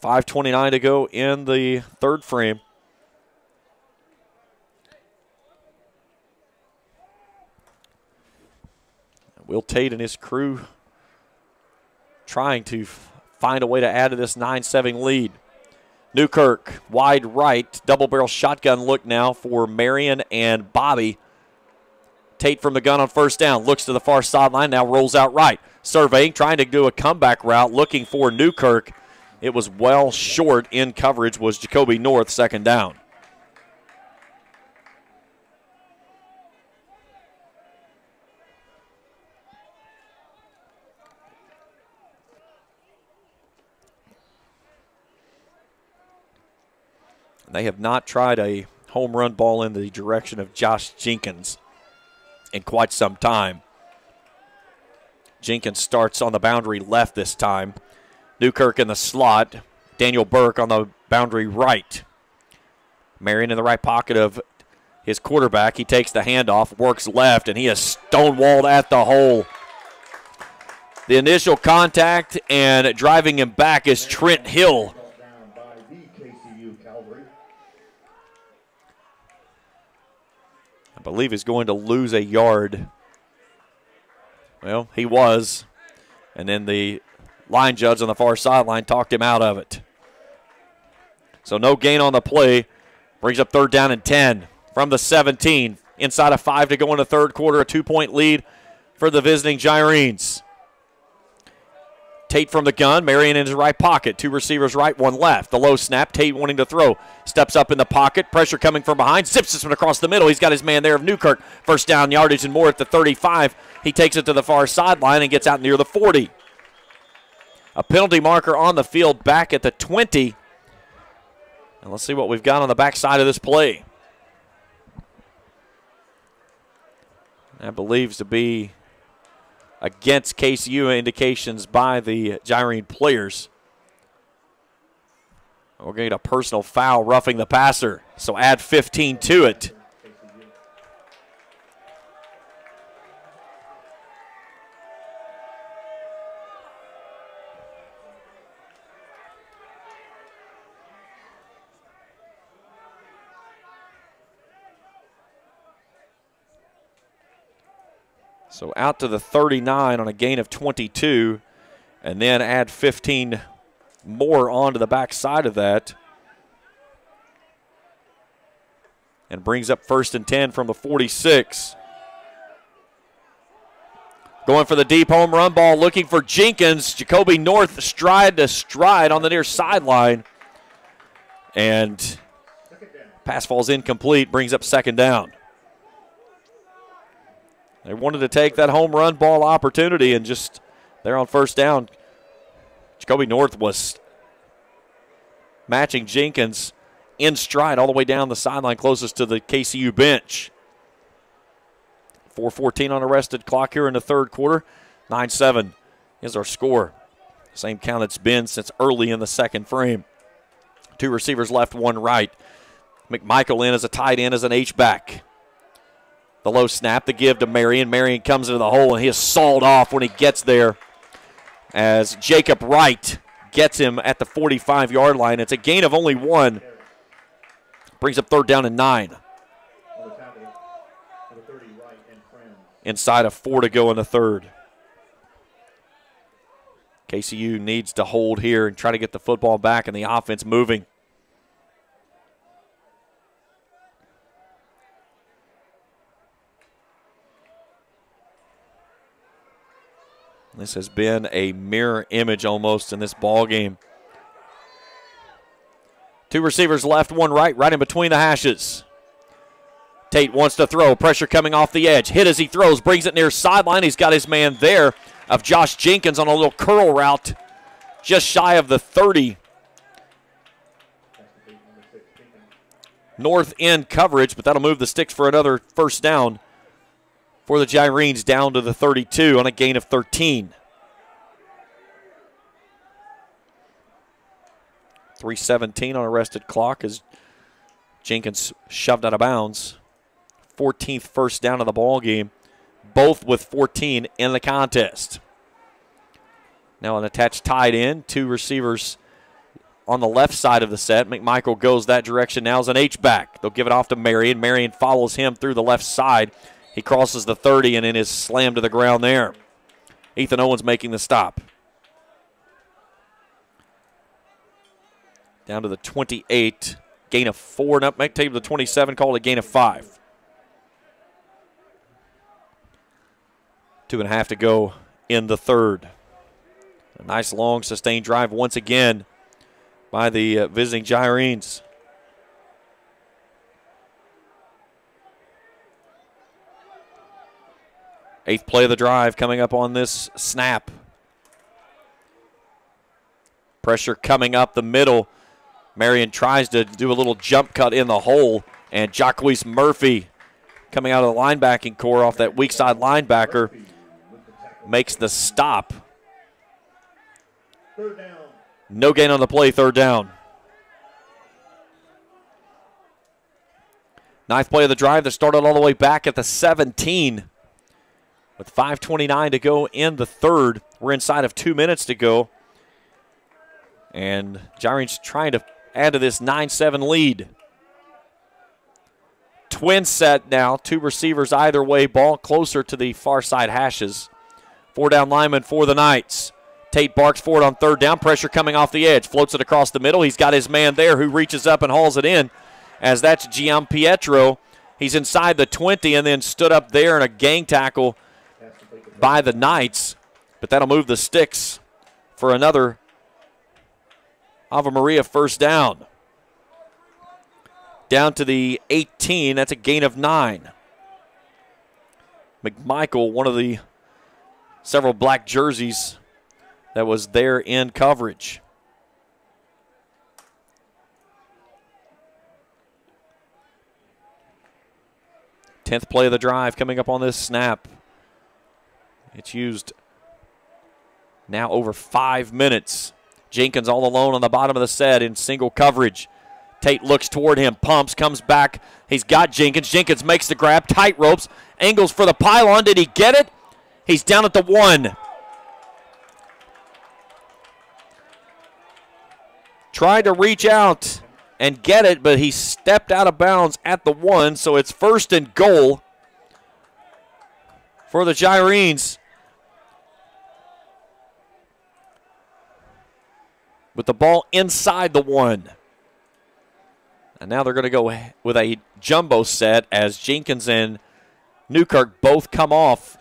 Five twenty-nine to go in the third frame. Will Tate and his crew trying to find a way to add to this 9 7 lead. Newkirk, wide right, double barrel shotgun look now for Marion and Bobby. Tate from the gun on first down, looks to the far sideline, now rolls out right. Surveying, trying to do a comeback route, looking for Newkirk. It was well short in coverage, was Jacoby North, second down. They have not tried a home run ball in the direction of Josh Jenkins in quite some time. Jenkins starts on the boundary left this time. Newkirk in the slot. Daniel Burke on the boundary right. Marion in the right pocket of his quarterback. He takes the handoff, works left, and he is stonewalled at the hole. The initial contact and driving him back is Trent Hill. Brought down by the KCU Cavalry. I believe he's going to lose a yard. Well, he was. And then the line judge on the far sideline talked him out of it. So no gain on the play. Brings up third down and 10 from the 17. Inside of five to go in the third quarter. A two point lead for the visiting Gyrenes. Tate from the gun, Marion in his right pocket. Two receivers right, one left. The low snap, Tate wanting to throw. Steps up in the pocket, pressure coming from behind, zips this one across the middle. He's got his man there of Newkirk. First down yardage and more at the 35. He takes it to the far sideline and gets out near the 40. A penalty marker on the field back at the 20. And let's see what we've got on the backside of this play. That believes to be against KCU indications by the Gyrene players. We're getting a personal foul roughing the passer, so add 15 to it. So out to the 39 on a gain of 22, and then add 15 more onto the backside of that. And brings up first and 10 from the 46. Going for the deep home run ball, looking for Jenkins. Jacoby North stride to stride on the near sideline. And pass falls incomplete, brings up second down. They wanted to take that home run ball opportunity and just there on first down. Jacoby North was matching Jenkins in stride all the way down the sideline closest to the KCU bench. 4.14 on arrested clock here in the third quarter. 9 7 is our score. Same count it's been since early in the second frame. Two receivers left, one right. McMichael in as a tight end as an H back. The low snap, the give to Marion. Marion comes into the hole and he is sawed off when he gets there as Jacob Wright gets him at the 45 yard line. It's a gain of only one. Brings up third down and nine. Inside of four to go in the third. KCU needs to hold here and try to get the football back and the offense moving. This has been a mirror image almost in this ball game. Two receivers left, one right, right in between the hashes. Tate wants to throw. Pressure coming off the edge. Hit as he throws. Brings it near sideline. He's got his man there of Josh Jenkins on a little curl route just shy of the 30. North end coverage, but that'll move the sticks for another first down for the Gyrenes down to the 32 on a gain of 13. 317 on arrested clock as Jenkins shoved out of bounds. 14th first down of the ball game, both with 14 in the contest. Now an attached tight end, two receivers on the left side of the set. McMichael goes that direction now as an H back. They'll give it off to Marion. Marion follows him through the left side. He crosses the 30 and then is slammed to the ground there. Ethan Owens making the stop. Down to the 28. Gain of four. And up, make take the 27. Call it a gain of five. Two and a half to go in the third. A nice long sustained drive once again by the uh, visiting Gyrenes. Eighth play of the drive coming up on this snap. Pressure coming up the middle. Marion tries to do a little jump cut in the hole, and Jacquees Murphy coming out of the linebacking core off that weak side linebacker makes the stop. No gain on the play, third down. Ninth play of the drive that started all the way back at the 17 with 5.29 to go in the third. We're inside of two minutes to go. And Gyrene's trying to add to this 9 7 lead. Twin set now, two receivers either way, ball closer to the far side hashes. Four down lineman for the Knights. Tate barks forward on third down. Pressure coming off the edge. Floats it across the middle. He's got his man there who reaches up and hauls it in. As that's Gian Pietro. He's inside the 20 and then stood up there in a gang tackle by the Knights. But that'll move the sticks for another Ave Maria first down. Down to the 18. That's a gain of nine. McMichael, one of the several black jerseys that was there in coverage. Tenth play of the drive coming up on this snap. It's used now over five minutes. Jenkins all alone on the bottom of the set in single coverage. Tate looks toward him, pumps, comes back. He's got Jenkins. Jenkins makes the grab, tight ropes, angles for the pylon. Did he get it? He's down at the one. Tried to reach out and get it, but he stepped out of bounds at the one, so it's first and goal for the Gyrenes. With the ball inside the one. And now they're going to go with a jumbo set as Jenkins and Newkirk both come off.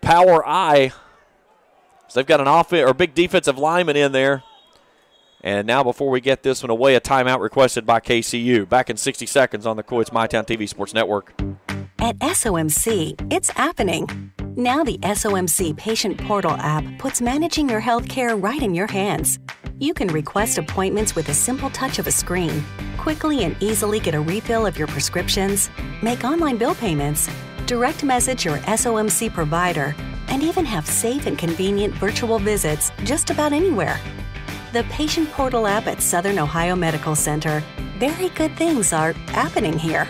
Power I. So they've got an off or big defensive lineman in there. And now, before we get this one away, a timeout requested by KCU. Back in 60 seconds on the Cool Hits MyTown TV Sports Network. At SOMC, it's happening. Now, the SOMC Patient Portal app puts managing your health care right in your hands. You can request appointments with a simple touch of a screen, quickly and easily get a refill of your prescriptions, make online bill payments, direct message your SOMC provider, and even have safe and convenient virtual visits just about anywhere. The Patient Portal app at Southern Ohio Medical Center. Very good things are happening here.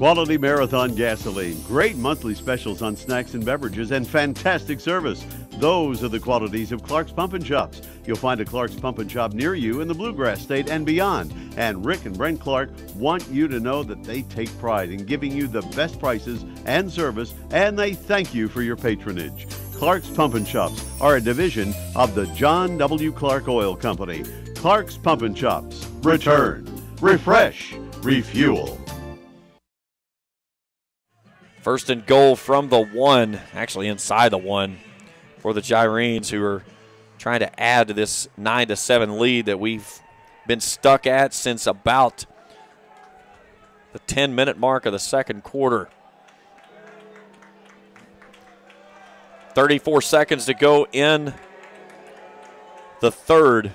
Quality Marathon gasoline, great monthly specials on snacks and beverages, and fantastic service. Those are the qualities of Clark's Pump and Shops. You'll find a Clark's Pump and Shop near you in the Bluegrass State and beyond. And Rick and Brent Clark want you to know that they take pride in giving you the best prices and service, and they thank you for your patronage. Clark's Pump and Shops are a division of the John W. Clark Oil Company. Clark's Pump and Shops. Return, refresh, refuel. First and goal from the one, actually inside the one, for the Gyrenes, who are trying to add to this nine to seven lead that we've been stuck at since about the 10 minute mark of the second quarter. 34 seconds to go in the third.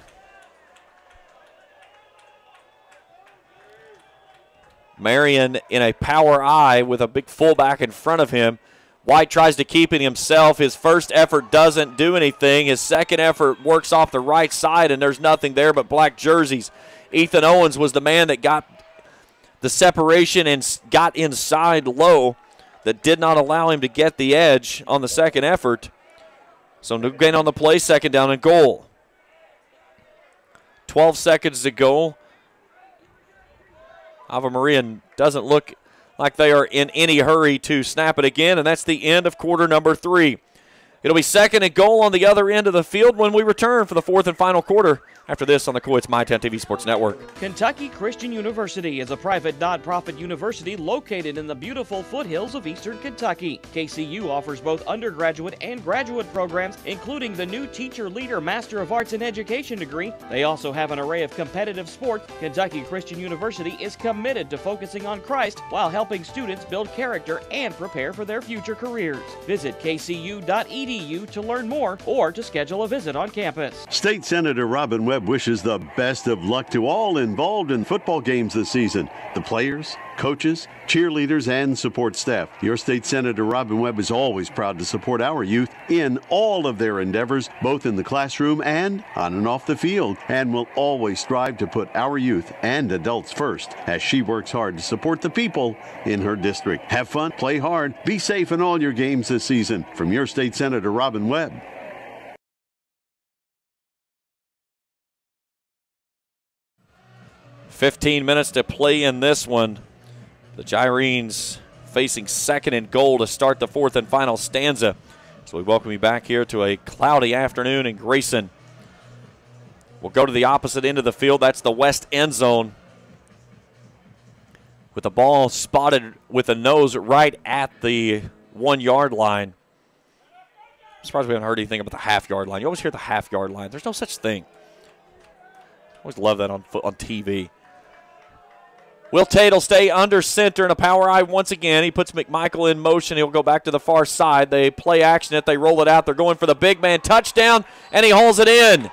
Marion in a power I with a big fullback in front of him. White tries to keep it himself. His first effort doesn't do anything. His second effort works off the right side, and there's nothing there but black jerseys. Ethan Owens was the man that got the separation and got inside low that did not allow him to get the edge on the second effort. So no gain on the play, second down and goal. 12 seconds to go. Ave Maria doesn't look like they are in any hurry to snap it again, and that's the end of quarter number three. It'll be second and goal on the other end of the field when we return for the fourth and final quarter after this on the Coits MyTown TV Sports Network. Kentucky Christian University is a private nonprofit university located in the beautiful foothills of eastern Kentucky. KCU offers both undergraduate and graduate programs, including the new Teacher Leader Master of Arts in Education degree. They also have an array of competitive sports. Kentucky Christian University is committed to focusing on Christ while helping students build character and prepare for their future careers. Visit kcu.edu to learn more or to schedule a visit on campus. State Senator Robin Webb wishes the best of luck to all involved in football games this season the players, coaches, cheerleaders, and support staff. Your state senator Robin Webb is always proud to support our youth in all of their endeavors, both in the classroom and on and off the field, and will always strive to put our youth and adults first as she works hard to support the people in her district. Have fun, play hard, be safe in all your games this season. From your state senator Robin Webb. 15 minutes to play in this one. The Gyrenes facing second and goal to start the fourth and final stanza. So we welcome you back here to a cloudy afternoon in Grayson. We'll go to the opposite end of the field. That's the west end zone. With the ball spotted with the nose right at the one yard line. I'm surprised we haven't heard anything about the half yard line. You always hear the half yard line. There's no such thing. Always love that on on TV. Will Tate will stay under center in a power I once again. He puts McMichael in motion. He'll go back to the far side. They play action it. They roll it out. They're going for the big man touchdown, and he hauls it in.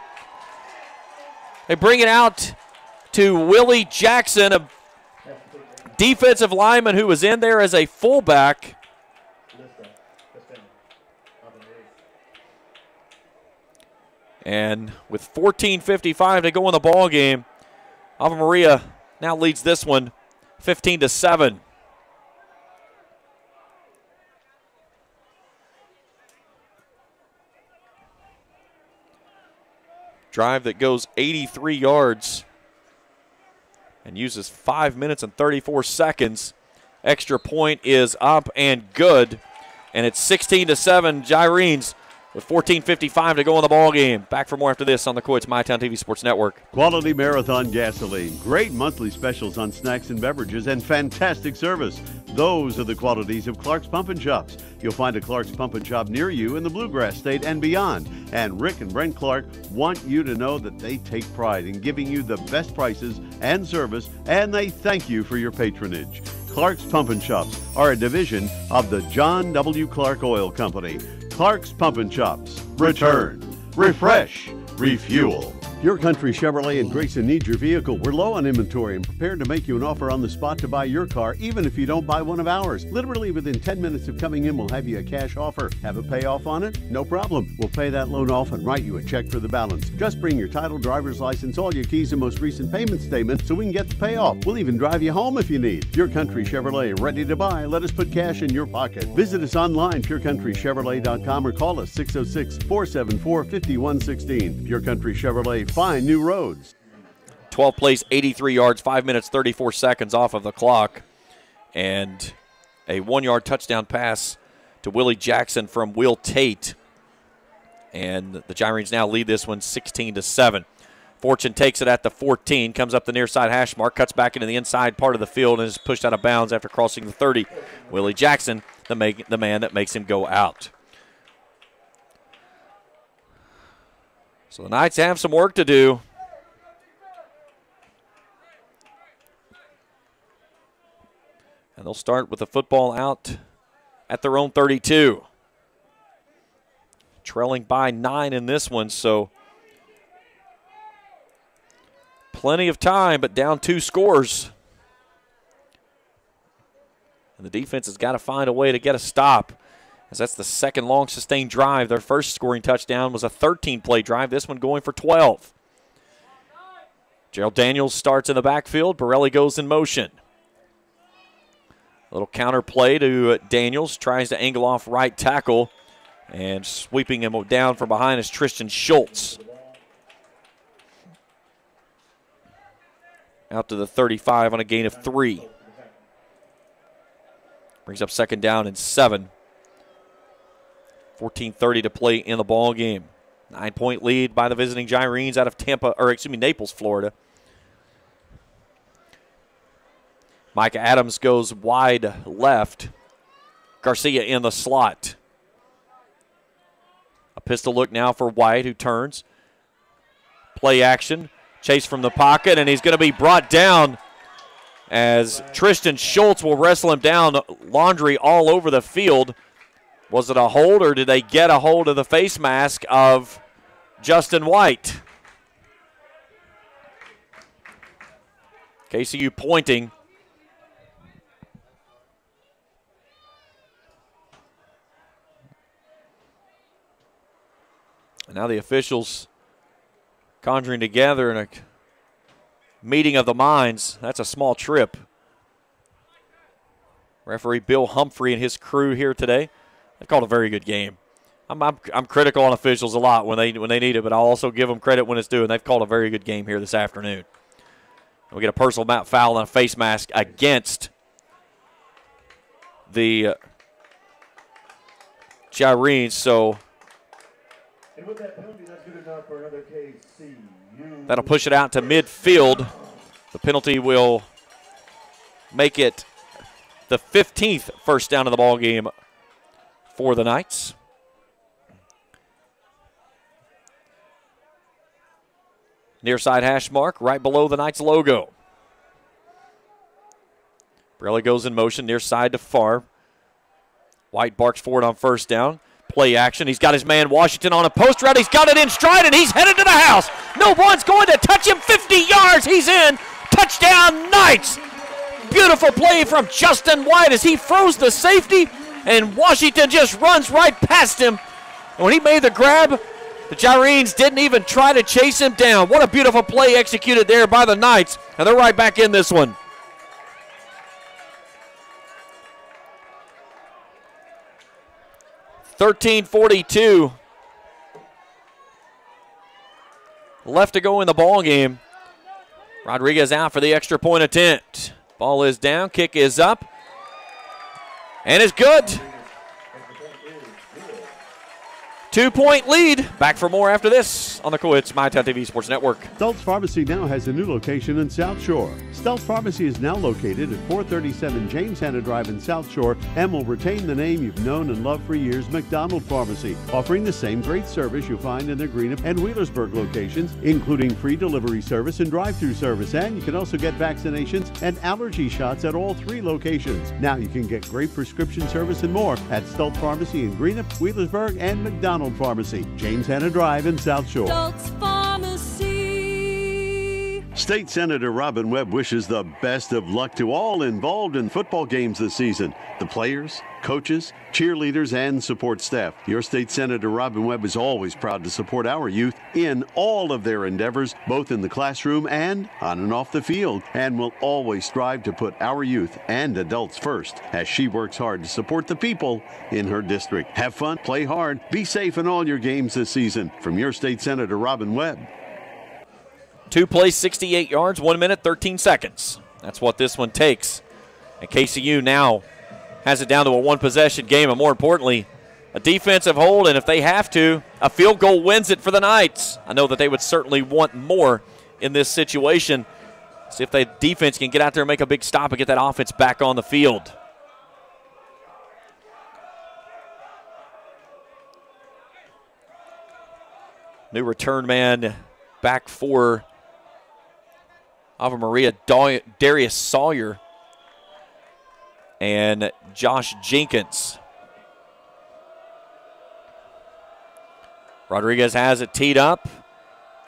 They bring it out to Willie Jackson, a defensive lineman who was in there as a fullback. And with 14:55 to go in the ball game, Ave Maria now leads this one 15 to 7. Drive that goes 83 yards and uses 5 minutes and 34 seconds. Extra point is up and good. And it's 16 to 7. Gyrenes with 14.55 to go in the ball game. Back for more after this on the Coits MyTown TV Sports Network. Quality Marathon gasoline, great monthly specials on snacks and beverages, and fantastic service. Those are the qualities of Clark's Pump and Shops. You'll find a Clark's Pump and Shop near you in the Bluegrass State and beyond. And Rick and Brent Clark want you to know that they take pride in giving you the best prices and service, and they thank you for your patronage. Clark's Pump and Shops are a division of the John W. Clark Oil Company. Clark's Pump and Shops. Return, refresh, refuel. Pure Country Chevrolet and Grayson needs your vehicle. We're low on inventory and prepared to make you an offer on the spot to buy your car, even if you don't buy one of ours. Literally within 10 minutes of coming in, we'll have you a cash offer. Have a payoff on it? No problem. We'll pay that loan off and write you a check for the balance. Just bring your title, driver's license, all your keys, and most recent payment statement so we can get the payoff. We'll even drive you home if you need. Pure Country Chevrolet, ready to buy. Let us put cash in your pocket. Visit us online, purecountrychevrolet.com, or call us 606 474 5116. Pure Country Chevrolet, find new roads. 12 plays, 83 yards, 5 minutes, 34 seconds off of the clock. And a one yard touchdown pass to Willie Jackson from Will Tate. And the Gyrenes now lead this one 16 to 7. Fortune takes it at the 14, comes up the near side hash mark, cuts back into the inside part of the field, and is pushed out of bounds after crossing the 30. Willie Jackson, the, make, the man that makes him go out. So the Knights have some work to do. And they'll start with the football out at their own 32. Trailing by nine in this one, so plenty of time, but down two scores. And the defense has got to find a way to get a stop, as that's the second long sustained drive. Their first scoring touchdown was a 13 play drive, this one going for 12. Gerald Daniels starts in the backfield. Borelli goes in motion. A little counter play to Daniels. Tries to angle off right tackle. And sweeping him down from behind is Tristan Schultz. Out to the 35 on a gain of three. Brings up second down and seven. 14:30 to play in the ball game. Nine point lead by the visiting Gyrenes out of Tampa, or excuse me, Naples, Florida. Micah Adams goes wide left. Garcia in the slot. A pistol look now for White, who turns. Play action. Chase from the pocket, and he's going to be brought down as Tristan Schultz will wrestle him down. Laundry all over the field. Was it a hold, or did they get a hold of the face mask of Justin White? KCU pointing. And now the officials conjuring together in a meeting of the minds. That's a small trip. Referee Bill Humphrey and his crew here today. They called a very good game. I'm, I'm, I'm, critical on officials a lot when they when they need it, but I'll also give them credit when it's due. And they've called a very good game here this afternoon. We get a personal mount foul and a face mask against the uh. So That'll push it out to midfield. The penalty will make it the 15th first down of the ball game for the Knights. Near side hash mark right below the Knights logo. Borelli goes in motion near side to far. White barks forward on first down play action. He's got his man Washington on a post route. He's got it in stride, and he's headed to the house. No one's going to touch him. 50 yards. He's in. Touchdown, Knights. Beautiful play from Justin White as he froze the safety, and Washington just runs right past him. And when he made the grab, the Gyrenes didn't even try to chase him down. What a beautiful play executed there by the Knights, and they're right back in this one. 13:42 left to go in the ball game. Rodriguez out for the extra point attempt. Ball is down, kick is up, and it's good. Two point lead. Back for more after this on the Coeds MyTown TV Sports Network. Stultz Pharmacy now has a new location in South Shore. Stultz Pharmacy is now located at 437 James Hanna Drive in South Shore and will retain the name you've known and loved for years, McDonald Pharmacy, offering the same great service you'll find in their Greenup and Wheelersburg locations, including free delivery service and drive-through service. And you can also get vaccinations and allergy shots at all three locations. Now you can get great prescription service and more at Stultz Pharmacy in Greenup, Wheelersburg, and McDonald Pharmacy, James Hanna Drive in South Shore. State Senator Robin Webb wishes the best of luck to all involved in football games this season the players, coaches, cheerleaders, and support staff. Your state senator, Robin Webb, is always proud to support our youth in all of their endeavors, both in the classroom and on and off the field, and will always strive to put our youth and adults first as she works hard to support the people in her district. Have fun, play hard, be safe in all your games this season. From your state senator, Robin Webb. Two plays, 68 yards, one minute, 13 seconds. That's what this one takes. And KCU now has it down to a one possession game, and more importantly, a defensive hold. And if they have to, a field goal wins it for the Knights. I know that they would certainly want more in this situation. See if the defense can get out there and make a big stop and get that offense back on the field. New return man back for Ave Maria Darius Sawyer and Josh Jenkins. Rodriguez has it teed up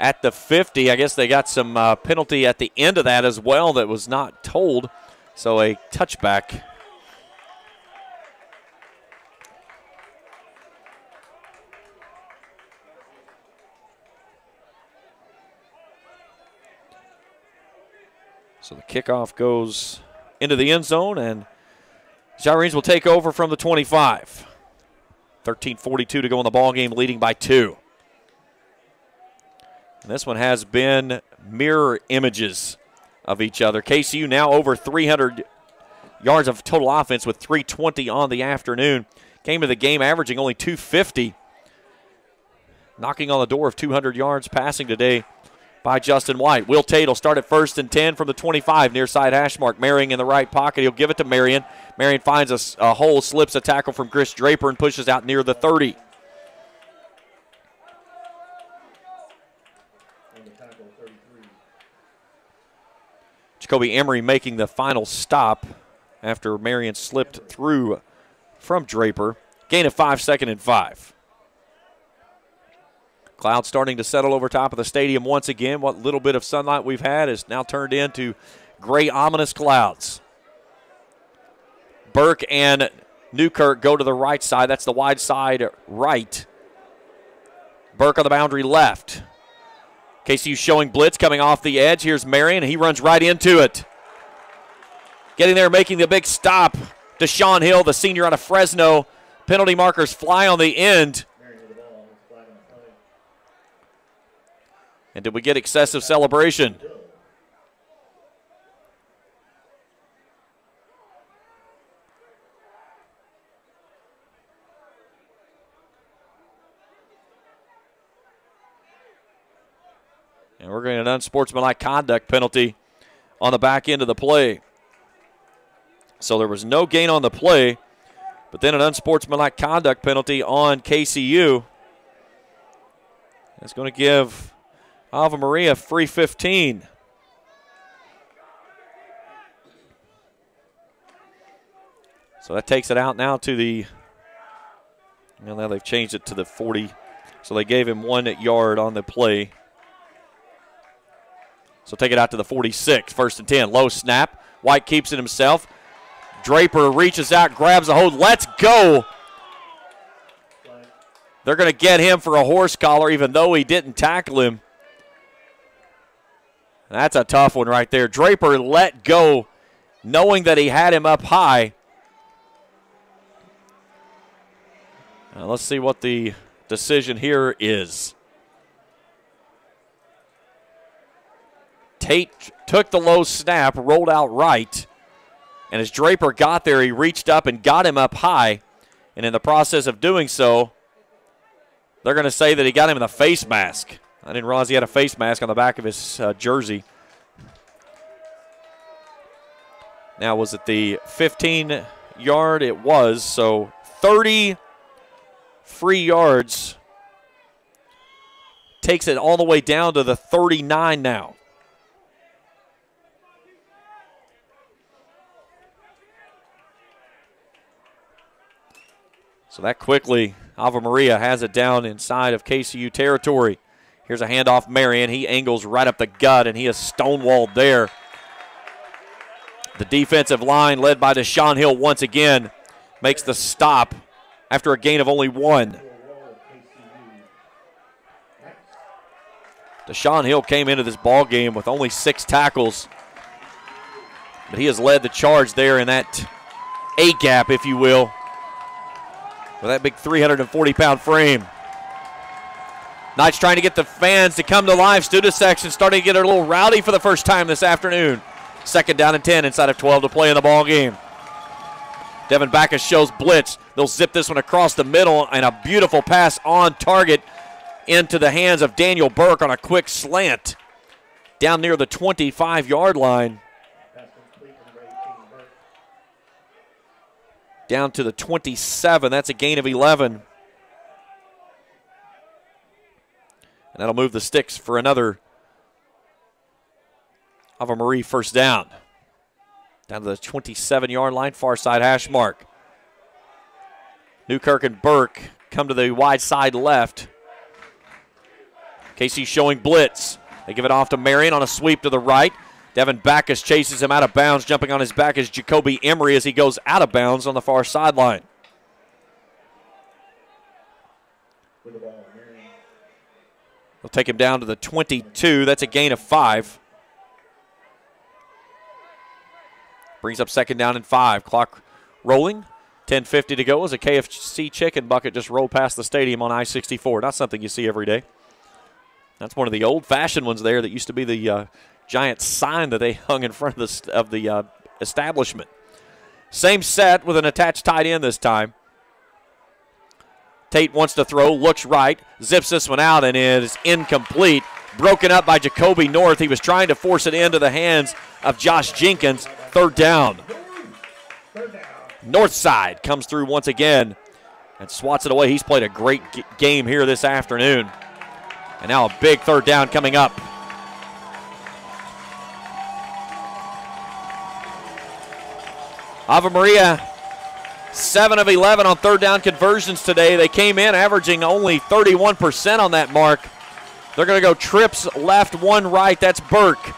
at the 50. I guess they got some uh, penalty at the end of that as well that was not told. So a touchback. So the kickoff goes into the end zone, and Gyrenes will take over from the 25. 13:42 to go in the ball game, leading by two. And this one has been mirror images of each other. KCU now over 300 yards of total offense with 320 on the afternoon. Came to the game averaging only 250, knocking on the door of 200 yards passing today by Justin White. Will Tate will start at first and 10 from the 25 near side hash mark. Marion in the right pocket. He'll give it to Marion. Marion finds a, a hole, slips a tackle from Chris Draper, and pushes out near the 30. Jacoby Emery making the final stop after Marion slipped through from Draper. Gain of five, second and five. Clouds starting to settle over top of the stadium once again. What little bit of sunlight we've had is now turned into gray, ominous clouds. Burke and Newkirk go to the right side. That's the wide side right. Burke on the boundary left. KCU showing blitz coming off the edge. Here's Marion. He runs right into it. Getting there, making the big stop. Deshaun Hill, the senior out of Fresno. Penalty markers fly on the end. And did we get excessive celebration? And we're to an unsportsmanlike conduct penalty on the back end of the play. So there was no gain on the play, but then an unsportsmanlike conduct penalty on KCU. That's going to give Ave Maria free 15. So that takes it out now to the. Well, now they've changed it to the 40. So they gave him one yard on the play. So take it out to the 46. First and 10. Low snap. White keeps it himself. Draper reaches out, grabs a hold. Let's go. They're going to get him for a horse collar, even though he didn't tackle him. That's a tough one right there. Draper let go, knowing that he had him up high. Now let's see what the decision here is. Tate took the low snap, rolled out right, and as Draper got there, he reached up and got him up high. And in the process of doing so, they're going to say that he got him in the face mask. I didn't realize he had a face mask on the back of his uh, jersey. Now, was it the 15 yard? It was. So 30 free yards takes it all the way down to the 39 now. So that quickly, Ave Maria has it down inside of KCU territory. Here's a handoff, Marion. He angles right up the gut, and he is stonewalled there. The defensive line, led by Deshaun Hill, once again makes the stop after a gain of only one. Deshaun Hill came into this ball game with only six tackles, but he has led the charge there in that A gap, if you will, with that big 340 pound frame. Knights trying to get the fans to come to live student section, starting to get a little rowdy for the first time this afternoon. Second down and 10 inside of 12 to play in the ball game. Devin Backus shows blitz. They'll zip this one across the middle and a beautiful pass on target into the hands of Daniel Burke on a quick slant down near the 25 yard line. Down to the 27. That's a gain of 11. And that'll move the sticks for another Ave Maria first down. Down to the 27 yard line, far side hash mark. Newkirk and Burke come to the wide side left. Casey showing blitz. They give it off to Marion on a sweep to the right. Devin Backus chases him out of bounds. Jumping on his back is Jacoby Emery as he goes out of bounds on the far sideline. They'll take him down to the 22. That's a gain of five. Brings up second down and five. Clock rolling. 10.50 to go as a KFC chicken bucket just rolled past the stadium on I 64. Not something you see every day. That's one of the old fashioned ones there that used to be the uh, giant sign that they <laughs> hung in front of the, of the uh, establishment. Same set with an attached tight end this time. Tate wants to throw, looks right, zips this one out, and is incomplete. Broken up by Jacoby North. He was trying to force it into the hands of Josh Jenkins. Third down. North side comes through once again and swats it away. He's played a great game here this afternoon. And now a big third down coming up. Ave Maria, 7 of 11 on third down conversions today. They came in averaging only 31% on that mark. They're going to go trips left, one right. That's Burke.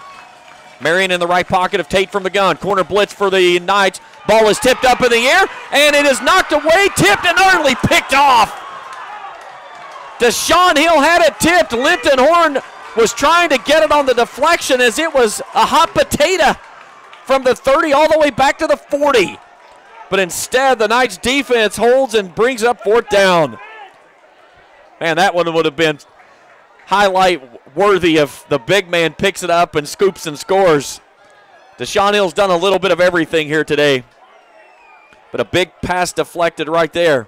Marion in the right pocket of Tate from the gun. Corner blitz for the Knights. Ball is tipped up in the air, and it is knocked away, tipped, and utterly picked off. Deshaun Hill had it tipped. Linton Horn was trying to get it on the deflection as it was a hot potato from the 30 all the way back to the 40. But instead, the Knights defense holds and brings up fourth down. Man, that one would have been highlight worthy if the big man picks it up and scoops and scores. Deshaun Hill's done a little bit of everything here today. But a big pass deflected right there.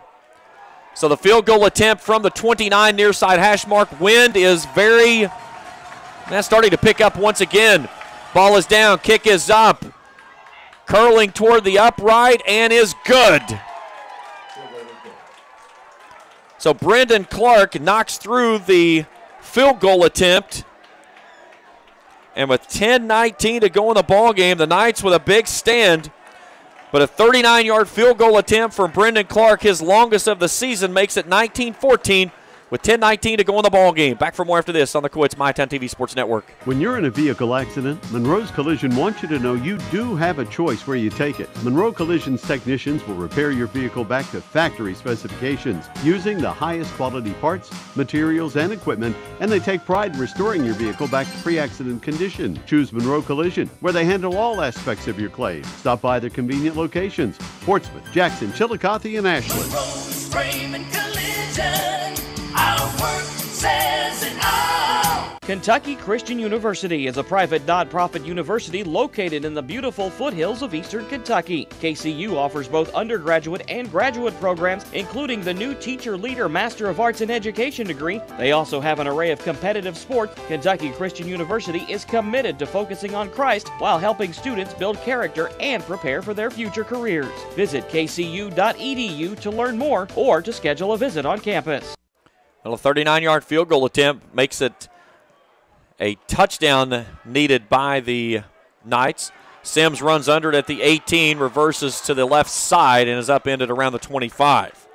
So the field goal attempt from the 29 near side hash mark. Wind is very, that's starting to pick up once again. Ball is down, kick is up. Curling toward the upright and is good. So Brendan Clark knocks through the field goal attempt. And with 10-19 to go in the ball game, the Knights with a big stand. But a 39-yard field goal attempt from Brendan Clark, his longest of the season, makes it 19-14 with 10-19 to go in the ball game. Back for more after this on the Coits My Town TV Sports Network. When you're in a vehicle accident, Monroe's Collision wants you to know you do have a choice where you take it. Monroe Collision's technicians will repair your vehicle back to factory specifications using the highest quality parts, materials, and equipment, and they take pride in restoring your vehicle back to pre-accident condition. Choose Monroe Collision, where they handle all aspects of your claim. Stop by their convenient locations: Portsmouth, Jackson, Chillicothe, and Ashland. Kentucky Christian University is a private nonprofit university located in the beautiful foothills of eastern Kentucky. KCU offers both undergraduate and graduate programs, including the new Teacher Leader Master of Arts in Education degree. They also have an array of competitive sports. Kentucky Christian University is committed to focusing on Christ while helping students build character and prepare for their future careers. Visit kcu.edu to learn more or to schedule a visit on campus a 39 yard field goal attempt makes it a touchdown needed by the Knights. Sims runs under it at the 18, reverses to the left side, and is upended around the 25.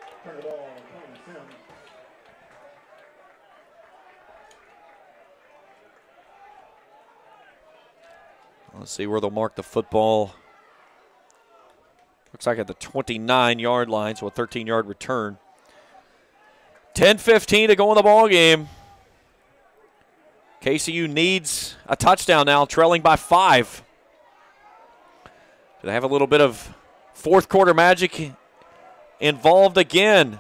Let's see where they'll mark the football. Looks like at the 29 yard line, so a 13 yard return. 10 15 to go in the ball game. KCU needs a touchdown now, trailing by five. Do they have a little bit of fourth quarter magic involved again?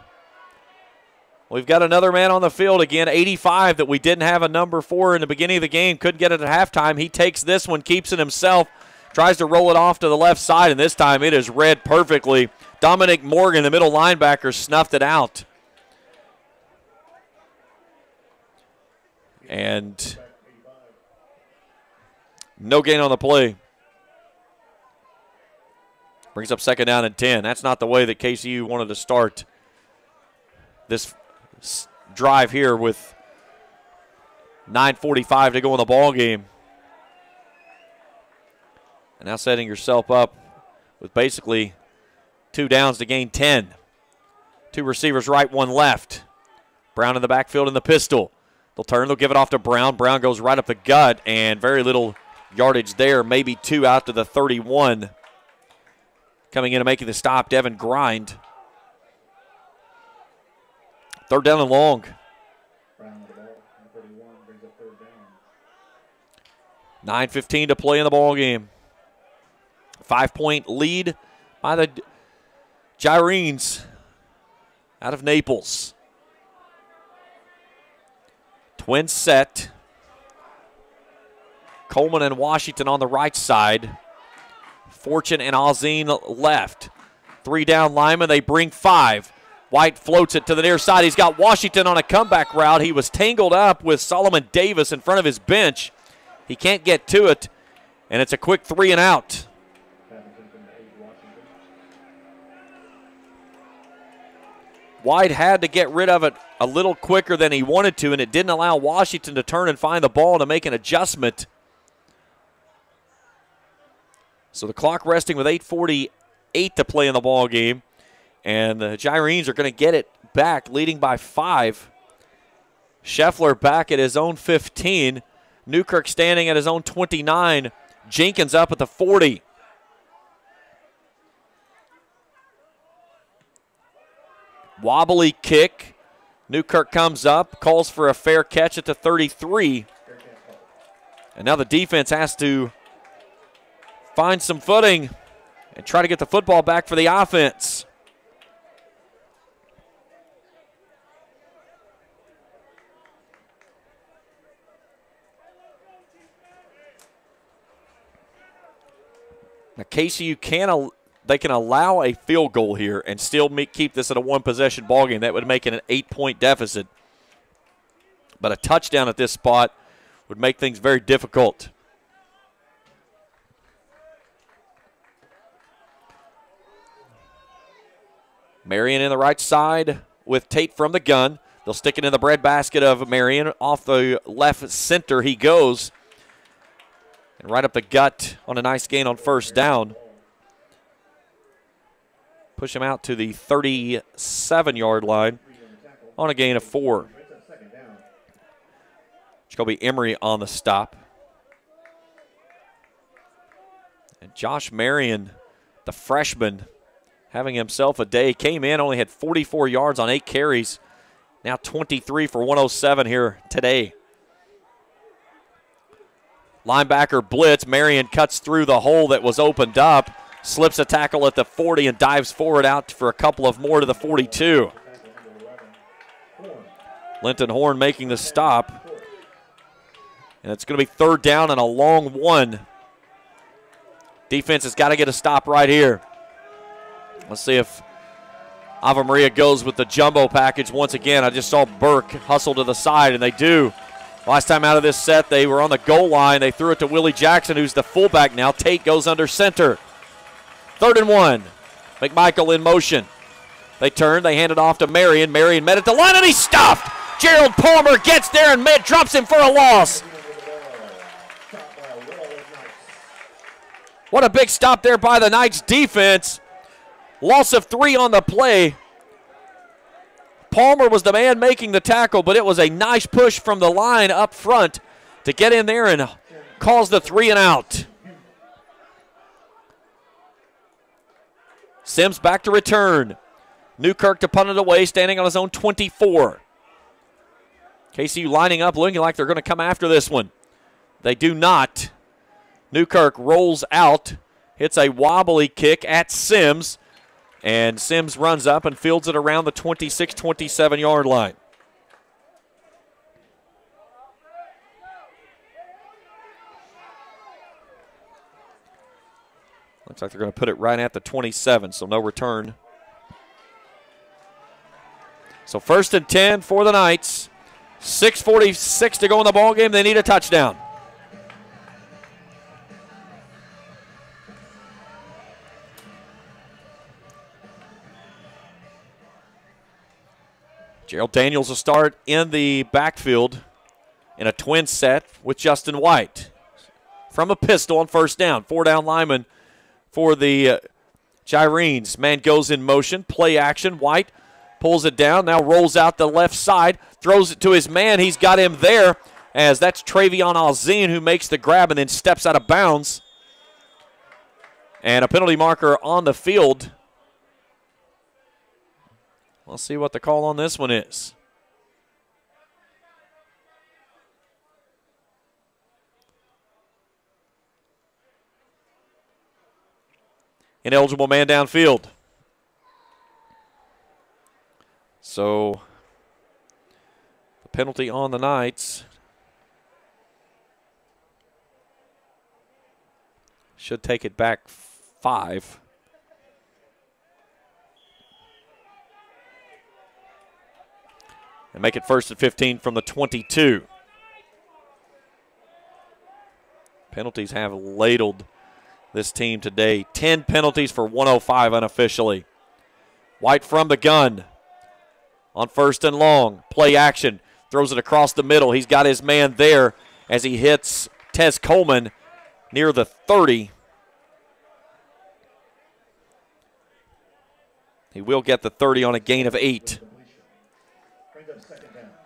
We've got another man on the field again, 85 that we didn't have a number for in the beginning of the game. Couldn't get it at halftime. He takes this one, keeps it himself, tries to roll it off to the left side, and this time it is read perfectly. Dominic Morgan, the middle linebacker, snuffed it out. And no gain on the play. Brings up second down and 10. That's not the way that KCU wanted to start this drive here with 9.45 to go in the ball game. And now setting yourself up with basically two downs to gain 10. Two receivers right, one left. Brown in the backfield in the pistol. They'll turn, they'll give it off to Brown. Brown goes right up the gut, and very little yardage there, maybe two out to the 31. Coming in and making the stop, Devin Grind. Third down and long. Brown with the ball, number 31, brings up third down. 9.15 to play in the ball game. Five point lead by the Gyrenes out of Naples. Twin set. Coleman and Washington on the right side. Fortune and Alzine left. Three down linemen. They bring five. White floats it to the near side. He's got Washington on a comeback route. He was tangled up with Solomon Davis in front of his bench. He can't get to it, and it's a quick three and out. Hamilton from the eight, Washington. White had to get rid of it a little quicker than he wanted to, and it didn't allow Washington to turn and find the ball to make an adjustment. So the clock resting with 8:48 to play in the ball game, and the Gyrenes are going to get it back, leading by five. Scheffler back at his own 15. Newkirk standing at his own 29. Jenkins up at the 40. Wobbly kick. Newkirk comes up, calls for a fair catch at the 33. And now the defense has to find some footing and try to get the football back for the offense. Now KCU can al- they can allow a field goal here and still make, keep this at a one possession ball game. That would make it an eight point deficit. But a touchdown at this spot would make things very difficult. Marion in the right side with Tate from the gun. They'll stick it in the breadbasket of Marion. Off the left center he goes. And right up the gut on a nice gain on first down. Push him out to the 37 yard line on a gain of four. Jacoby Emery on the stop. And Josh Marion, the freshman, having himself a day. Came in, only had 44 yards on eight carries. Now 23 for 107 here today. Linebacker blitz. Marion cuts through the hole that was opened up, slips a tackle at the 40, and dives forward out for a couple of more to the 42. Linton Horn making the stop. And it's going to be third down and a long one. Defense has got to get a stop right here. Let's see if Ave Maria goes with the jumbo package once again. I just saw Burke hustle to the side, and they do. Last time out of this set, they were on the goal line. They threw it to Willie Jackson, who's the fullback now. Tate goes under center. Third and one. McMichael in motion. They turn, they hand it off to Marion. Marion met at the line, and he's stuffed. Gerald Palmer gets there and met, drops him for a loss. What a big stop there by the Knights defense. Loss of three on the play. Palmer was the man making the tackle, but it was a nice push from the line up front to get in there and cause the three and out. Sims back to return. Newkirk to punt it away, standing on his own 24. KCU lining up, looking like they're going to come after this one. They do not. Newkirk rolls out, hits a wobbly kick at Sims, and Sims runs up and fields it around the 26 27 yard line. Looks like they're going to put it right at the 27, so no return. So first and 10 for the Knights. 6.46 to go in the ball game. They need a touchdown. Gerald Daniels will start in the backfield in a twin set with Justin White. From a pistol on first down. Four down lineman for the uh, Gyrenes. Man goes in motion, play action. White pulls it down, now rolls out the left side, throws it to his man. He's got him there as that's Travion Alzine who makes the grab and then steps out of bounds. And a penalty marker on the field. Let's see what the call on this one is. Ineligible man downfield. So the penalty on the Knights should take it back five. And make it first and 15 from the 22. Penalties have ladled this team today. 10 penalties for 105 unofficially. White from the gun on first and long. Play action. Throws it across the middle. He's got his man there as he hits Tez Coleman near the 30. He will get the 30 on a gain of eight.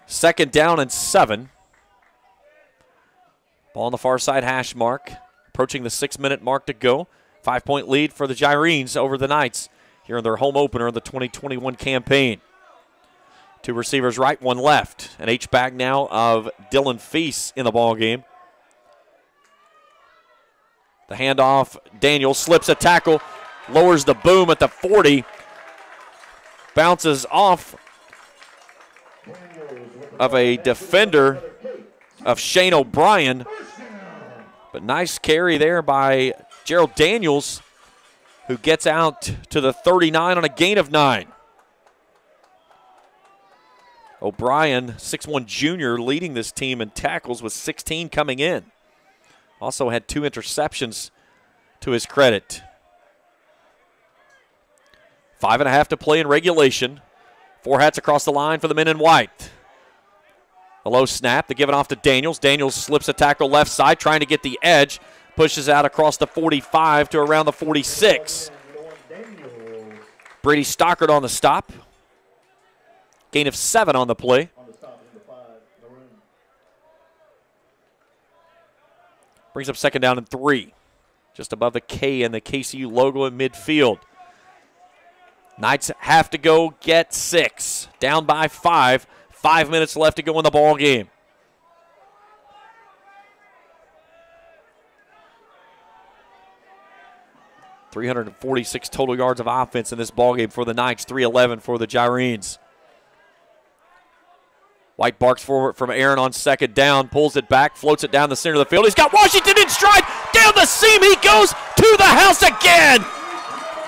Second down and seven. Ball on the far side hash mark. Approaching the six minute mark to go. Five point lead for the Gyrenes over the Knights here in their home opener of the 2021 campaign. Two receivers right, one left. An H back now of Dylan Feast in the ball game. The handoff, Daniel slips a tackle, lowers the boom at the 40, bounces off of a defender of Shane O'Brien. But nice carry there by Gerald Daniels, who gets out to the 39 on a gain of nine. O'Brien, 6'1 junior, leading this team in tackles with 16 coming in. Also had two interceptions to his credit. Five and a half to play in regulation. Four hats across the line for the men in white. A low snap. They give it off to Daniels. Daniels slips a tackle left side, trying to get the edge. Pushes out across the 45 to around the 46. Brady Stockard on the stop. Gain of seven on the play. Brings up second down and three. Just above the K and the KCU logo in midfield. Knights have to go get six. Down by five. Five minutes left to go in the ball game. Three hundred and forty-six total yards of offense in this ball game for the Knights. Three eleven for the Gyrenes. White barks forward from Aaron on second down, pulls it back, floats it down the center of the field. He's got Washington in stride. Down the seam he goes to the house again.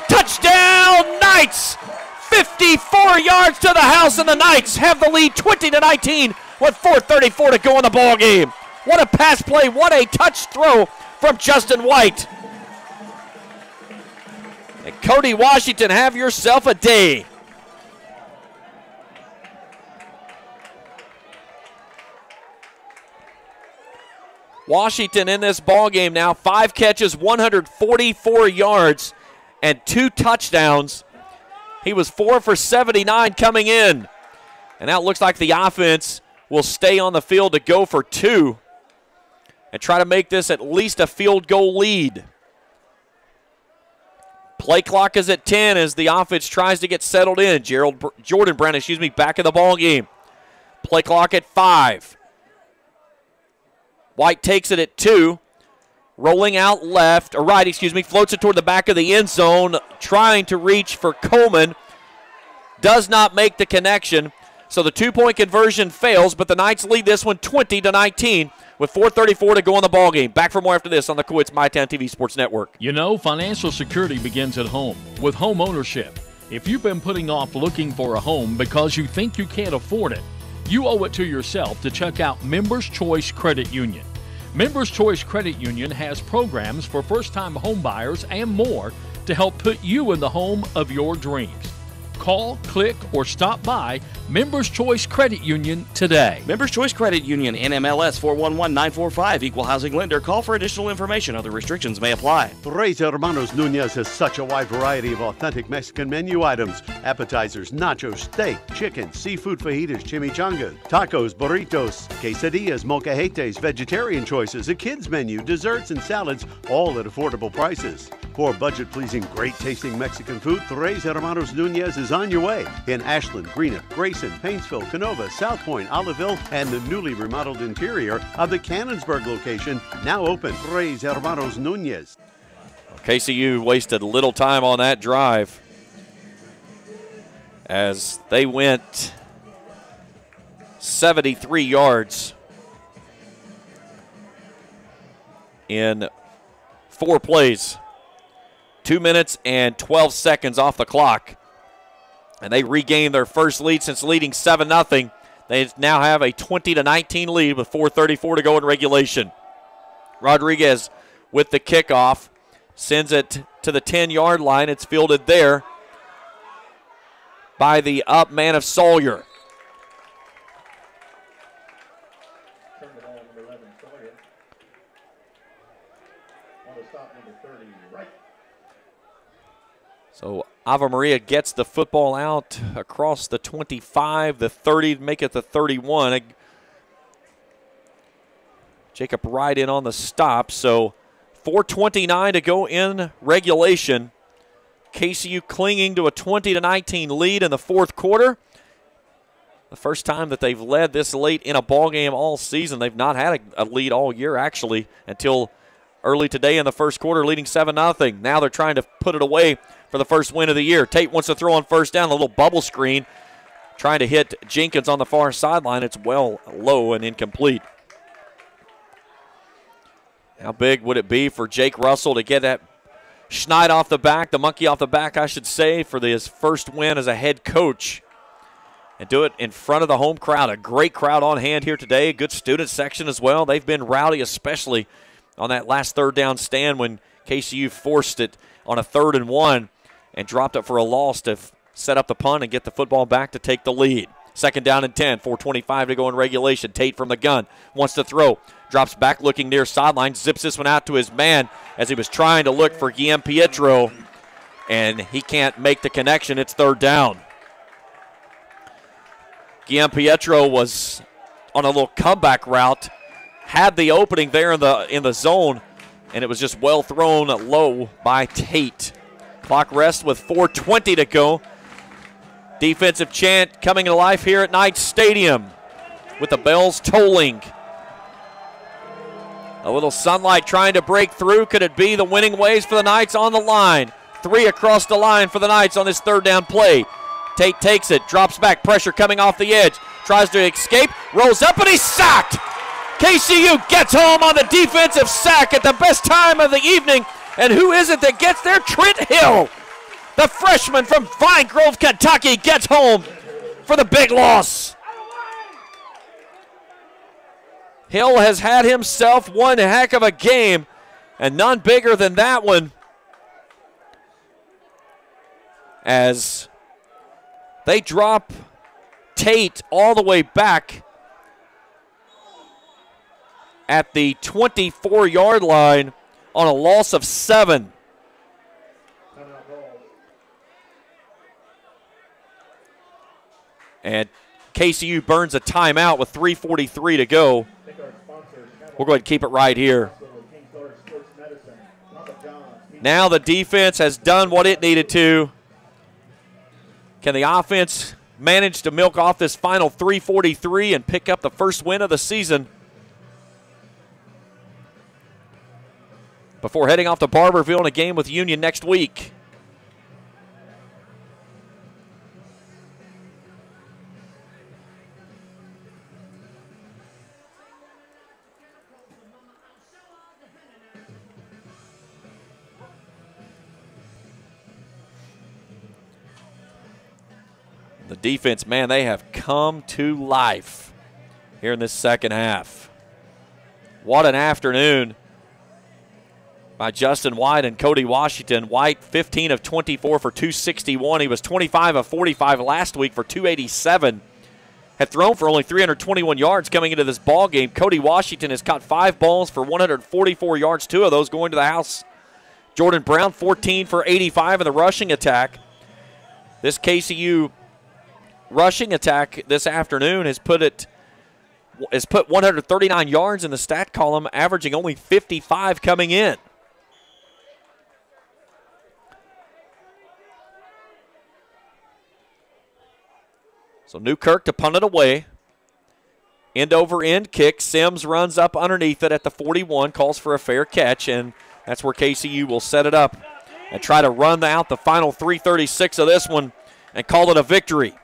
Touchdown, Knights. 54 yards to the house, and the Knights have the lead 20 to 19 with 4:34 to go in the ball game. What a pass play! What a touch throw from Justin White. And Cody Washington, have yourself a day. Washington in this ball game now, five catches, 144 yards, and two touchdowns. He was four for 79 coming in. And now it looks like the offense will stay on the field to go for two and try to make this at least a field goal lead. Play clock is at 10 as the offense tries to get settled in. Gerald Jordan Brown, excuse me, back in the ball game. Play clock at 5. White takes it at 2. Rolling out left, or right, excuse me, floats it toward the back of the end zone, trying to reach for Coleman. Does not make the connection. So the two point conversion fails, but the Knights lead this one 20 to 19 with 4:34 to go in the ball game. Back for more after this on the Cool Hits MyTown TV Sports Network. You know, financial security begins at home with home ownership. If you've been putting off looking for a home because you think you can't afford it, you owe it to yourself to check out Members Choice Credit Union. Members Choice Credit Union has programs for first-time homebuyers and more to help put you in the home of your dreams. Call, click, or stop by Members Choice Credit Union today. Members Choice Credit Union, NMLS 411945, Equal Housing Lender. Call for additional information. Other restrictions may apply. Tres Hermanos Nunez has such a wide variety of authentic Mexican menu items appetizers, nachos, steak, chicken, seafood fajitas, chimichangas, tacos, burritos, quesadillas, molcajetes, vegetarian choices, a kids menu, desserts, and salads, all at affordable prices. For budget pleasing, great tasting Mexican food, Tres Hermanos Nunez is on your way in Ashland, Greenup, Grayson, Paintsville, Canova, South Point, Olive Hill, and the newly remodeled interior of the Cannonsburg location, now open. Tres Hermanos Nunez. KCU wasted little time on that drive as they went 73 yards in four plays. Two minutes and 12 seconds off the clock. And they regained their first lead since leading 7 0. They now have a 20 to 19 lead with 4.34 to go in regulation. Rodriguez with the kickoff sends it to the 10 yard line. It's fielded there by the up man of Sawyer. Turn the ball number 11, Sawyer. On the stop, number 30, right. So Ave Maria gets the football out across the 25, the 30, make it the 31. Jacob Wright in on the stop. So 429 to go in regulation. KCU clinging to a 20 to 19 lead in the fourth quarter. The first time that they've led this late in a ball game all season. They've not had a, a lead all year actually until early today in the first quarter, leading 7 0. Now they're trying to put it away for the first win of the year. Tate wants to throw on first down, a little bubble screen, trying to hit Jenkins on the far sideline. It's well low and incomplete. How big would it be for Jake Russell to get that Schneid off the back, the monkey off the back, I should say, for his first win as a head coach? And do it in front of the home crowd. A great crowd on hand here today. A good student section as well. They've been rowdy, especially on that last third down stand when KCU forced it on a third and one and dropped it for a loss to set up the punt and get the football back to take the lead. Second down and 10, 425 to go in regulation. Tate from the gun wants to throw. Drops back looking near sideline. Zips this one out to his man as he was trying to look for Guillaume Pietro. And he can't make the connection. It's third down. Guillaume Pietro was on a little comeback route, had the opening there in the in the zone, and it was just well thrown low by Tate. Clock rest with 4:20 to go. Defensive chant coming to life here at Knight Stadium with the bells tolling. A little sunlight trying to break through. Could it be the winning ways for the Knights on the line? Three across the line for the Knights on this third down play. Tate takes it, drops back, pressure coming off the edge, tries to escape, rolls up, and he's sacked. KCU gets home on the defensive sack at the best time of the evening. And who is it that gets there? Trent Hill, the freshman from Vine Grove, Kentucky, gets home for the big loss. Hill has had himself one heck of a game, and none bigger than that one. As they drop Tate all the way back at the 24 yard line on a loss of seven. And KCU burns a timeout with 3.43 to go. We'll go ahead and keep it right here. Now the defense has done what it needed to. Can the offense manage to milk off this final 343 and pick up the first win of the season? Before heading off to Barbourville in a game with Union next week. The defense, man, they have come to life here in this second half. What an afternoon by Justin White and Cody Washington. White, 15 of 24 for 261. He was 25 of 45 last week for 287. Had thrown for only 321 yards coming into this ball game. Cody Washington has caught five balls for 144 yards, two of those going to the house. Jordan Brown, 14 for 85 in the rushing attack. This KCU rushing attack this afternoon has put it has put 139 yards in the stat column, averaging only 55 coming in. So Newkirk to punt it away. End over end kick. Sims runs up underneath it at the 41, calls for a fair catch, and that's where KCU will set it up and try to run out the final 336 of this one and call it a victory.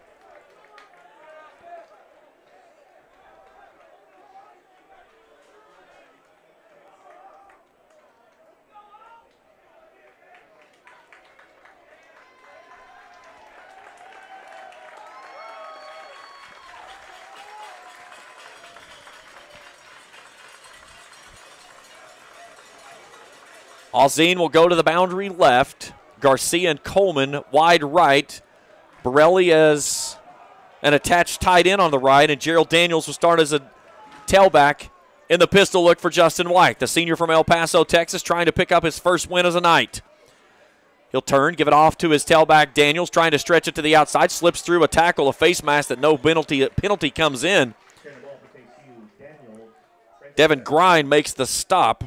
Alzine will go to the boundary left. Garcia and Coleman wide right. Borelli as an attached tight end on the right, and Gerald Daniels will start as a tailback in the pistol look for Justin White, the senior from El Paso, Texas, trying to pick up his first win as a Knight. He'll turn, give it off to his tailback Daniels, trying to stretch it to the outside, slips through a tackle, a face mask that no penalty penalty comes in. Devin Grind makes the stop.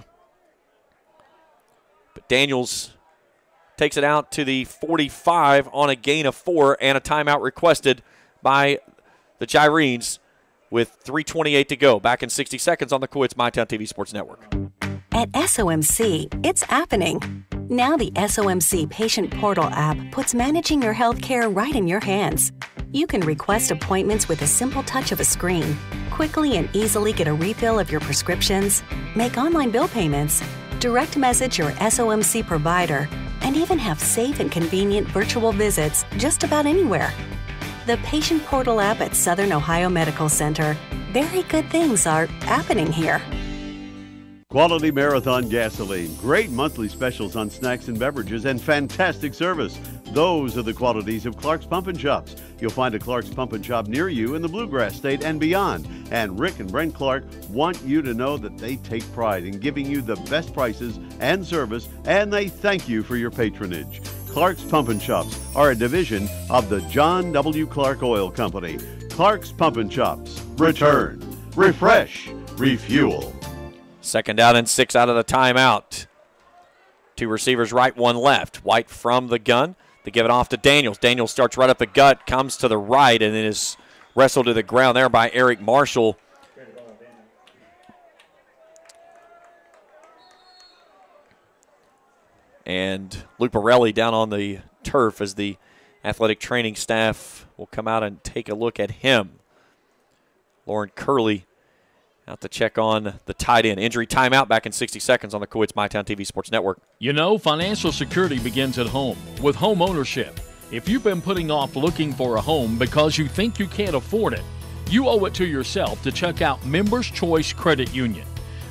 Daniels takes it out to the 45 on a gain of four and a timeout requested by the Gyrenes with 3.28 to go. Back in 60 seconds on the Cool Hits MyTown TV Sports Network. At SOMC, it's happening. Now the SOMC Patient Portal app puts managing your health care right in your hands. You can request appointments with a simple touch of a screen, quickly and easily get a refill of your prescriptions, make online bill payments, direct message your SOMC provider, and even have safe and convenient virtual visits just about anywhere. The Patient Portal app at Southern Ohio Medical Center. Very good things are happening here. Quality Marathon gasoline, great monthly specials on snacks and beverages, and fantastic service. Those are the qualities of Clark's Pump and Shops. You'll find a Clark's Pump and Shop near you in the Bluegrass State and beyond. And Rick and Brent Clark want you to know that they take pride in giving you the best prices and service, and they thank you for your patronage. Clark's Pump and Shops are a division of the John W. Clark Oil Company. Clark's Pump and Shops. Return, refresh, refuel. Second down and six out of the timeout. Two receivers right, one left. White from the gun. They give it off to Daniels. Daniels starts right up the gut, comes to the right, and then is wrestled to the ground there by Eric Marshall. And Luke Borelli down on the turf as the athletic training staff will come out and take a look at him. Lauren Curley out to check on the tight end. Injury timeout back in 60 seconds on the Cool Hits MyTown TV Sports Network. You know, financial security begins at home with home ownership. If you've been putting off looking for a home because you think you can't afford it, you owe it to yourself to check out Members Choice Credit Union.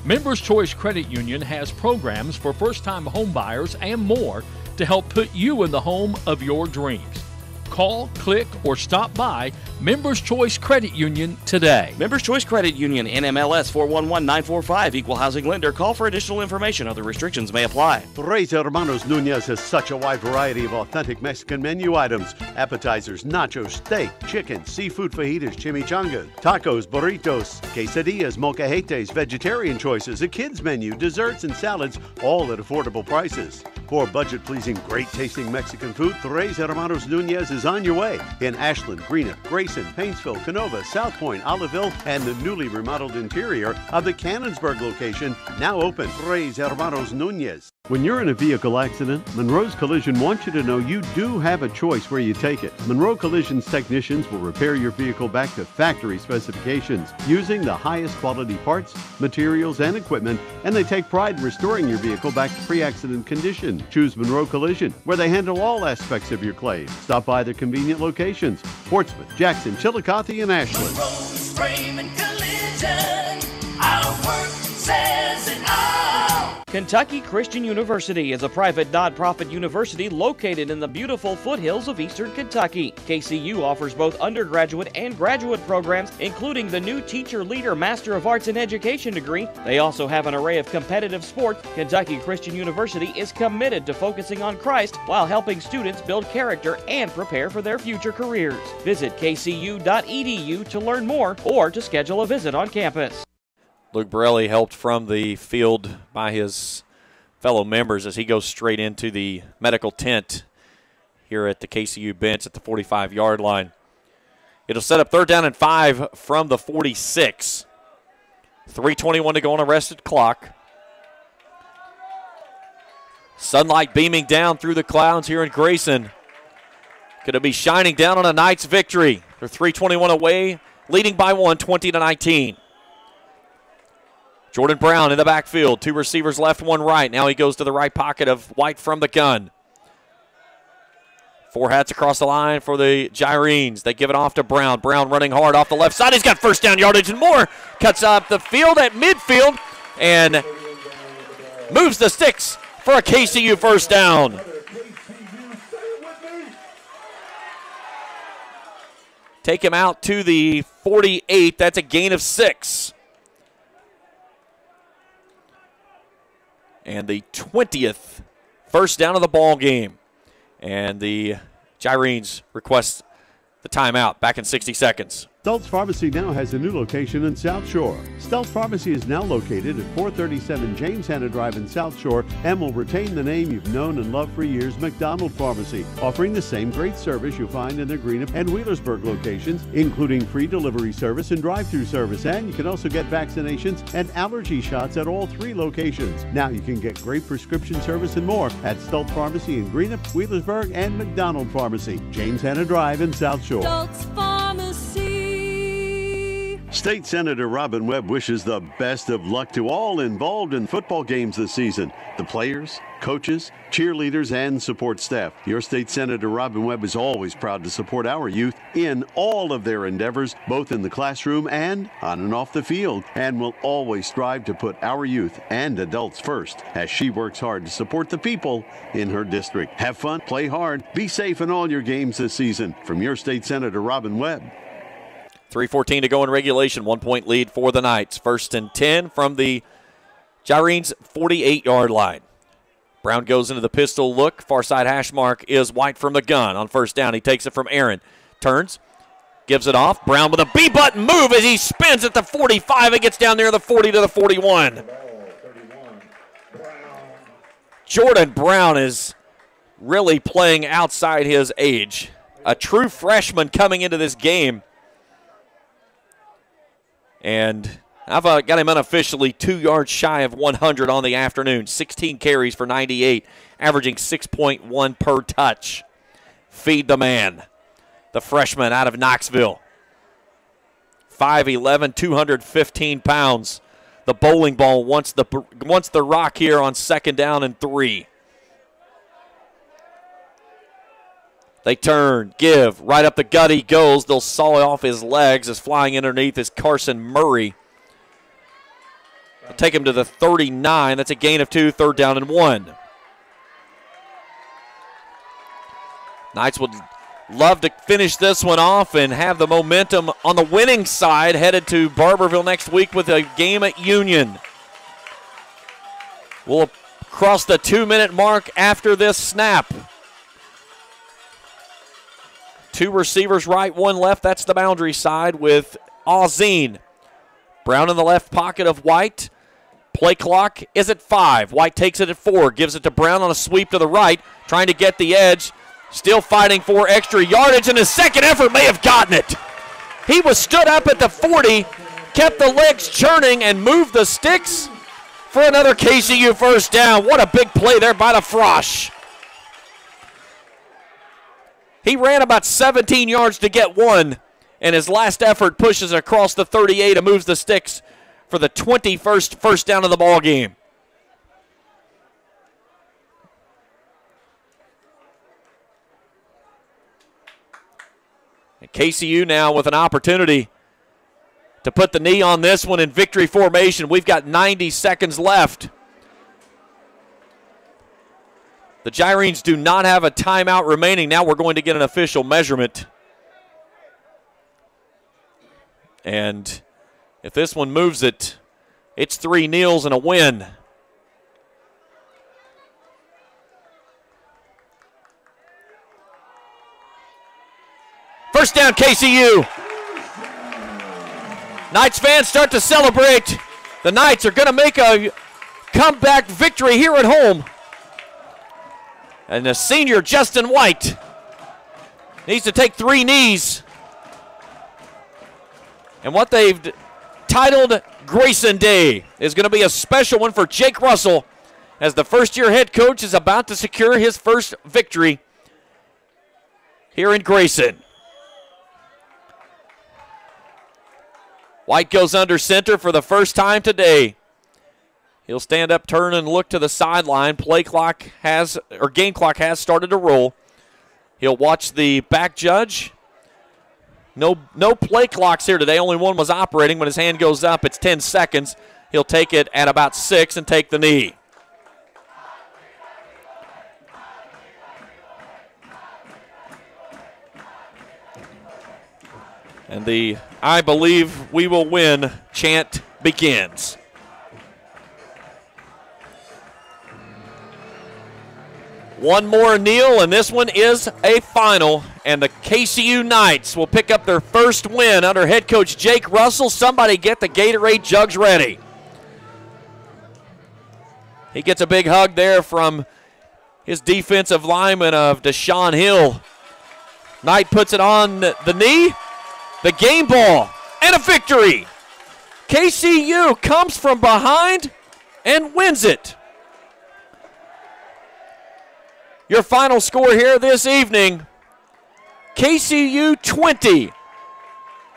Members Choice Credit Union has programs for first time homebuyers and more to help put you in the home of your dreams. Call, click, or stop by Members Choice Credit Union today. Members Choice Credit Union, NMLS 411945, Equal Housing Lender. Call for additional information. Other restrictions may apply. Tres Hermanos Nunez has such a wide variety of authentic Mexican menu items appetizers, nachos, steak, chicken, seafood fajitas, chimichangas, tacos, burritos, quesadillas, molcajetes, vegetarian choices, a kids menu, desserts, and salads, all at affordable prices. For budget pleasing, great tasting Mexican food, Tres Hermanos Nunez is on your way in Ashland, Greenup, Grayson, Paintsville, Canova, South Point, Olive Hill, and the newly remodeled interior of the Cannonsburg location, now open. Tres Hermanos Nunez. When you're in a vehicle accident, Monroe's Collision wants you to know you do have a choice where you take it. Monroe Collision's technicians will repair your vehicle back to factory specifications using the highest quality parts, materials, and equipment, and they take pride in restoring your vehicle back to pre accident condition. Choose Monroe Collision, where they handle all aspects of your claim. Stop by their convenient locations Portsmouth, Jackson, Chillicothe, and Ashland. Monroe's Frame and Collision. Our work says it all. Kentucky Christian University is a private non-profit university located in the beautiful foothills of eastern Kentucky. KCU offers both undergraduate and graduate programs, including the new Teacher Leader Master of Arts in Education degree. They also have an array of competitive sports. Kentucky Christian University is committed to focusing on Christ while helping students build character and prepare for their future careers. Visit kcu.edu to learn more or to schedule a visit on campus. Luke Borelli helped from the field by his fellow members as he goes straight into the medical tent here at the KCU bench at the 45 yard line. It'll set up third down and five from the 46. 321 to go on a rested clock. Sunlight beaming down through the clouds here in Grayson. Going to be shining down on a Knights victory. They're 321 away, leading by one, 20 to 19. Jordan Brown in the backfield. Two receivers left, one right. Now he goes to the right pocket of White from the gun. Four hats across the line for the Gyrenes. They give it off to Brown. Brown running hard off the left side. He's got first down yardage and more. Cuts up the field at midfield and moves the sticks for a KCU first down. Take him out to the 48. That's a gain of six. And the 20th first down of the ball game. And the Gyrenes request the timeout back in 60 seconds. Stultz Pharmacy now has a new location in South Shore. Stultz Pharmacy is now located at 437 James Hanna Drive in South Shore and will retain the name you've known and loved for years, McDonald Pharmacy, offering the same great service you'll find in their Greenup and Wheelersburg locations, including free delivery service and drive-through service. And you can also get vaccinations and allergy shots at all three locations. Now you can get great prescription service and more at Stultz Pharmacy in Greenup, Wheelersburg, and McDonald Pharmacy, James Hanna Drive in South Shore. State Senator Robin Webb wishes the best of luck to all involved in football games this season the players, coaches, cheerleaders, and support staff. Your State Senator Robin Webb is always proud to support our youth in all of their endeavors, both in the classroom and on and off the field, and will always strive to put our youth and adults first as she works hard to support the people in her district. Have fun, play hard, be safe in all your games this season. From your State Senator Robin Webb. 3.14 to go in regulation. One point lead for the Knights. First and 10 from the Gyrenes 48 yard line. Brown goes into the pistol look. Far side hash mark is White from the gun. On first down, he takes it from Aaron. Turns, gives it off. Brown with a B button move as he spins at the 45 and gets down near the 40 to the 41. Jordan Brown is really playing outside his age. A true freshman coming into this game. And I've uh, got him unofficially two yards shy of 100 on the afternoon. 16 carries for 98, averaging 6.1 per touch. Feed the man, the freshman out of Knoxville. 5'11, 215 pounds. The bowling ball wants the, wants the rock here on second down and three. They turn, give, right up the gut he goes. They'll saw off his legs as flying underneath is Carson Murray. They'll take him to the 39. That's a gain of two, third down and one. Knights would love to finish this one off and have the momentum on the winning side headed to Barbourville next week with a game at Union. We'll cross the two minute mark after this snap. Two receivers right, one left. That's the boundary side with Ozine. Brown in the left pocket of White. Play clock is at five. White takes it at four, gives it to Brown on a sweep to the right, trying to get the edge. Still fighting for extra yardage, and his second effort may have gotten it. He was stood up at the 40, kept the legs churning, and moved the sticks for another KCU first down. What a big play there by the Frosh. He ran about 17 yards to get one, and his last effort pushes across the 38 and moves the sticks for the 21st first down of the ball game. And KCU now with an opportunity to put the knee on this one in victory formation. We've got 90 seconds left. The Gyrenes do not have a timeout remaining. Now we're going to get an official measurement. And if this one moves it, it's three kneels and a win. First down, KCU. Knights fans start to celebrate. The Knights are going to make a comeback victory here at home. And the senior, Justin White, needs to take three knees. And what they've titled Grayson Day is going to be a special one for Jake Russell as the first year head coach is about to secure his first victory here in Grayson. White goes under center for the first time today. He'll stand up, turn, and look to the sideline. Play clock has, or game clock has started to roll. He'll watch the back judge. No, no play clocks here today. Only one was operating. When his hand goes up, it's 10 seconds. He'll take it at about six and take the knee. And the I believe we will win chant begins. One more kneel, and this one is a final. And the KCU Knights will pick up their first win under head coach Jake Russell. Somebody get the Gatorade jugs ready. He gets a big hug there from his defensive lineman of Deshaun Hill. Knight puts it on the knee, the game ball, and a victory. KCU comes from behind and wins it. Your final score here this evening KCU 20,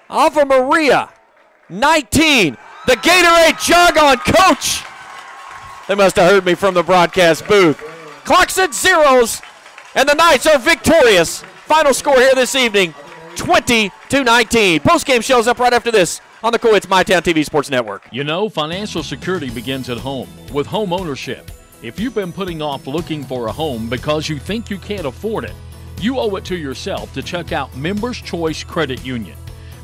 Ave Maria 19. The Gatorade jug on coach. They must have heard me from the broadcast booth. Clock's at zeros, and the Knights are victorious. Final score here this evening 20 to 19. Post game shows up right after this on the Cool Hits MyTown TV Sports Network. You know, financial security begins at home with home ownership. If you've been putting off looking for a home because you think you can't afford it, you owe it to yourself to check out Members Choice Credit Union.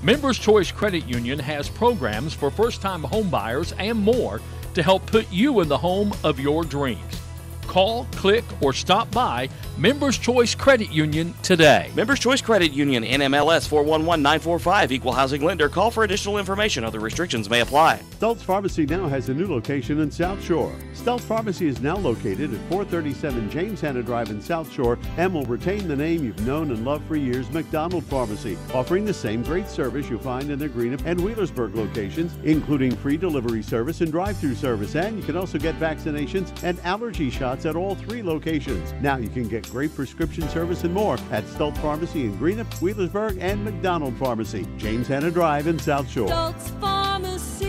Members Choice Credit Union has programs for first time homebuyers and more to help put you in the home of your dreams. Call, click, or stop by Members Choice Credit Union today. Members Choice Credit Union, NMLS 411945, Equal Housing Lender. Call for additional information. Other restrictions may apply. Stultz Pharmacy now has a new location in South Shore. Stultz Pharmacy is now located at 437 James Hanna Drive in South Shore and will retain the name you've known and loved for years, McDonald Pharmacy, offering the same great service you'll find in their Greenup and Wheelersburg locations, including free delivery service and drive-through service. And you can also get vaccinations and allergy shots at all three locations. Now you can get great prescription service and more at Stultz Pharmacy in Greenup, Wheelersburg, and McDonald Pharmacy, James Hanna Drive in South Shore. Pharmacy.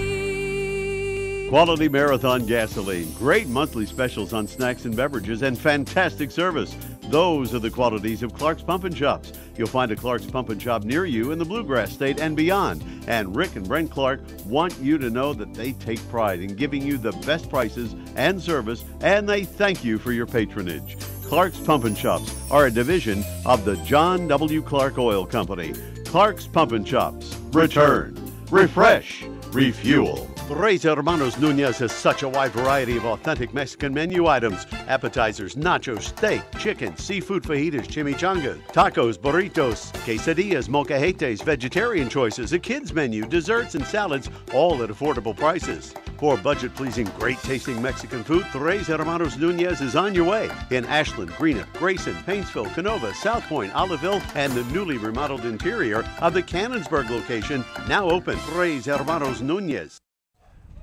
Quality Marathon gasoline, great monthly specials on snacks and beverages, and fantastic service. Those are the qualities of Clark's Pump and Shops. You'll find a Clark's Pump and Shop near you in the Bluegrass State and beyond. And Rick and Brent Clark want you to know that they take pride in giving you the best prices and service, and they thank you for your patronage. Clark's Pump and Shops are a division of the John W. Clark Oil Company. Clark's Pump and Shops. Return, refresh, refuel. Tres Hermanos Nunez has such a wide variety of authentic Mexican menu items appetizers, nachos, steak, chicken, seafood fajitas, chimichangas, tacos, burritos, quesadillas, molcajetes, vegetarian choices, a kids menu, desserts, and salads, all at affordable prices. For budget pleasing, great tasting Mexican food, Tres Hermanos Nunez is on your way in Ashland, Greenup, Grayson, Paintsville, Canova, South Point, Olive Hill, and the newly remodeled interior of the Cannonsburg location, now open. Tres Hermanos Nunez.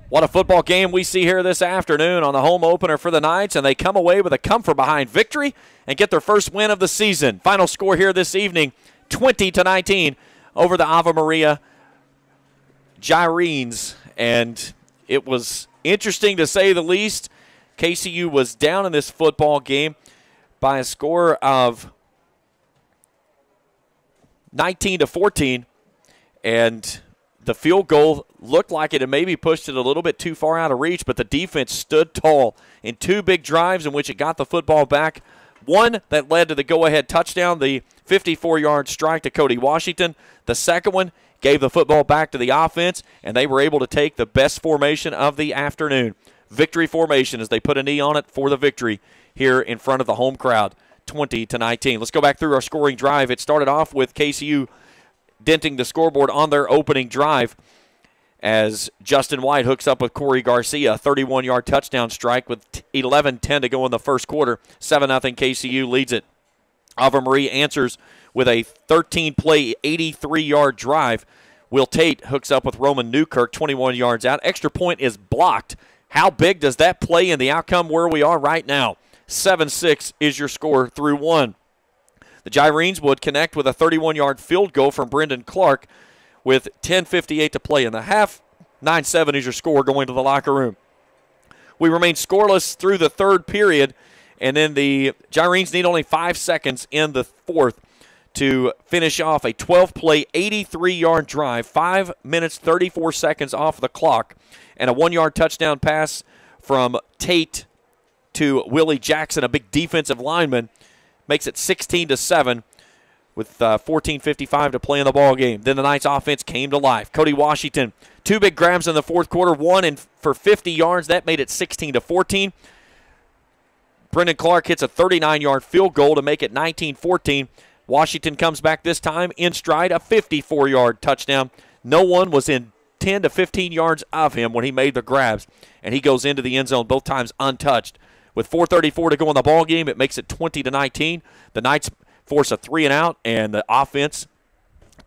What a football game we see here this afternoon on the home opener for the Knights, and they come away with a comfort behind victory and get their first win of the season. Final score here this evening 20 to 19 over the Ave Maria Gyrenes, and it was interesting to say the least. KCU was down in this football game by a score of 19 to 14, and the field goal looked like it had maybe pushed it a little bit too far out of reach, but the defense stood tall in two big drives in which it got the football back. One that led to the go ahead touchdown, the 54 yard strike to Cody Washington. The second one gave the football back to the offense, and they were able to take the best formation of the afternoon. Victory formation as they put a knee on it for the victory here in front of the home crowd, 20 to 19. Let's go back through our scoring drive. It started off with KCU denting the scoreboard on their opening drive as Justin White hooks up with Corey Garcia, 31 yard touchdown strike with 11 10 to go in the first quarter. 7 0 KCU leads it. Ave Maria answers with a 13 play, 83 yard drive. Will Tate hooks up with Roman Newkirk, 21 yards out. Extra point is blocked. How big does that play in the outcome where we are right now? 7 6 is your score through one. The Gyrenes would connect with a 31 yard field goal from Brendan Clark with 10.58 to play in the half. 9 7 is your score going to the locker room. We remain scoreless through the third period, and then the Gyrenes need only five seconds in the fourth to finish off a 12 play, 83 yard drive, 5 minutes 34 seconds off the clock, and a one yard touchdown pass from Tate to Willie Jackson, a big defensive lineman makes it 16 to 7 with uh, 14:55 to play in the ball game. Then the Knights offense came to life. Cody Washington, two big grabs in the fourth quarter, one and for 50 yards. That made it 16 to 14. Brendan Clark hits a 39-yard field goal to make it 19-14. Washington comes back this time in stride, a 54-yard touchdown. No one was in 10 to 15 yards of him when he made the grabs, and he goes into the end zone both times untouched. With 4:34 to go in the ball game, it makes it 20 to 19. The Knights force a three and out, and the offense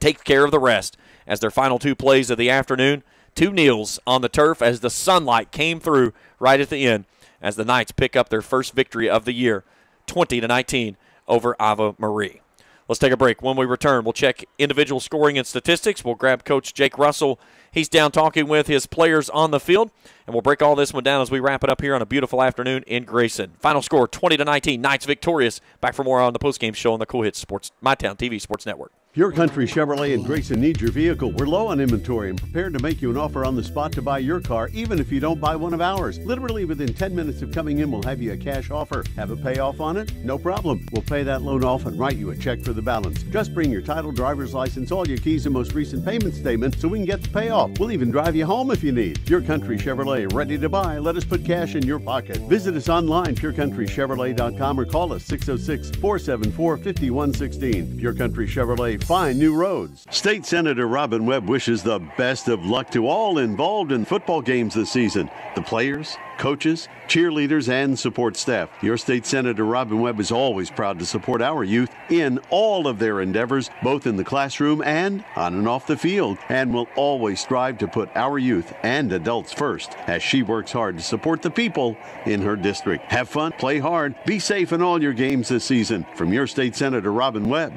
takes care of the rest as their final two plays of the afternoon. Two kneels on the turf as the sunlight came through right at the end as the Knights pick up their first victory of the year, 20 to 19 over Ave Maria. Let's take a break. When we return, we'll check individual scoring and statistics. We'll grab Coach Jake Russell. He's down talking with his players on the field, and we'll break all this one down as we wrap it up here on a beautiful afternoon in Grayson. Final score 20 to 19. Knights victorious. Back for more on the postgame show on the Cool Hits Sports MyTown TV Sports Network. Pure Country Chevrolet in Grayson needs your vehicle. We're low on inventory and prepared to make you an offer on the spot to buy your car, even if you don't buy one of ours. Literally within 10 minutes of coming in, we'll have you a cash offer. Have a payoff on it? No problem. We'll pay that loan off and write you a check for the balance. Just bring your title, driver's license, all your keys, and most recent payment statement so we can get the payoff. We'll even drive you home if you need. Pure Country Chevrolet, ready to buy. Let us put cash in your pocket. Visit us online, purecountrychevrolet.com, or call us 606 474 5116. Pure Country Chevrolet, find new roads. State Senator Robin Webb wishes the best of luck to all involved in football games this season the players, coaches, cheerleaders, and support staff. Your state senator Robin Webb is always proud to support our youth in all of their endeavors, both in the classroom and on and off the field, and will always strive to put our youth and adults first as she works hard to support the people in her district. Have fun, play hard, be safe in all your games this season. From your state senator Robin Webb.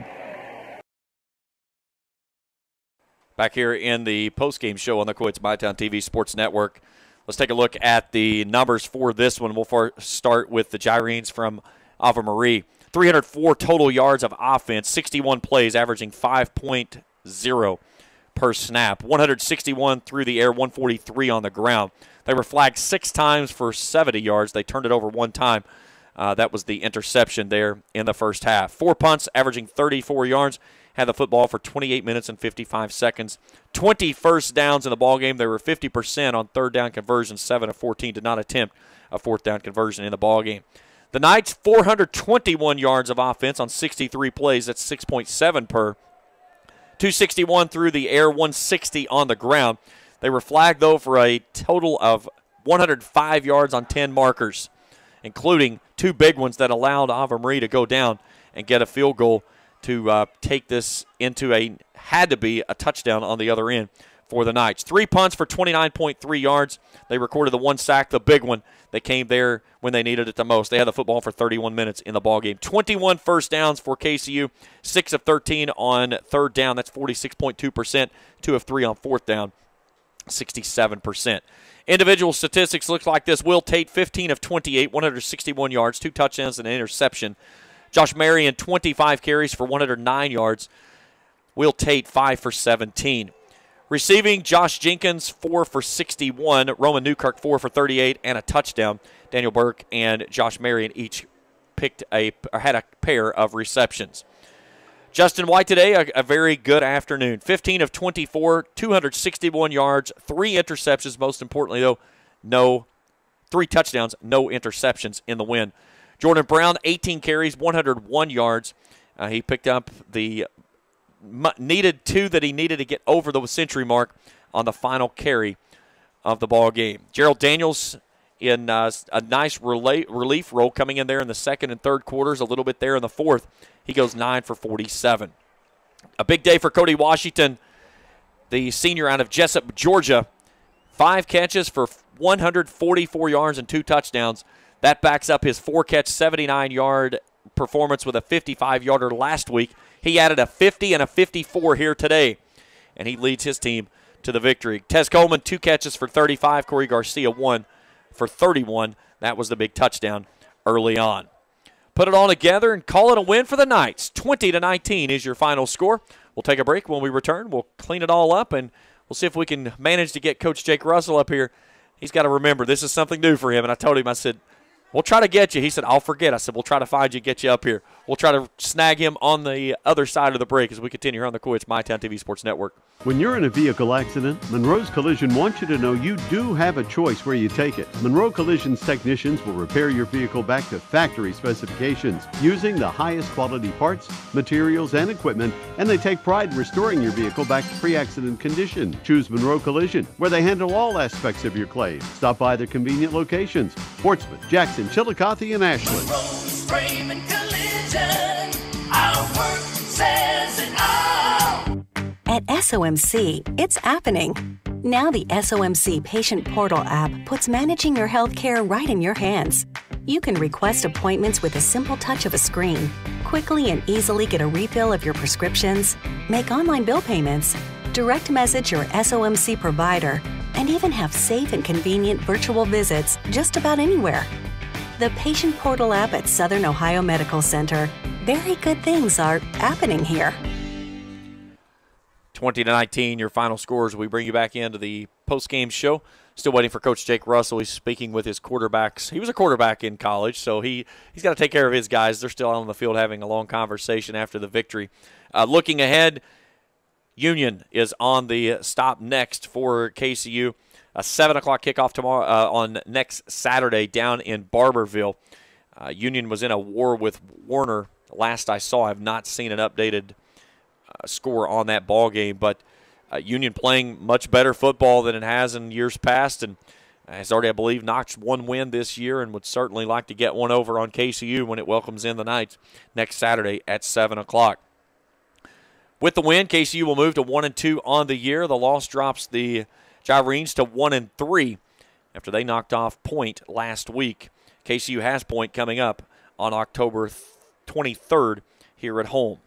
Back here in the postgame show on the Cool Hits MyTown TV Sports Network. Let's take a look at the numbers for this one. We'll start with the Gyrenes from Ave Maria. 304 total yards of offense, 61 plays, averaging 5.0 per snap. 161 through the air, 143 on the ground. They were flagged six times for 70 yards. They turned it over one time. Uh, that was the interception there in the first half. Four punts, averaging 34 yards had the football for 28 minutes and 55 seconds. 20 first downs in the ball game. They were 50% on third down conversion. 7 of 14 did not attempt a fourth down conversion in the ball game. The Knights 421 yards of offense on 63 plays. That's 6.7 per. 261 through the air, 160 on the ground. They were flagged though for a total of 105 yards on 10 markers, including two big ones that allowed Ave Maria to go down and get a field goal to uh, take this into a had to be a touchdown on the other end for the Knights. Three punts for 29.3 yards. They recorded the one sack, the big one. They came there when they needed it the most. They had the football for 31 minutes in the ball game. 21 first downs for KCU, six of 13 on third down. That's 46.2 percent. Two of three on fourth down, 67 percent. Individual statistics look like this: Will Tate, 15 of 28, 161 yards, two touchdowns and an interception. Josh Marion, 25 carries for 109 yards. Will Tate, 5 for 17. Receiving, Josh Jenkins, 4 for 61. Roman Newkirk, 4 for 38, and a touchdown. Daniel Burke and Josh Marion each picked a or had a pair of receptions. Justin White today, a, a, very good afternoon. 15 of 24, 261 yards, three interceptions. Most importantly, though, no three touchdowns, no interceptions in the win. Jordan Brown, 18 carries, 101 yards. Uh, he picked up the needed two that he needed to get over the century mark on the final carry of the ball game. Gerald Daniels in uh, a nice relief role coming in there in the second and third quarters, a little bit there in the fourth. He goes 9 for 47. A big day for Cody Washington, the senior out of Jesup, Georgia. Five catches for 144 yards and two touchdowns. That backs up his four catch, 79 yard performance with a 55 yarder last week. He added a 50 and a 54 here today, and he leads his team to the victory. Tez Coleman, two catches for 35. Corey Garcia, one for 31. That was the big touchdown early on. Put it all together and call it a win for the Knights. 20 to 19 is your final score. We'll take a break. When we return, we'll clean it all up and we'll see if we can manage to get Coach Jake Russell up here. He's got to remember this is something new for him. And I told him, I said, We'll try to get you. He said, I'll forget. I said, We'll try to find you, get you up here. We'll try to snag him on the other side of the break as we continue here on the Cool Hits MyTown TV Sports Network. When you're in a vehicle accident, Monroe's Collision wants you to know you do have a choice where you take it. Monroe Collision's technicians will repair your vehicle back to factory specifications using the highest quality parts, materials, and equipment, and they take pride in restoring your vehicle back to pre accident condition. Choose Monroe Collision, where they handle all aspects of your claim. Stop by their convenient locations Portsmouth, Jackson, Chillicothe, and Ashland. At SOMC, it's happening. Now, the SOMC Patient Portal app puts managing your health care right in your hands. You can request appointments with a simple touch of a screen, quickly and easily get a refill of your prescriptions, make online bill payments, direct message your SOMC provider, and even have safe and convenient virtual visits just about anywhere. The Patient Portal app at Southern Ohio Medical Center. Very good things are happening here. 20 to 19, your final scores. We bring you back into the post game show. Still waiting for Coach Jake Russell. He's speaking with his quarterbacks. He was a quarterback in college, so he, he's got to take care of his guys. They're still out on the field having a long conversation after the victory. Uh, looking ahead, Union is on the stop next for KCU. A 7 o'clock kickoff tomorrow uh, on next Saturday down in Barbourville. Uh, Union was in a war with Warner last I saw. I've not seen an updated uh, score on that ball game, but uh, Union playing much better football than it has in years past and has already, I believe, notched one win this year and would certainly like to get one over on KCU when it welcomes in the Knights next Saturday at 7 o'clock. With the win, KCU will move to one and two on the year. The loss drops the Gyrenes to one and three after they knocked off Point last week. KCU has Point coming up on October 23rd here at home.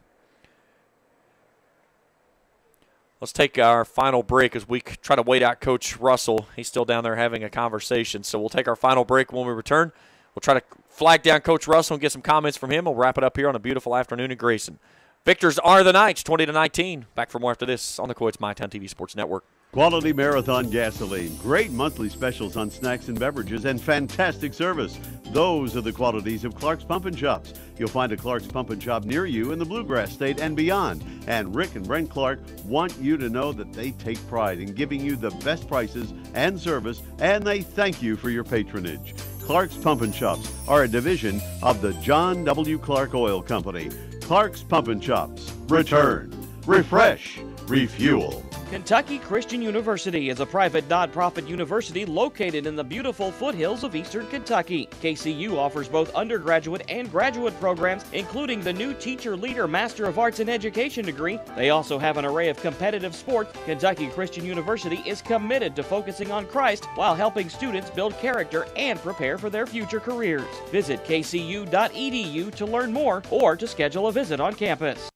Let's take our final break as we try to wait out Coach Russell. He's still down there having a conversation. So we'll take our final break when we return. We'll try to flag down Coach Russell and get some comments from him. We'll wrap it up here on a beautiful afternoon in Grayson. Victors are the Knights, 20 to 19. Back for more after this on the Cool Hits MyTown TV Sports Network. Quality Marathon gasoline, great monthly specials on snacks and beverages, and fantastic service. Those are the qualities of Clark's Pump and Shops. You'll find a Clark's Pump and Shop near you in the Bluegrass State and beyond. And Rick and Brent Clark want you to know that they take pride in giving you the best prices and service, and they thank you for your patronage. Clark's Pump and Shops are a division of the John W. Clark Oil Company. Clark's Pump and Shops. Return, refresh, refuel. Kentucky Christian University is a private nonprofit university located in the beautiful foothills of eastern Kentucky. KCU offers both undergraduate and graduate programs, including the new Teacher Leader Master of Arts in Education degree. They also have an array of competitive sports. Kentucky Christian University is committed to focusing on Christ while helping students build character and prepare for their future careers. Visit kcu.edu to learn more or to schedule a visit on campus.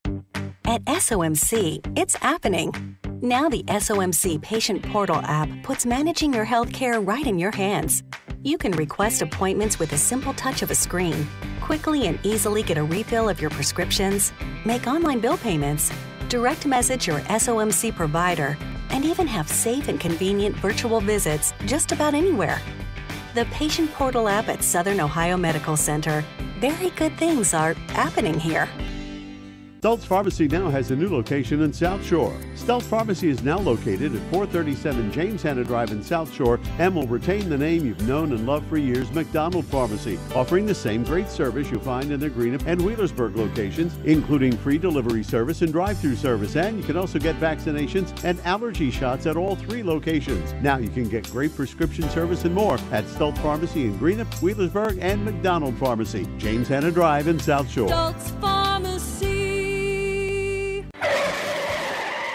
At SOMC, it's happening. Now, the SOMC Patient Portal app puts managing your healthcare right in your hands. You can request appointments with a simple touch of a screen, quickly and easily get a refill of your prescriptions, make online bill payments, direct message your SOMC provider, and even have safe and convenient virtual visits just about anywhere. The Patient Portal app at Southern Ohio Medical Center. Very good things are happening here. Stultz Pharmacy now has a new location in South Shore. Stultz Pharmacy is now located at 437 James Hanna Drive in South Shore and will retain the name you've known and loved for years, McDonald Pharmacy, offering the same great service you'll find in their Greenup and Wheelersburg locations, including free delivery service and drive-through service. And you can also get vaccinations and allergy shots at all three locations. Now you can get great prescription service and more at Stultz Pharmacy in Greenup, Wheelersburg, and McDonald Pharmacy, James Hanna Drive in South Shore. Stultz Pharmacy.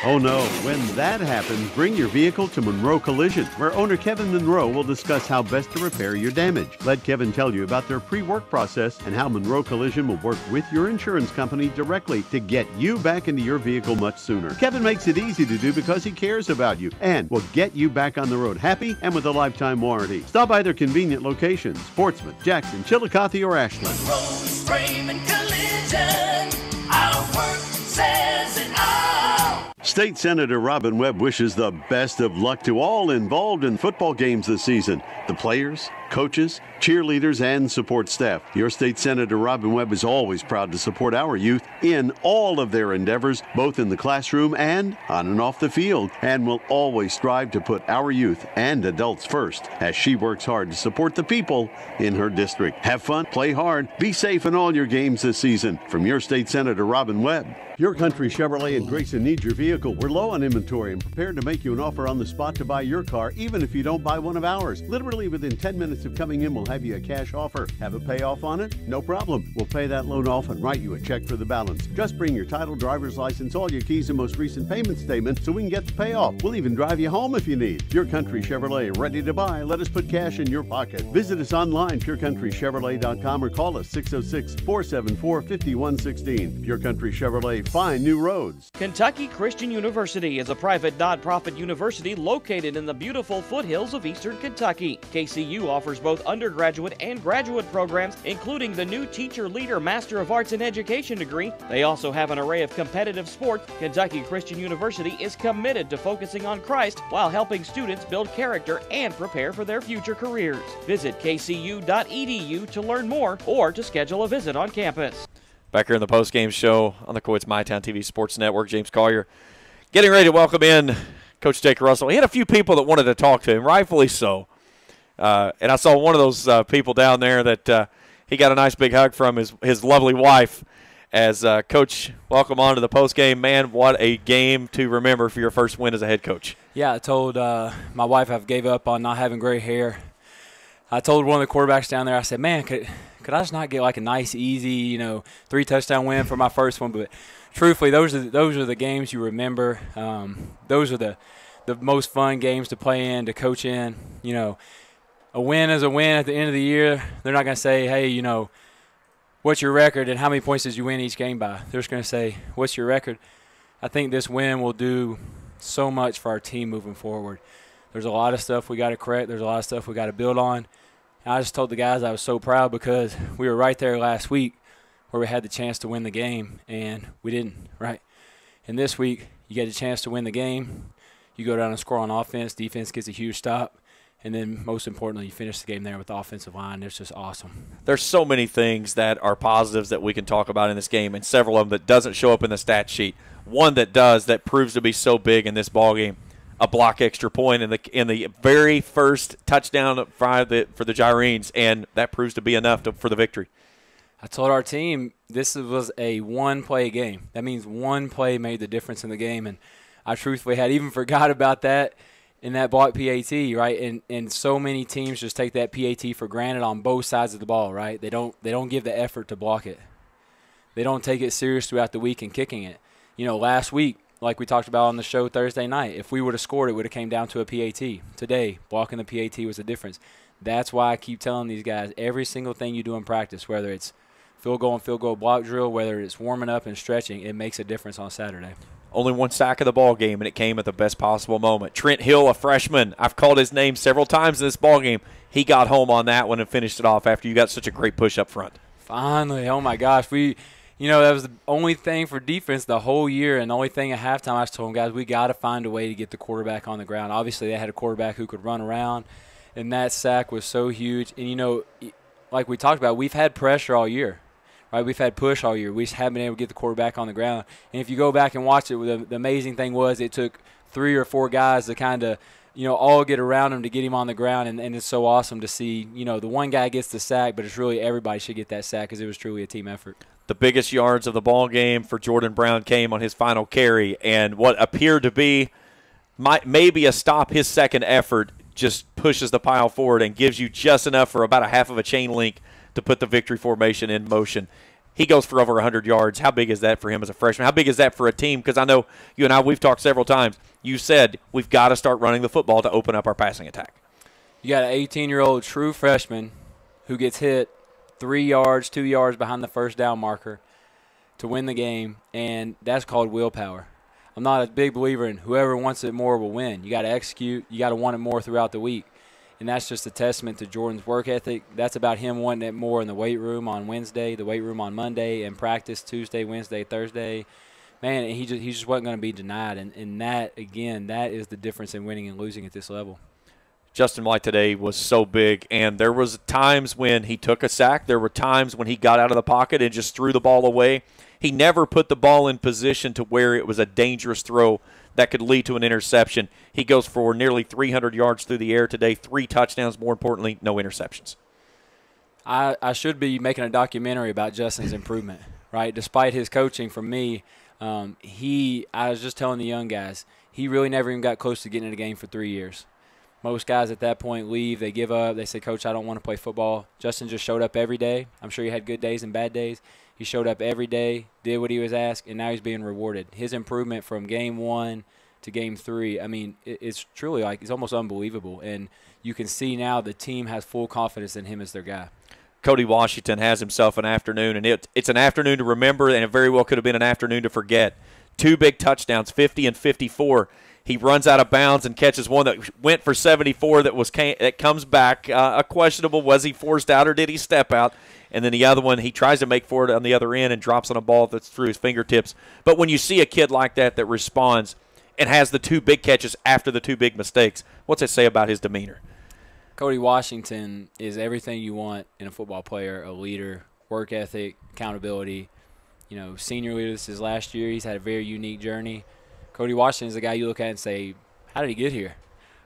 Oh no, when that happens, bring your vehicle to Monroe Collision, where owner Kevin Monroe will discuss how best to repair your damage. Let Kevin tell you about their pre work process and how Monroe Collision will work with your insurance company directly to get you back into your vehicle much sooner. Kevin makes it easy to do because he cares about you and will get you back on the road happy and with a lifetime warranty. Stop by their convenient locations Portsmouth, Jackson, Chillicothe, or Ashland. Rose Raymond Collision. Our work says it all. State Senator Robin Webb wishes the best of luck to all involved in football games this season. The players, coaches, cheerleaders, and support staff. Your State Senator Robin Webb is always proud to support our youth in all of their endeavors, both in the classroom and on and off the field, and will always strive to put our youth and adults first as she works hard to support the people in her district. Have fun, play hard, be safe in all your games this season. From your State Senator Robin Webb. Pure Country Chevrolet in Grayson needs your vehicle. We're low on inventory and prepared to make you an offer on the spot to buy your car, even if you don't buy one of ours. Literally within 10 minutes of coming in, we'll have you a cash offer. Have a payoff on it? No problem. We'll pay that loan off and write you a check for the balance. Just bring your title, driver's license, all your keys, and most recent payment statement so we can get the payoff. We'll even drive you home if you need. Pure Country Chevrolet, ready to buy. Let us put cash in your pocket. Visit us online, purecountrychevrolet.com, or call us 606 474 5116. Pure Country Chevrolet, find new roads. Kentucky Christian University is a private nonprofit university located in the beautiful foothills of eastern Kentucky. KCU offers both undergraduate and graduate programs, including the new Teacher Leader Master of Arts in Education degree. They also have an array of competitive sports. Kentucky Christian University is committed to focusing on Christ while helping students build character and prepare for their future careers. Visit kcu.edu to learn more or to schedule a visit on campus. Back here in the post-game show on the Cool Hits MyTown TV Sports Network, James Collier getting ready to welcome in Coach Jake Russell. He had a few people that wanted to talk to him, rightfully so. Uh, and I saw one of those uh, people down there that uh, he got a nice big hug from his, his lovely wife. As uh, Coach, welcome on to the post-game. Man, what a game to remember for your first win as a head coach. Yeah, I told uh, my wife I've gave up on not having gray hair. I told one of the quarterbacks down there, I said, man, could, could I just not get like a nice, easy, you know, three touchdown win for my first one? But truthfully, those are the, those are the games you remember. Um, those are the the most fun games to play in, to coach in. You know, a win is a win at the end of the year. They're not going to say, hey, you know, what's your record and how many points did you win each game by? They're just going to say, what's your record? I think this win will do so much for our team moving forward. There's a lot of stuff we got to correct. There's a lot of stuff we got to build on. And I just told the guys I was so proud because we were right there last week where we had the chance to win the game and we didn't, right? And this week, you get a chance to win the game. You go down and score on offense. Defense gets a huge stop. And then, most importantly, you finish the game there with the offensive line. It's just awesome. There's so many things that are positives that we can talk about in this game, and several of them that doesn't show up in the stat sheet. One that does that proves to be so big in this ball game, a block extra point in the in the very first touchdown for the for the Gyrenes, and that proves to be enough to, for the victory. I told our team this was a one play game. That means one play made the difference in the game. And I truthfully had even forgot about that in that block PAT, right? And and so many teams just take that PAT for granted on both sides of the ball, right? They don't they don't give the effort to block it. They don't take it serious throughout the week and kicking it. You know, last week, like we talked about on the show Thursday night, if we would have scored, it would have came down to a PAT. Today, blocking the PAT was the difference. That's why I keep telling these guys every single thing you do in practice, whether it's field goal and field goal block drill, whether it's warming up and stretching, it makes a difference on Saturday. Only one sack of the ball game, and it came at the best possible moment. Trent Hill, a freshman, I've called his name several times in this ball game. He got home on that one and finished it off after you got such a great push up front. Finally, oh my gosh, we, you know, that was the only thing for defense the whole year, and the only thing at halftime I was told guys, we got to find a way to get the quarterback on the ground. Obviously, they had a quarterback who could run around, and that sack was so huge. And you know, like we talked about, we've had pressure all year right? We've had push all year. We just haven't been able to get the quarterback on the ground. And if you go back and watch it, the, the amazing thing was it took three or four guys to kind of you know, all get around him to get him on the ground, and, and it's so awesome to see. You know, the one guy gets the sack, but it's really everybody should get that sack because it was truly a team effort. The biggest yards of the ball game for Jordan Brown came on his final carry, and what appeared to be might, maybe a stop his second effort just pushes the pile forward and gives you just enough for about a half of a chain link to put the victory formation in motion. He goes for over 100 yards. How big is that for him as a freshman? How big is that for a team? Because I know you and I, we've talked several times. You said we've got to start running the football to open up our passing attack. You got an 18 year old true freshman who gets hit three yards, two yards behind the first down marker to win the game, and that's called willpower. I'm not a big believer in whoever wants it more will win. You got to execute, you got to want it more throughout the week and that's just a testament to Jordan's work ethic. That's about him wanting it more in the weight room on Wednesday, the weight room on Monday, and practice Tuesday, Wednesday, Thursday. Man, he just he just wasn't going to be denied, and and that again, that is the difference in winning and losing at this level. Justin White today was so big, and there was times when he took a sack. There were times when he got out of the pocket and just threw the ball away. He never put the ball in position to where it was a dangerous throw that could lead to an interception. He goes for nearly 300 yards through the air today, three touchdowns, more importantly, no interceptions. I, I should be making a documentary about Justin's improvement, right? Despite his coaching from me, um, he, I was just telling the young guys, he really never even got close to getting in a game for three years. Most guys at that point leave, they give up, they say, Coach, I don't want to play football. Justin just showed up every day. I'm sure he had good days and bad days. He showed up every day, did what he was asked, and now he's being rewarded. His improvement from game one to game three, I mean, it's truly like it's almost unbelievable. And you can see now the team has full confidence in him as their guy. Cody Washington has himself an afternoon, and it, it's an afternoon to remember, and it very well could have been an afternoon to forget. Two big touchdowns, 50 and 54. He runs out of bounds and catches one that went for 74 that was that comes back. Uh, a questionable was he forced out or did he step out? And then the other one, he tries to make for it on the other end and drops on a ball that's through his fingertips. But when you see a kid like that that responds and has the two big catches after the two big mistakes, what's it say about his demeanor? Cody Washington is everything you want in a football player, a leader, work ethic, accountability. You know, senior leader, this is last year. He's had a very unique journey. Cody Washington is a guy you look at and say, how did he get here?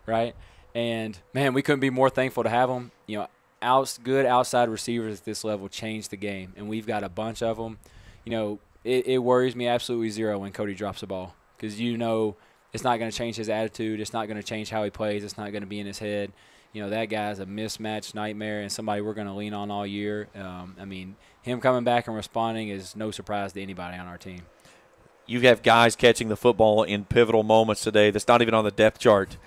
Right? And, man, we couldn't be more thankful to have him. You know, out, good outside receivers at this level change the game, and we've got a bunch of them. You know, it, it worries me absolutely zero when Cody drops the ball because you know it's not going to change his attitude. It's not going to change how he plays. It's not going to be in his head. You know, that guy's a mismatch nightmare and somebody we're going to lean on all year. Um, I mean, him coming back and responding is no surprise to anybody on our team. You have guys catching the football in pivotal moments today that's not even on the depth chart.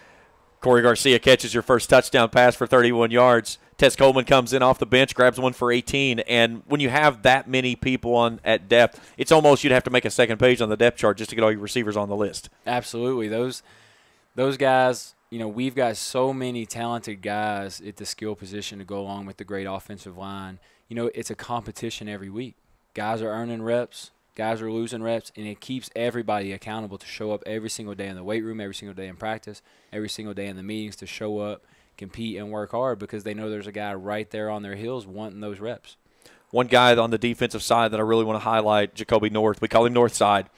Corey Garcia catches your first touchdown pass for 31 yards. Tess Coleman comes in off the bench, grabs one for 18, and when you have that many people on at depth, it's almost you'd have to make a second page on the depth chart just to get all your receivers on the list. Absolutely, those those guys. You know, we've got so many talented guys at the skill position to go along with the great offensive line. You know, it's a competition every week. Guys are earning reps, guys are losing reps, and it keeps everybody accountable to show up every single day in the weight room, every single day in practice, every single day in the meetings to show up compete and work hard because they know there's a guy right there on their heels wanting those reps. One guy on the defensive side that I really want to highlight, Jacoby North. We call him North Side.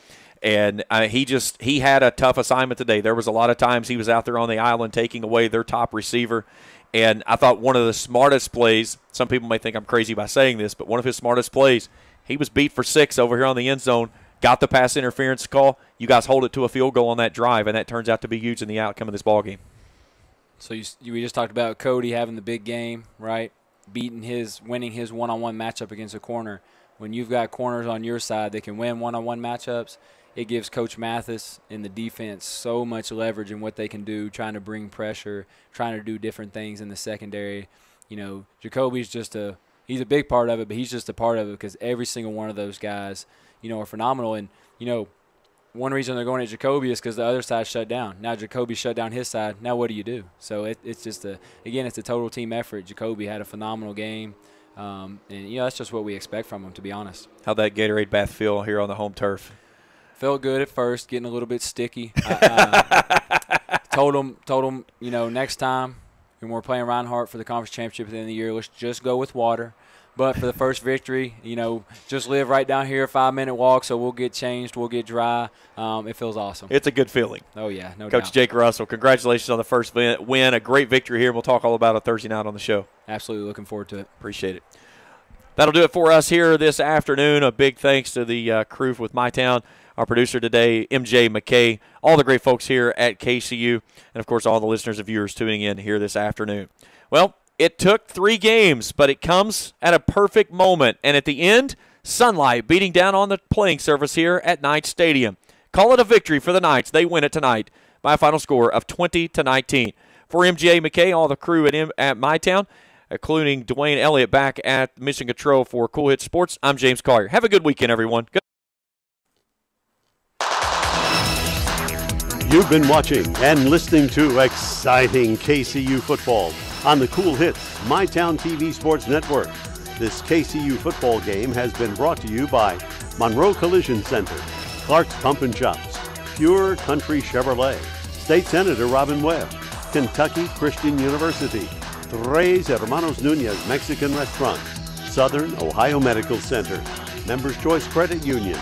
And uh, he just he had a tough assignment today. There was a lot of times he was out there on the island taking away their top receiver. And I thought one of the smartest plays, some people may think I'm crazy by saying this, but one of his smartest plays, he was beat for six over here on the end zone, got the pass interference call. You guys hold it to a field goal on that drive, and that turns out to be huge in the outcome of this ball game. So you, we just talked about Cody having the big game, right? Beating his, winning his one-on-one matchup against a corner. When you've got corners on your side that can win one-on-one matchups, it gives Coach Mathis and the defense so much leverage in what they can do, trying to bring pressure, trying to do different things in the secondary. You know, Jacoby's just a he's a big part of it, but he's just a part of it because every single one of those guys, you know, are phenomenal. And you know, one reason they're going at Jacoby is because the other side shut down. Now Jacoby shut down his side. Now what do you do? So it, it's just a again, it's a total team effort. Jacoby had a phenomenal game. Um, and you know that's just what we expect from him, to be honest. How'd that Gatorade bath feel here on the home turf? Felt good at first, getting a little bit sticky. <laughs> I, uh, told him, told him, you know, next time when we're playing Reinhardt for the conference championship at the end of the year, let's just go with water. But for the first victory, you know, just live right down here, five minute walk, so we'll get changed, we'll get dry. Um, it feels awesome. It's a good feeling. Oh yeah, no Coach doubt. Jake Russell, congratulations on the first win. A great victory here. We'll talk all about it Thursday night on the show. Absolutely looking forward to it. Appreciate it. That'll do it for us here this afternoon. A big thanks to the uh, crew with My Town, our producer today, MJ McKay, all the great folks here at KCU, and of course all the listeners and viewers tuning in here this afternoon. Well, it took three games, but it comes at a perfect moment, and at the end, sunlight beating down on the playing surface here at Knight Stadium. Call it a victory for the Knights. They win it tonight by a final score of 20 to 19. For MJ McKay, all the crew at, M- at My Town, including Dwayne Elliott back at Mission Control for Cool Hits Sports. I'm James Collier. Have a good weekend, everyone. Good- You've been watching and listening to exciting KCU football on the Cool Hits My Town TV Sports Network. This KCU football game has been brought to you by Monroe Collision Center, Clark's Pump and Shops, Pure Country Chevrolet, State Senator Robin Webb, Kentucky Christian University, Tres Hermanos Nunez Mexican Restaurant, Southern Ohio Medical Center, Members Choice Credit Union,